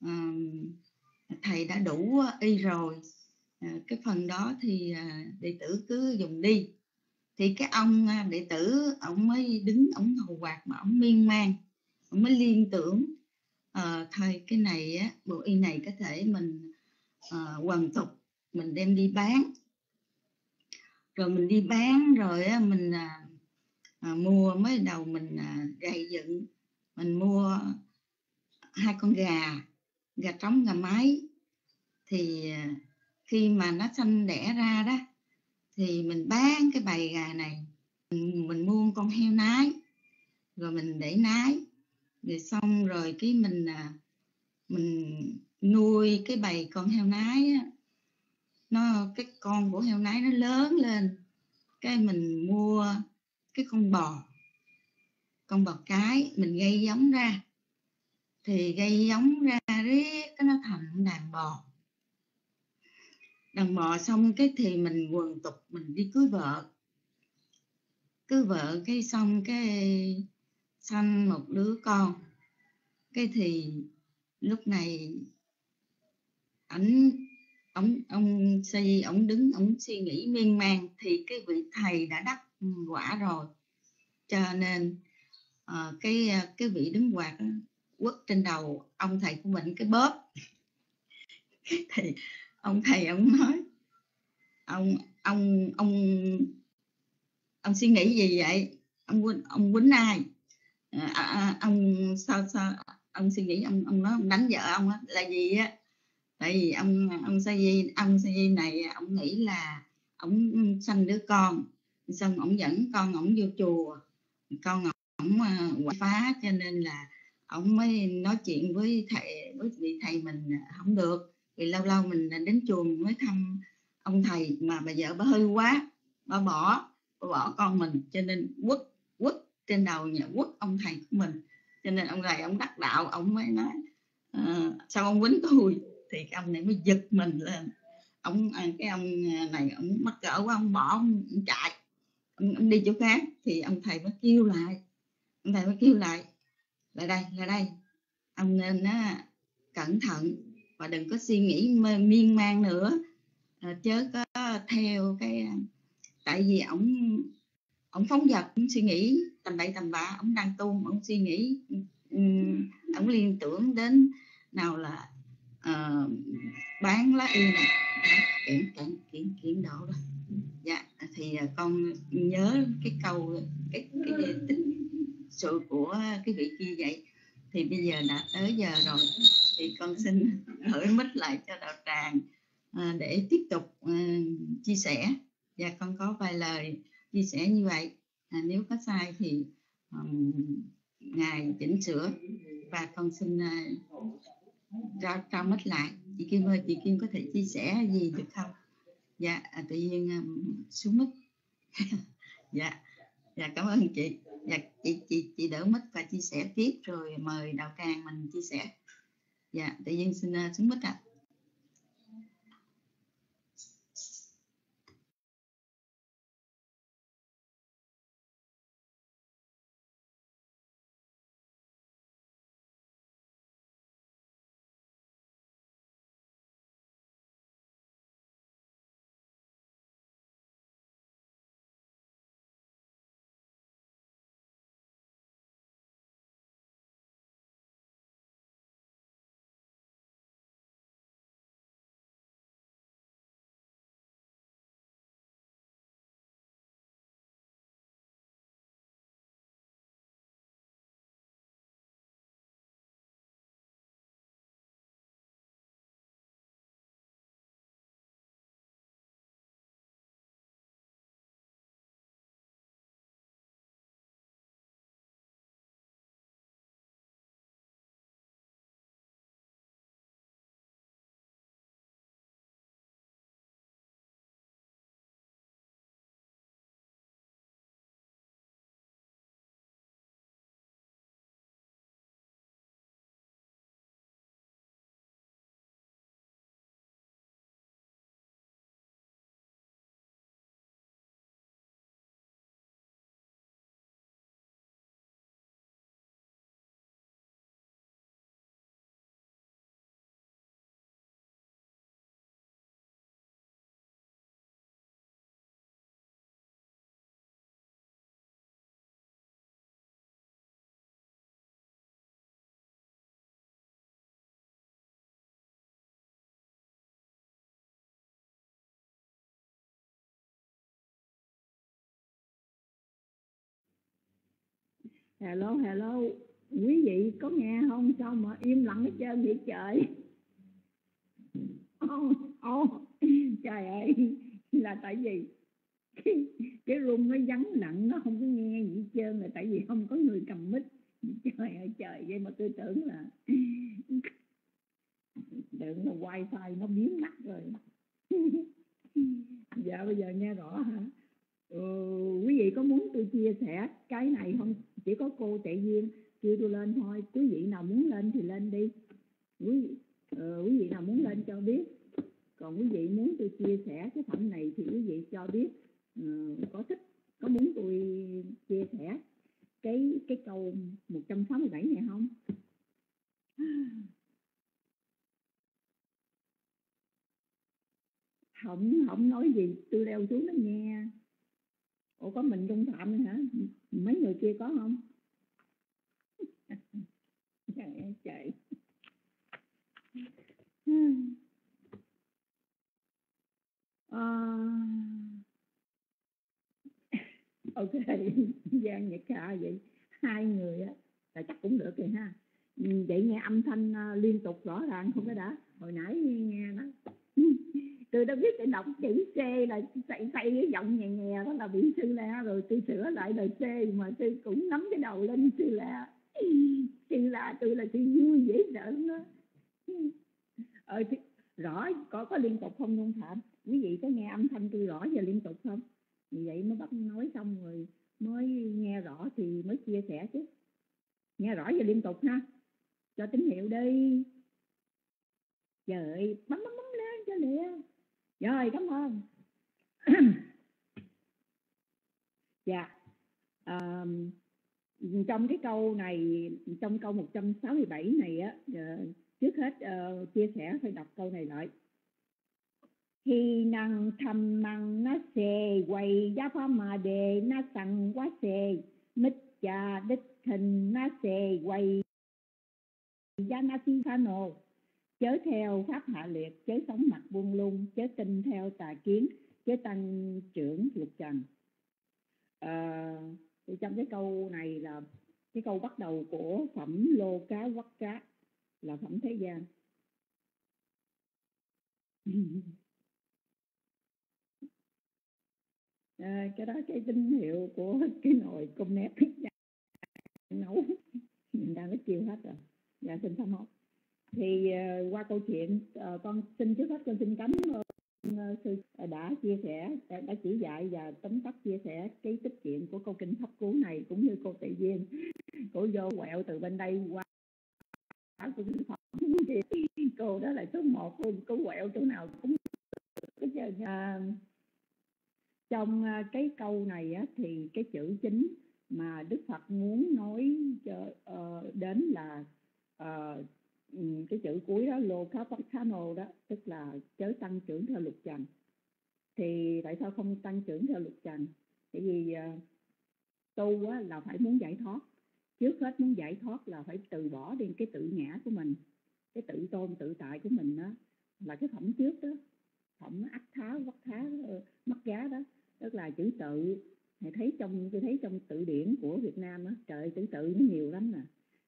ờ, thầy đã đủ y rồi à, cái phần đó thì à, đệ tử cứ dùng đi. Thì cái ông đệ tử ông mới đứng ông hầu quạt mà ông miên man ông mới liên tưởng à, thôi cái này á, bộ y này có thể mình ờ, à, hoàn tục mình đem đi bán. Rồi mình đi bán rồi á, mình à, à, mua mới đầu mình à, gây dựng mình mua hai con gà gà trống gà mái. Thì à, khi mà nó sanh đẻ ra đó thì mình bán cái bầy gà này. Mình, mình mua con heo nái rồi mình để nái. Rồi xong rồi cái mình à, mình nuôi cái bầy con heo nái á, nó cái con của heo nái nó lớn lên. Cái mình mua cái con bò con bò cái mình gây giống ra. Thì gây giống ra riết, cái nó thành đàn bò. Đàn bò xong cái thì mình quần tục, mình đi cưới vợ. Cưới vợ cái xong cái sanh một đứa con. Cái thì lúc này ảnh ông ông suy ông đứng ông suy nghĩ miên man thì cái vị thầy đã đắc quả rồi. Cho nên Ờ, cái ờ, cái vị đứng quạt quất trên đầu ông thầy của mình cái bóp. Thì ông thầy ông nói ông ông ông ông suy nghĩ gì vậy? Ông quýnh ông quýnh ai? Ờ, à, à, ông sao sao ông suy nghĩ ông ông nói ông đánh vợ ông là gì á? Tại vì ông ông sa di ông sa di này ông nghĩ là ông sanh đứa con xong ông dẫn con ông vô chùa con ông ờ, quậy phá cho nên là ông mới nói chuyện với thầy với vị thầy mình ờ, không được. Vì lâu lâu mình đến chùa mới thăm ông thầy mà bà vợ bà hơi quá bà bỏ bà bỏ con mình. Cho nên quất quất trên đầu nhà quất ông thầy của mình. Cho nên ông thầy ông đắc đạo ông mới nói uh, sao ông quýnh tôi? Thì cái ông này mới giật mình lên. Ông cái ông này ông mắc cỡ quá ông bỏ ông, ông chạy ông, ông đi chỗ khác. Thì ông thầy mới kêu lại thầy mới kêu lại lại đây lại đây. Ông nên á, cẩn thận và đừng có suy nghĩ miên man nữa. À, chớ có theo cái à, tại vì ông ông phóng dật ổng suy nghĩ tầm bậy tầm bạ ông đang tu ổng ông suy nghĩ ừ, ổng ông liên tưởng đến nào là uh, bán lá y này. Kiện kiện kiện kiện độ rồi dạ thì à, con nhớ cái câu cái cái tích sự của cái vị kia vậy? Thì bây giờ đã tới giờ rồi. Thì con xin gửi mít lại cho đạo tràng à, để tiếp tục à, chia sẻ. Và con có vài lời chia sẻ như vậy. À, nếu có sai thì um, ngài chỉnh sửa. Và con xin uh, ra trao mất lại. Chị Kim ơi chị Kim có thể chia sẻ gì được không? Dạ à, tự nhiên um, xuống mất dạ dạ cảm ơn chị dạ chị chị chị đỡ mất và chia sẻ tiếp rồi mời đạo tràng mình chia sẻ. Dạ tự nhiên xin à, uh, xuống mất ạ. Hello hello. Quý vị có nghe không? Sao mà im lặng hết trơn vậy trời? Ô ô trời ơi là tại vì cái, cái room nó vắng nặng nó không có nghe gì hết trơn là tại vì không có người cầm mic. Trời ơi trời vậy mà tôi tưởng là tưởng là wifi nó biến mất rồi. Dạ bây giờ nghe rõ hả? Ừ, quý vị có muốn tôi chia sẻ cái này không? Chỉ có cô tệ duyên chưa tôi lên thôi quý vị nào muốn lên thì lên đi. Quý uh, quý vị nào muốn lên cho biết. Còn quý vị muốn tôi chia sẻ cái phẩm này thì quý vị cho biết. Uh, có thích có muốn tôi chia sẻ cái cái câu 167 này không? Không không nói gì tôi leo xuống nó nghe. Ủa có mình trung phạm hả? Mấy người kia có không? Trời ơi trời. À, ok giang nhật kha vậy hai người á là chắc cũng được rồi ha. Vậy nghe âm thanh uh, liên tục rõ ràng không có đã? Hồi nãy nghe nó tôi đã biết cái đọc chữ C là xây xây cái giọng nhẹ nhẹ đó là bị sư la rồi tôi sửa lại lời C mà tôi cũng nắm cái đầu lên sư la. Sư la tôi là sư vui dễ sợ đó ờ thì, rõ có có liên tục không nhung phạm quý vị có nghe âm thanh tôi rõ và liên tục không? Vì vậy mới bắt nói xong rồi mới nghe rõ thì mới chia sẻ chứ. Nghe rõ và liên tục ha. Cho tín hiệu đi. Trời ơi bấm bấm bấm nè. Rồi cảm ơn dạ. À, trong cái câu này trong câu 167 này á uh, trước hết uh, chia sẻ phải đọc câu này lại. Khi năng thầm măng na xề quay giá phá mà đề na sẵn quá xề. Mít cha đích thình na xề quay giá na xin pha nồ chớ theo pháp hạ liệt chớ sống mặt buông lung chớ tin theo tà kiến chớ tăng trưởng lục trần. À, thì trong cái câu này là cái câu bắt đầu của phẩm lô cá quắc cá là phẩm thế gian. À, cái đó cái tín hiệu của cái nồi cơm nếp. Nấu. Mình đang nó kêu hết rồi. Dạ xin thăm hốt thì uh, qua câu chuyện uh, con xin trước hết con xin cảm ơn uh, sư đã chia sẻ đã, đã chỉ dạy và tóm tắt chia sẻ cái tích chuyện của câu kinh pháp cú này cũng như cô tự viên cô vô quẹo từ bên đây qua cô đó là số một cô, cô quẹo chỗ nào cũng à, trong cái câu này á, thì cái chữ chính mà Đức Phật muốn nói cho, uh, đến là uh, Ừ, cái chữ cuối đó lô nô đó tức là chớ tăng trưởng theo lục trần. Thì tại sao không tăng trưởng theo lục trần? Tại vì uh, tu á, là phải muốn giải thoát. Trước hết muốn giải thoát là phải từ bỏ đi cái tự ngã của mình cái tự tôn tự tại của mình đó là cái phẩm trước đó phẩm ách thá vắt thá ờ, mắt giá đó. Tức là chữ tự thầy thấy trong tôi thấy trong tự điển của Việt Nam á trời chữ tự nó nhiều lắm nè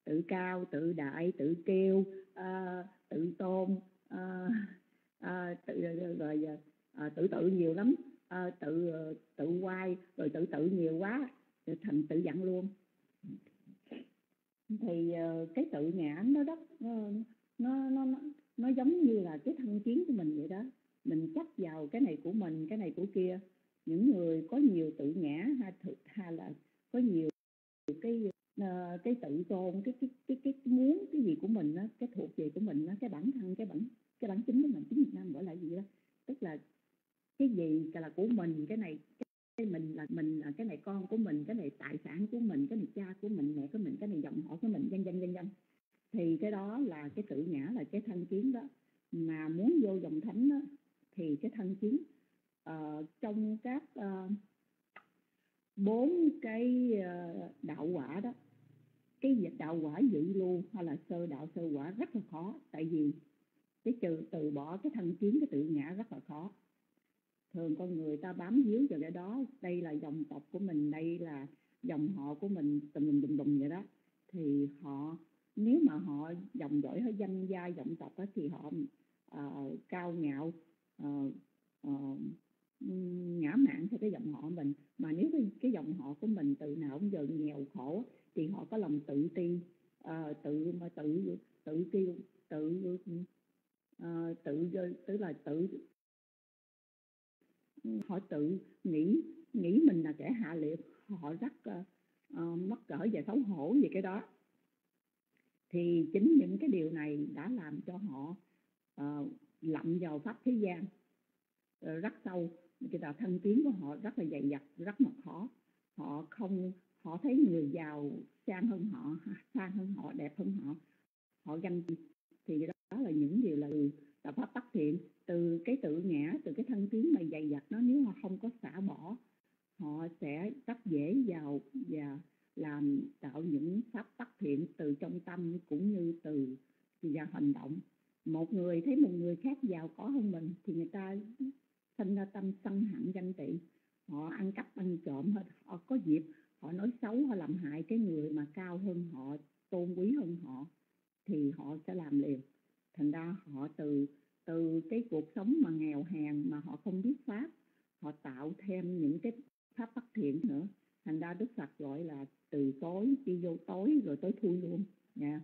tự cao tự đại tự kêu uh, ờ, tự tôn uh, uh, tự rồi uh, tự tự nhiều lắm. Uh, tự tự quay rồi tự tự nhiều quá thành tự giận luôn. Thì uh, cái tự ngã nó rất uh, nó nó nó nó giống như là cái thân kiến của mình vậy đó. Mình chấp vào cái này của mình cái này của kia. Những người có nhiều tự ngã hay thực hay là có nhiều cái uh, cái tự tôn cái cái cái cái muốn cái gì của mình đó, cái thuộc về của mình đó, cái bản thân cái bản cái bản chính của mình tiếng Việt Nam gọi là gì đó. Tức là cái gì là của mình cái này cái mình là mình là cái này con của mình cái này tài sản của mình cái này cha của mình mẹ của mình cái này dòng họ của mình vân vân vân vân. Thì cái đó là cái tự ngã là cái thân kiến đó. Mà muốn vô dòng thánh đó, thì cái thân kiến uh, trong các uh, bốn cái uh, đạo quả đó cái đạo quả dự lưu hay là sơ đạo sơ quả rất là khó. Tại vì cái trừ từ bỏ cái thân kiến cái tự ngã rất là khó. Thường con người ta bám víu vào cái đó. Đây là dòng tộc của mình đây là dòng họ của mình tùm lum tùm lum vậy đó. Thì họ nếu mà họ dòng dõi hơi danh gia dòng tộc đó, thì họ uh, cao ngạo uh, uh, ngã mạn theo cái dòng họ mình. Mà nếu cái, cái dòng họ của mình từ nào cũng giờ nghèo khổ thì họ có lòng tự ti uh, tự mà tự tự tiêu tự uh, tự tức là tự họ tự nghĩ nghĩ mình là kẻ hạ liệt họ rất uh, uh, mắc cỡ và xấu hổ về cái đó. Thì chính những cái điều này đã làm cho họ uh, lậm vào pháp thế gian. Uh, rất sâu cái là thân tiến của họ rất là dày dặt rất là khó họ không họ thấy người giàu sang hơn họ, sang hơn họ, đẹp hơn họ họ ganh thì đó là những điều là là pháp tắc thiện từ cái tự ngã, từ cái thân tiếng mà dày dặt nó nếu mà không có xả bỏ, họ sẽ rất dễ vào và làm tạo những pháp tắc thiện từ trong tâm cũng như từ và hành động. Một người thấy một người khác giàu có hơn mình thì người ta sinh ra tâm sân hận ganh tị. Họ ăn cắp ăn trộm hết, họ có dịp họ nói xấu, họ làm hại cái người mà cao hơn họ, tôn quý hơn họ, thì họ sẽ làm liền. Thành ra họ từ từ cái cuộc sống mà nghèo hèn mà họ không biết pháp, họ tạo thêm những cái pháp bất thiện nữa. Thành ra đức phật gọi là từ tối đi vô tối rồi tới thui luôn, nha.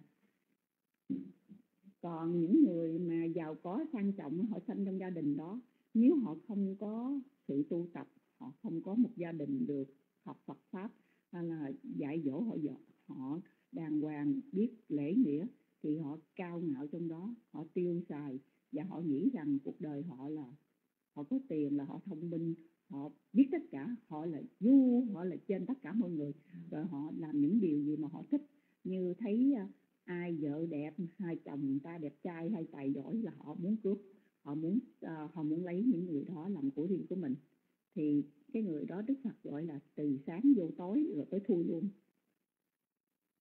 Còn những người mà giàu có, sang trọng, họ sinh trong gia đình đó, nếu họ không có sự tu tập, họ không có một gia đình được học Phật pháp hay là dạy dỗ họ họ đàng hoàng biết lễ nghĩa thì họ cao ngạo trong đó họ tiêu xài và họ nghĩ rằng cuộc đời họ là họ có tiền là họ thông minh họ biết tất cả họ là vua họ là trên tất cả mọi người rồi họ làm những điều gì mà họ thích. Như thấy ờ, ai vợ đẹp hai chồng ta đẹp trai hay tài giỏi là họ muốn cướp họ muốn uh, họ muốn lấy những người đó làm của riêng của mình. Thì cái người đó đức phật gọi là từ sáng vô tối rồi tới thui luôn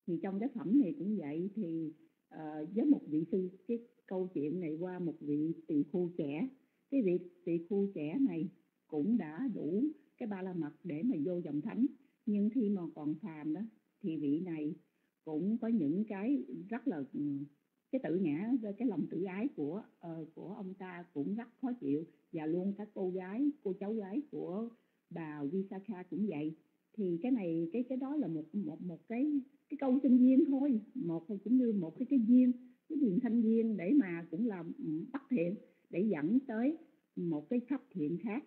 thì trong cái phẩm này cũng vậy thì uh, với một vị sư cái câu chuyện này qua một vị tỳ khu trẻ cái vị tỳ khu trẻ này cũng đã đủ cái ba la mật để mà vô dòng thánh. Nhưng khi mà còn phàm đó thì vị này cũng có những cái rất là ừ, cái tự ngã cái lòng tự ái của uh, của ông ta cũng rất khó chịu. Và luôn các cô gái cô cháu gái của bà Visakha cũng vậy. Thì cái này, cái cái đó là một một một cái cái câu sinh viên thôi. Một cũng như một cái cái duyên cái duyên thanh viên để mà cũng là bắt thiện, để dẫn tới một cái cấp thiện khác.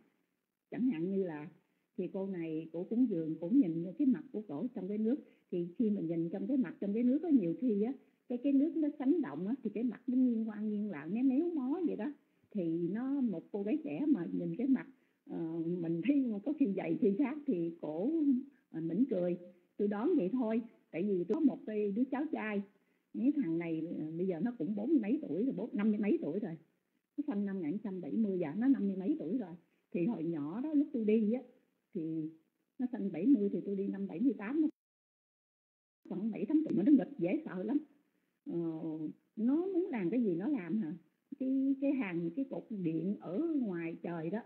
Chẳng hạn như là, thì cô này cổ cúng dường cũng nhìn cái mặt của cổ trong cái nước. Thì khi mình nhìn trong cái mặt trong cái nước có nhiều khi á, cái cái nước nó sánh động á, thì cái mặt nó nghiêng qua nghiêng lại, méo méo mó vậy đó. Thì nó, một cô gái trẻ mà nhìn cái mặt uh, mình thấy có khi dày khi khác thì cổ uh, mỉm cười. Tôi đón vậy thôi tại vì tôi có một cái đứa cháu trai. Cái thằng này ờ, bây giờ nó cũng bốn mấy tuổi rồi bốn năm mấy tuổi rồi. Nó sinh năm 1970 giờ dạ, nó năm mươi mấy tuổi rồi. Thì hồi nhỏ đó lúc tôi đi á thì nó sinh 70 thì tôi đi năm 78 nó khoảng 7 tháng tuổi mà nó nghịch dễ sợ lắm. Ờ, nó muốn làm cái gì nó làm hả? Cái cái hàng cái cột điện ở ngoài trời đó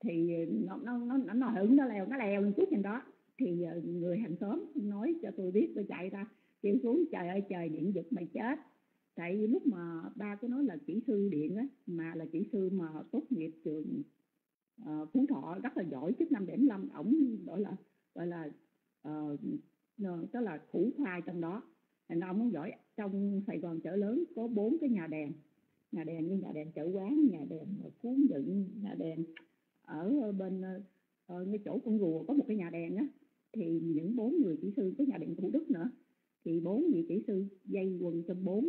thì ờ, nó nó nó nó hưởng nó leo nó leo lên chút trên đó. Thì ờ, người hàng xóm nói cho tôi biết tôi chạy ra kêu xuống trời ơi trời điện giật mày chết. Tại vì lúc mà ba cứ nói là kỹ sư điện á mà là kỹ sư mà tốt nghiệp trường uh, phú thọ rất là giỏi trước năm điểm năm ổng gọi là gọi là uh, tức là thủ khoa trong đó. Thành ông muốn giỏi trong sài gòn chợ lớn có bốn cái nhà đèn nhà đèn như nhà đèn chợ quán nhà đèn phú nhuận nhà đèn ở bên ở ngay chỗ con rùa có một cái nhà đèn á thì những bốn người kỹ sư có nhà đèn thủ đức nữa thì bốn vị kỹ sư dây quần cho bốn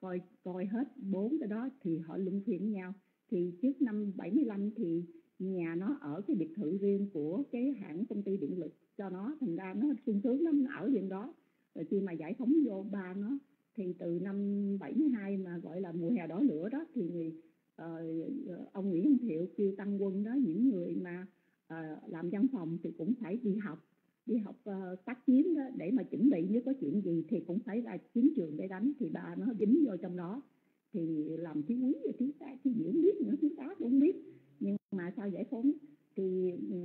coi coi hết bốn cái đó thì họ luân phiên nhau. Thì trước năm 75 thì nhà nó ở cái biệt thự riêng của cái hãng công ty điện lực cho nó thành ra nó sung sướng lắm nó ở bên đó. Rồi khi mà giải phóng vô ba nó thì từ năm 72 mà gọi là mùa hè đỏ lửa đó thì người, Ờ, ờ, ông Nguyễn Văn Thiệu kêu tăng quân đó những người mà uh, làm văn phòng thì cũng phải đi học đi học uh, tác chiến đó để mà chuẩn bị nếu có chuyện gì thì cũng phải ra chiến trường để đánh thì bà nó dính vô trong đó. Thì làm thiếu quý và thiếu tá thiếu diễn biết nữa thiếu tá cũng biết nhưng mà sau giải phóng? Thì ừ,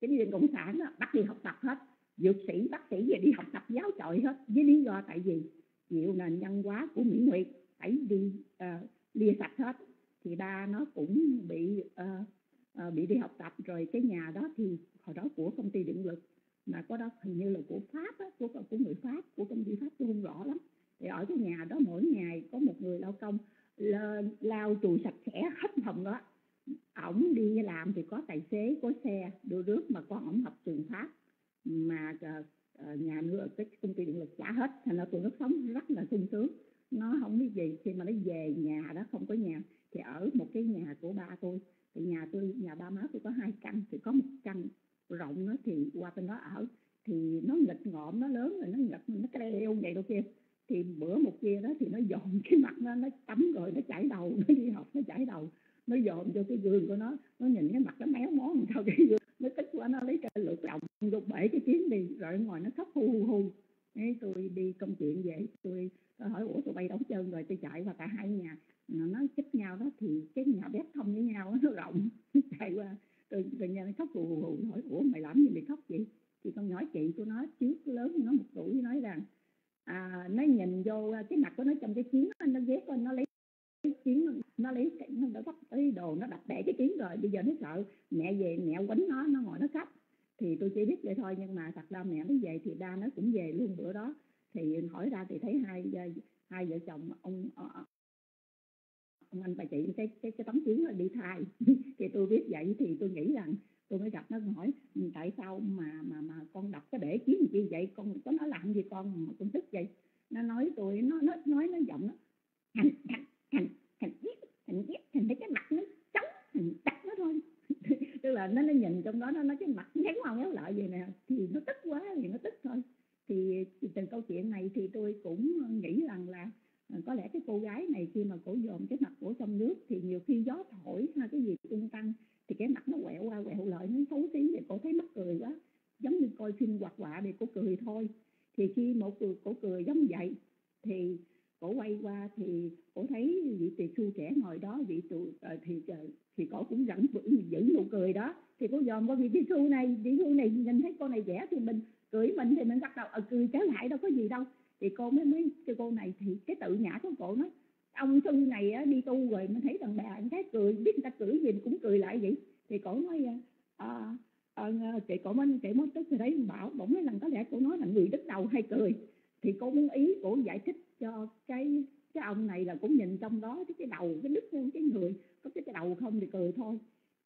cái viên cộng sản đó bắt đi học tập hết dược sĩ bác sĩ về đi học tập giáo chọi hết với lý do tại vì chịu nền văn hóa của Mỹ Nguyệt phải đi uh, lia sạch hết thì ba nó cũng bị uh, uh, bị đi học tập. Rồi cái nhà đó thì hồi đó của công ty điện lực mà có đó hình như là của Pháp á, của của người Pháp của công ty Pháp tôi không rõ lắm. Thì ở cái nhà đó mỗi ngày có một người lao công lao chùi sạch sẽ hết phòng đó. Ổng đi làm thì có tài xế có xe đưa rước mà con ổng học trường Pháp. Mà uh, nhà nước cái công ty điện lực trả hết thành ra tụi nó sống rất là sung sướng nó không biết gì. Khi mà nó về nhà đó không có nhà thì ở một cái nhà của ba tôi. Thì nhà tôi nhà ba má tôi có hai căn thì có một căn rộng đó thì qua bên đó ở. Thì nó nghịch ngợm nó lớn rồi nó nghịch nó cái leo vậy đâu kia. Thì bữa một kia đó thì nó dọn cái mặt nó nó tắm rồi nó chảy đầu nó đi học nó chảy đầu. Nó dọn cho cái gương của nó nó nhìn cái mặt nó méo mó làm sao cái gương. Nó tức quá nó lấy cái lượt lòng gục bể cái tiếng đi. Rồi ngoài nó khóc hu hu. Hu Thế tôi đi công chuyện vậy tôi, tôi hỏi ủa tụi bay đóng chân rồi tôi chạy qua cả hai nhà. Nó chích nhau đó thì cái nhà bếp thông với nhau nó rộng chạy qua. Tôi tôi nhà nó khóc hù hù hỏi ủa mày làm gì mày khóc vậy? Thì con nhỏ chị của nó trước lớn nó một tuổi nói rằng à, nó nhìn vô à, cái mặt của nó trong cái chiến nó ghét nó lấy cái chiến nó lấy nó đã bắt cái đồ nó đập bể cái chiến rồi bây giờ nó sợ mẹ về mẹ quánh nó nó ngồi nó khóc. Thì tôi chỉ biết vậy thôi nhưng mà thật ra mẹ nó về thì đa nó cũng về luôn bữa đó thì hỏi ra thì thấy hai ờ, hai vợ chồng ông ờ, ờ, ông anh bà chị, cái cái cái tấm chiến là đi thai. Thì tôi biết vậy thì tôi nghĩ rằng, tôi mới gặp nó hỏi ừ, tại sao mà mà mà con đọc cái bể chiến gì vậy? Con có nó làm gì con? Mà con tức vậy? Nó nói tôi, nó nó nói, nó giọng nó thành thành thành thành giết thành giết thành thấy cái mặt nó trống thành đặt nó thôi. Tức là nó nó nhìn trong đó, nó nói cái mặt nhéo ngoan nhéo lại vậy nè, thì nó tức quá thì nó tức thôi thì từ câu chuyện này thì tôi cũng nghĩ rằng là à, có lẽ cái cô gái này khi mà cổ dòm cái mặt của trong nước thì nhiều khi gió thổi ha, cái gì tung tăng thì cái mặt nó quẹo qua quẹo lại, nó xấu xí thì cổ thấy mắc cười quá. Giống như coi phim hoạt họa thì cổ cười thôi. Thì khi một cười, cổ cười giống vậy thì cổ quay qua thì cổ thấy vị tỳ xu trẻ ngồi đó, vị tụ ờ, thì ờ, thì cổ cũng vẫn giữ nụ cười đó. Thì cổ dòm qua vị tỳ xu này, vị xu này nhìn thấy con này trẻ thì mình cười mình thì mình bắt đầu uh, cười trở lại đâu có gì đâu. Thì cô mới mới cho cô này thì cái tự nhã của cổ nói ông sư này á, đi tu rồi mình thấy thằng bà cái cười biết người ta cười gì cũng cười lại vậy. Thì cổ nói à, à, chị cổ mới chị mới tức thì đấy bảo bỗng nói lần có lẽ cổ nói là người đứng đầu hay cười. Thì cô muốn ý cổ giải thích cho cái cái ông này là cũng nhìn trong đó cái cái đầu cái đứt cái người có cái, cái đầu không thì cười thôi.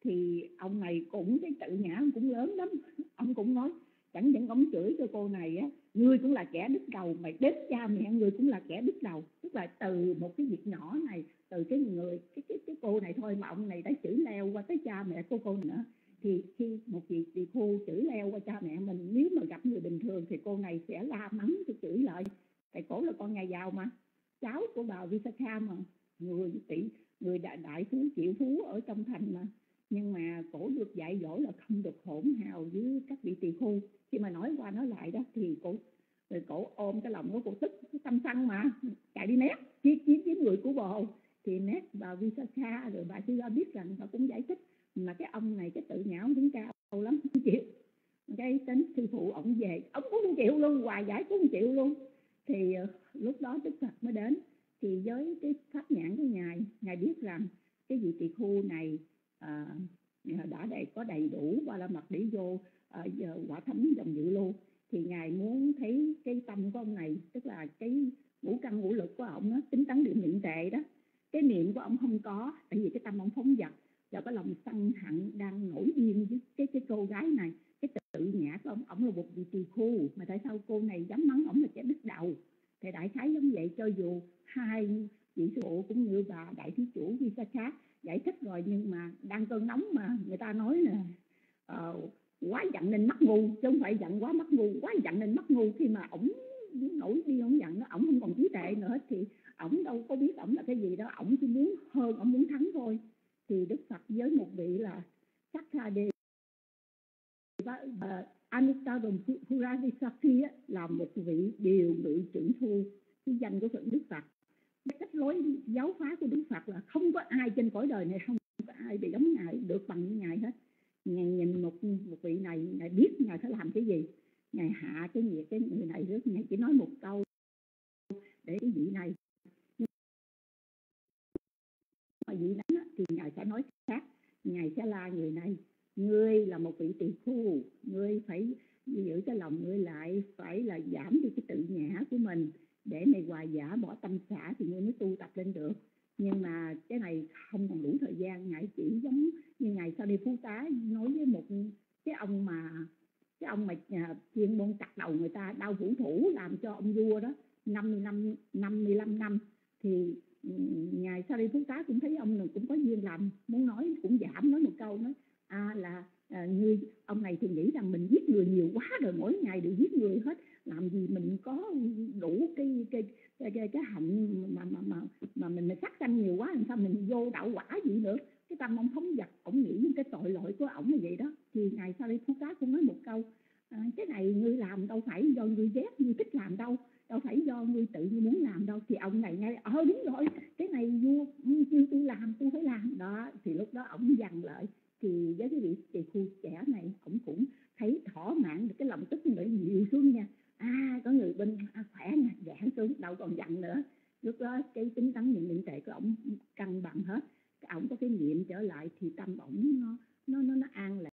Thì ông này cũng cái tự nhã cũng lớn lắm. Ông cũng nói chẳng những ông chửi cho cô này á ngươi cũng là kẻ đứt đầu mày đến cha mẹ người cũng là kẻ đứt đầu. Tức là từ một cái việc nhỏ này từ cái người cái cái, cái cô này thôi mà ông này đã chửi leo qua tới cha mẹ của cô nữa. Thì khi một vị tỳ cô chửi leo qua cha mẹ mình nếu mà gặp người bình thường thì cô này sẽ la mắng cho chửi lại. Tại cổ là con nhà giàu mà cháu của bà Visakha mà người tỷ người đại, đại phú triệu phú ở trong thành mà nhưng mà cổ được dạy dỗ là không được hỗn hào với các vị tỳ khu khi mà nói qua nói lại đó thì cổ rồi cổ ôm cái lòng của cổ tức tâm xăng mà. Chạy đi nét chiến chiến với người của bồ. Thì nét bà Visakha rồi bà Sila biết rằng bà cũng giải thích mà cái ông này cái tự nhã ông đứng cao lắm, không chịu. Cái tính sư phụ ổng về ông cũng không chịu luôn hòa giải cũng không chịu luôn. Thì ờ, lúc đó đức phật mới đến. Thì với cái pháp nhãn của ngài ngài biết rằng cái vị tỳ khu này À, đã đầy có đầy đủ ba la mật để vô uh, quả thánh dòng dự lưu. Thì ngài muốn thấy cái tâm của ông này tức là cái ngũ căn ngũ lực của ông đó, tính tấn điểm niệm tệ đó. Cái niệm của ông không có tại vì cái tâm ông phóng dật và cái lòng sân hận đang nổi điên với cái cái cô gái này. Cái tự nhã của ông ông là một vị tỳ khu mà tại sao cô này dám mắng ông là kẻ đứt đầu? Thì đại khái giống vậy cho dù hai vị sư phụ cũng như bà đại thí chủ vi sa khác giải thích rồi nhưng mà đang cơn nóng mà người ta nói là uh, quá giận nên mắc ngu chứ không phải giận quá mắc ngu. Quá giận nên mắc ngu khi mà ổng nổi đi ổng giận nó ổng không còn trí tuệ nữa thì ổng đâu có biết ổng là cái gì đó. Ổng chỉ muốn hơn ổng muốn thắng thôi. Thì đức phật với một vị là sắc tha đề và uh, Anita Đồng là một vị điều ngự trưởng thu cái danh của phật Đức Phật cái cách lối giáo phá của Đức Phật là không có ai trên cõi đời này không có ai bị giống ngài, được bằng như ngài hết. Ngài nhìn một một vị này, ngài biết ngài phải làm cái gì. Ngài hạ cái nhiệt cái người này rất ngài chỉ nói một câu để cái vị này. Mà vị đánh thì ngài sẽ nói khác. Ngài sẽ la người này, ngươi là một vị tỳ khu ngươi phải giữ cái lòng ngươi lại, phải là giảm đi cái tự ngã của mình để mày hòa giả bỏ tâm xã thì ngươi mới tu tập lên được. Nhưng mà cái này không còn đủ thời gian. Ngài chỉ giống như ngày sau đi phú tá nói với một cái ông mà cái ông mà à, chuyên môn chặt đầu người ta đau vũ thủ làm cho ông vua đó 50 năm 55 năm. Thì ừ, ngày sau đi phú tá cũng thấy ông này cũng có duyên làm muốn nói cũng giảm nói một câu nói à, là à, như ông này thì nghĩ rằng mình giết người nhiều quá rồi mỗi ngày đều giết người hết làm gì mình có đủ cái cái cái cái, cái hạnh mà mà mà mà mình, mà sát sanh nhiều quá làm sao mình vô đạo quả gì nữa? Cái tâm ông thống giật ông nghĩ những cái tội lỗi của ổng như vậy đó. Thì ngày sau đây phú cá cũng nói một câu à, cái này ngươi làm đâu phải do ngươi ghét ngươi thích làm đâu đâu phải do ngươi tự ngươi muốn làm đâu. Thì ông này ngay ờ đúng rồi cái này vua kêu tôi làm tôi phải làm. Đó thì lúc đó ổng dằn lại. Thì với cái vị thì khu trẻ này ổng cũng thấy thỏa mãn được cái lòng tức người nhiều xuống nha à có người binh à, khỏe nè giảm xuống đâu còn giận nữa. Lúc đó cái tính tấn nhận định tệ của ổng cân bằng hết. Ổng có cái niệm trở lại thì tâm ổng nó nó nó an lại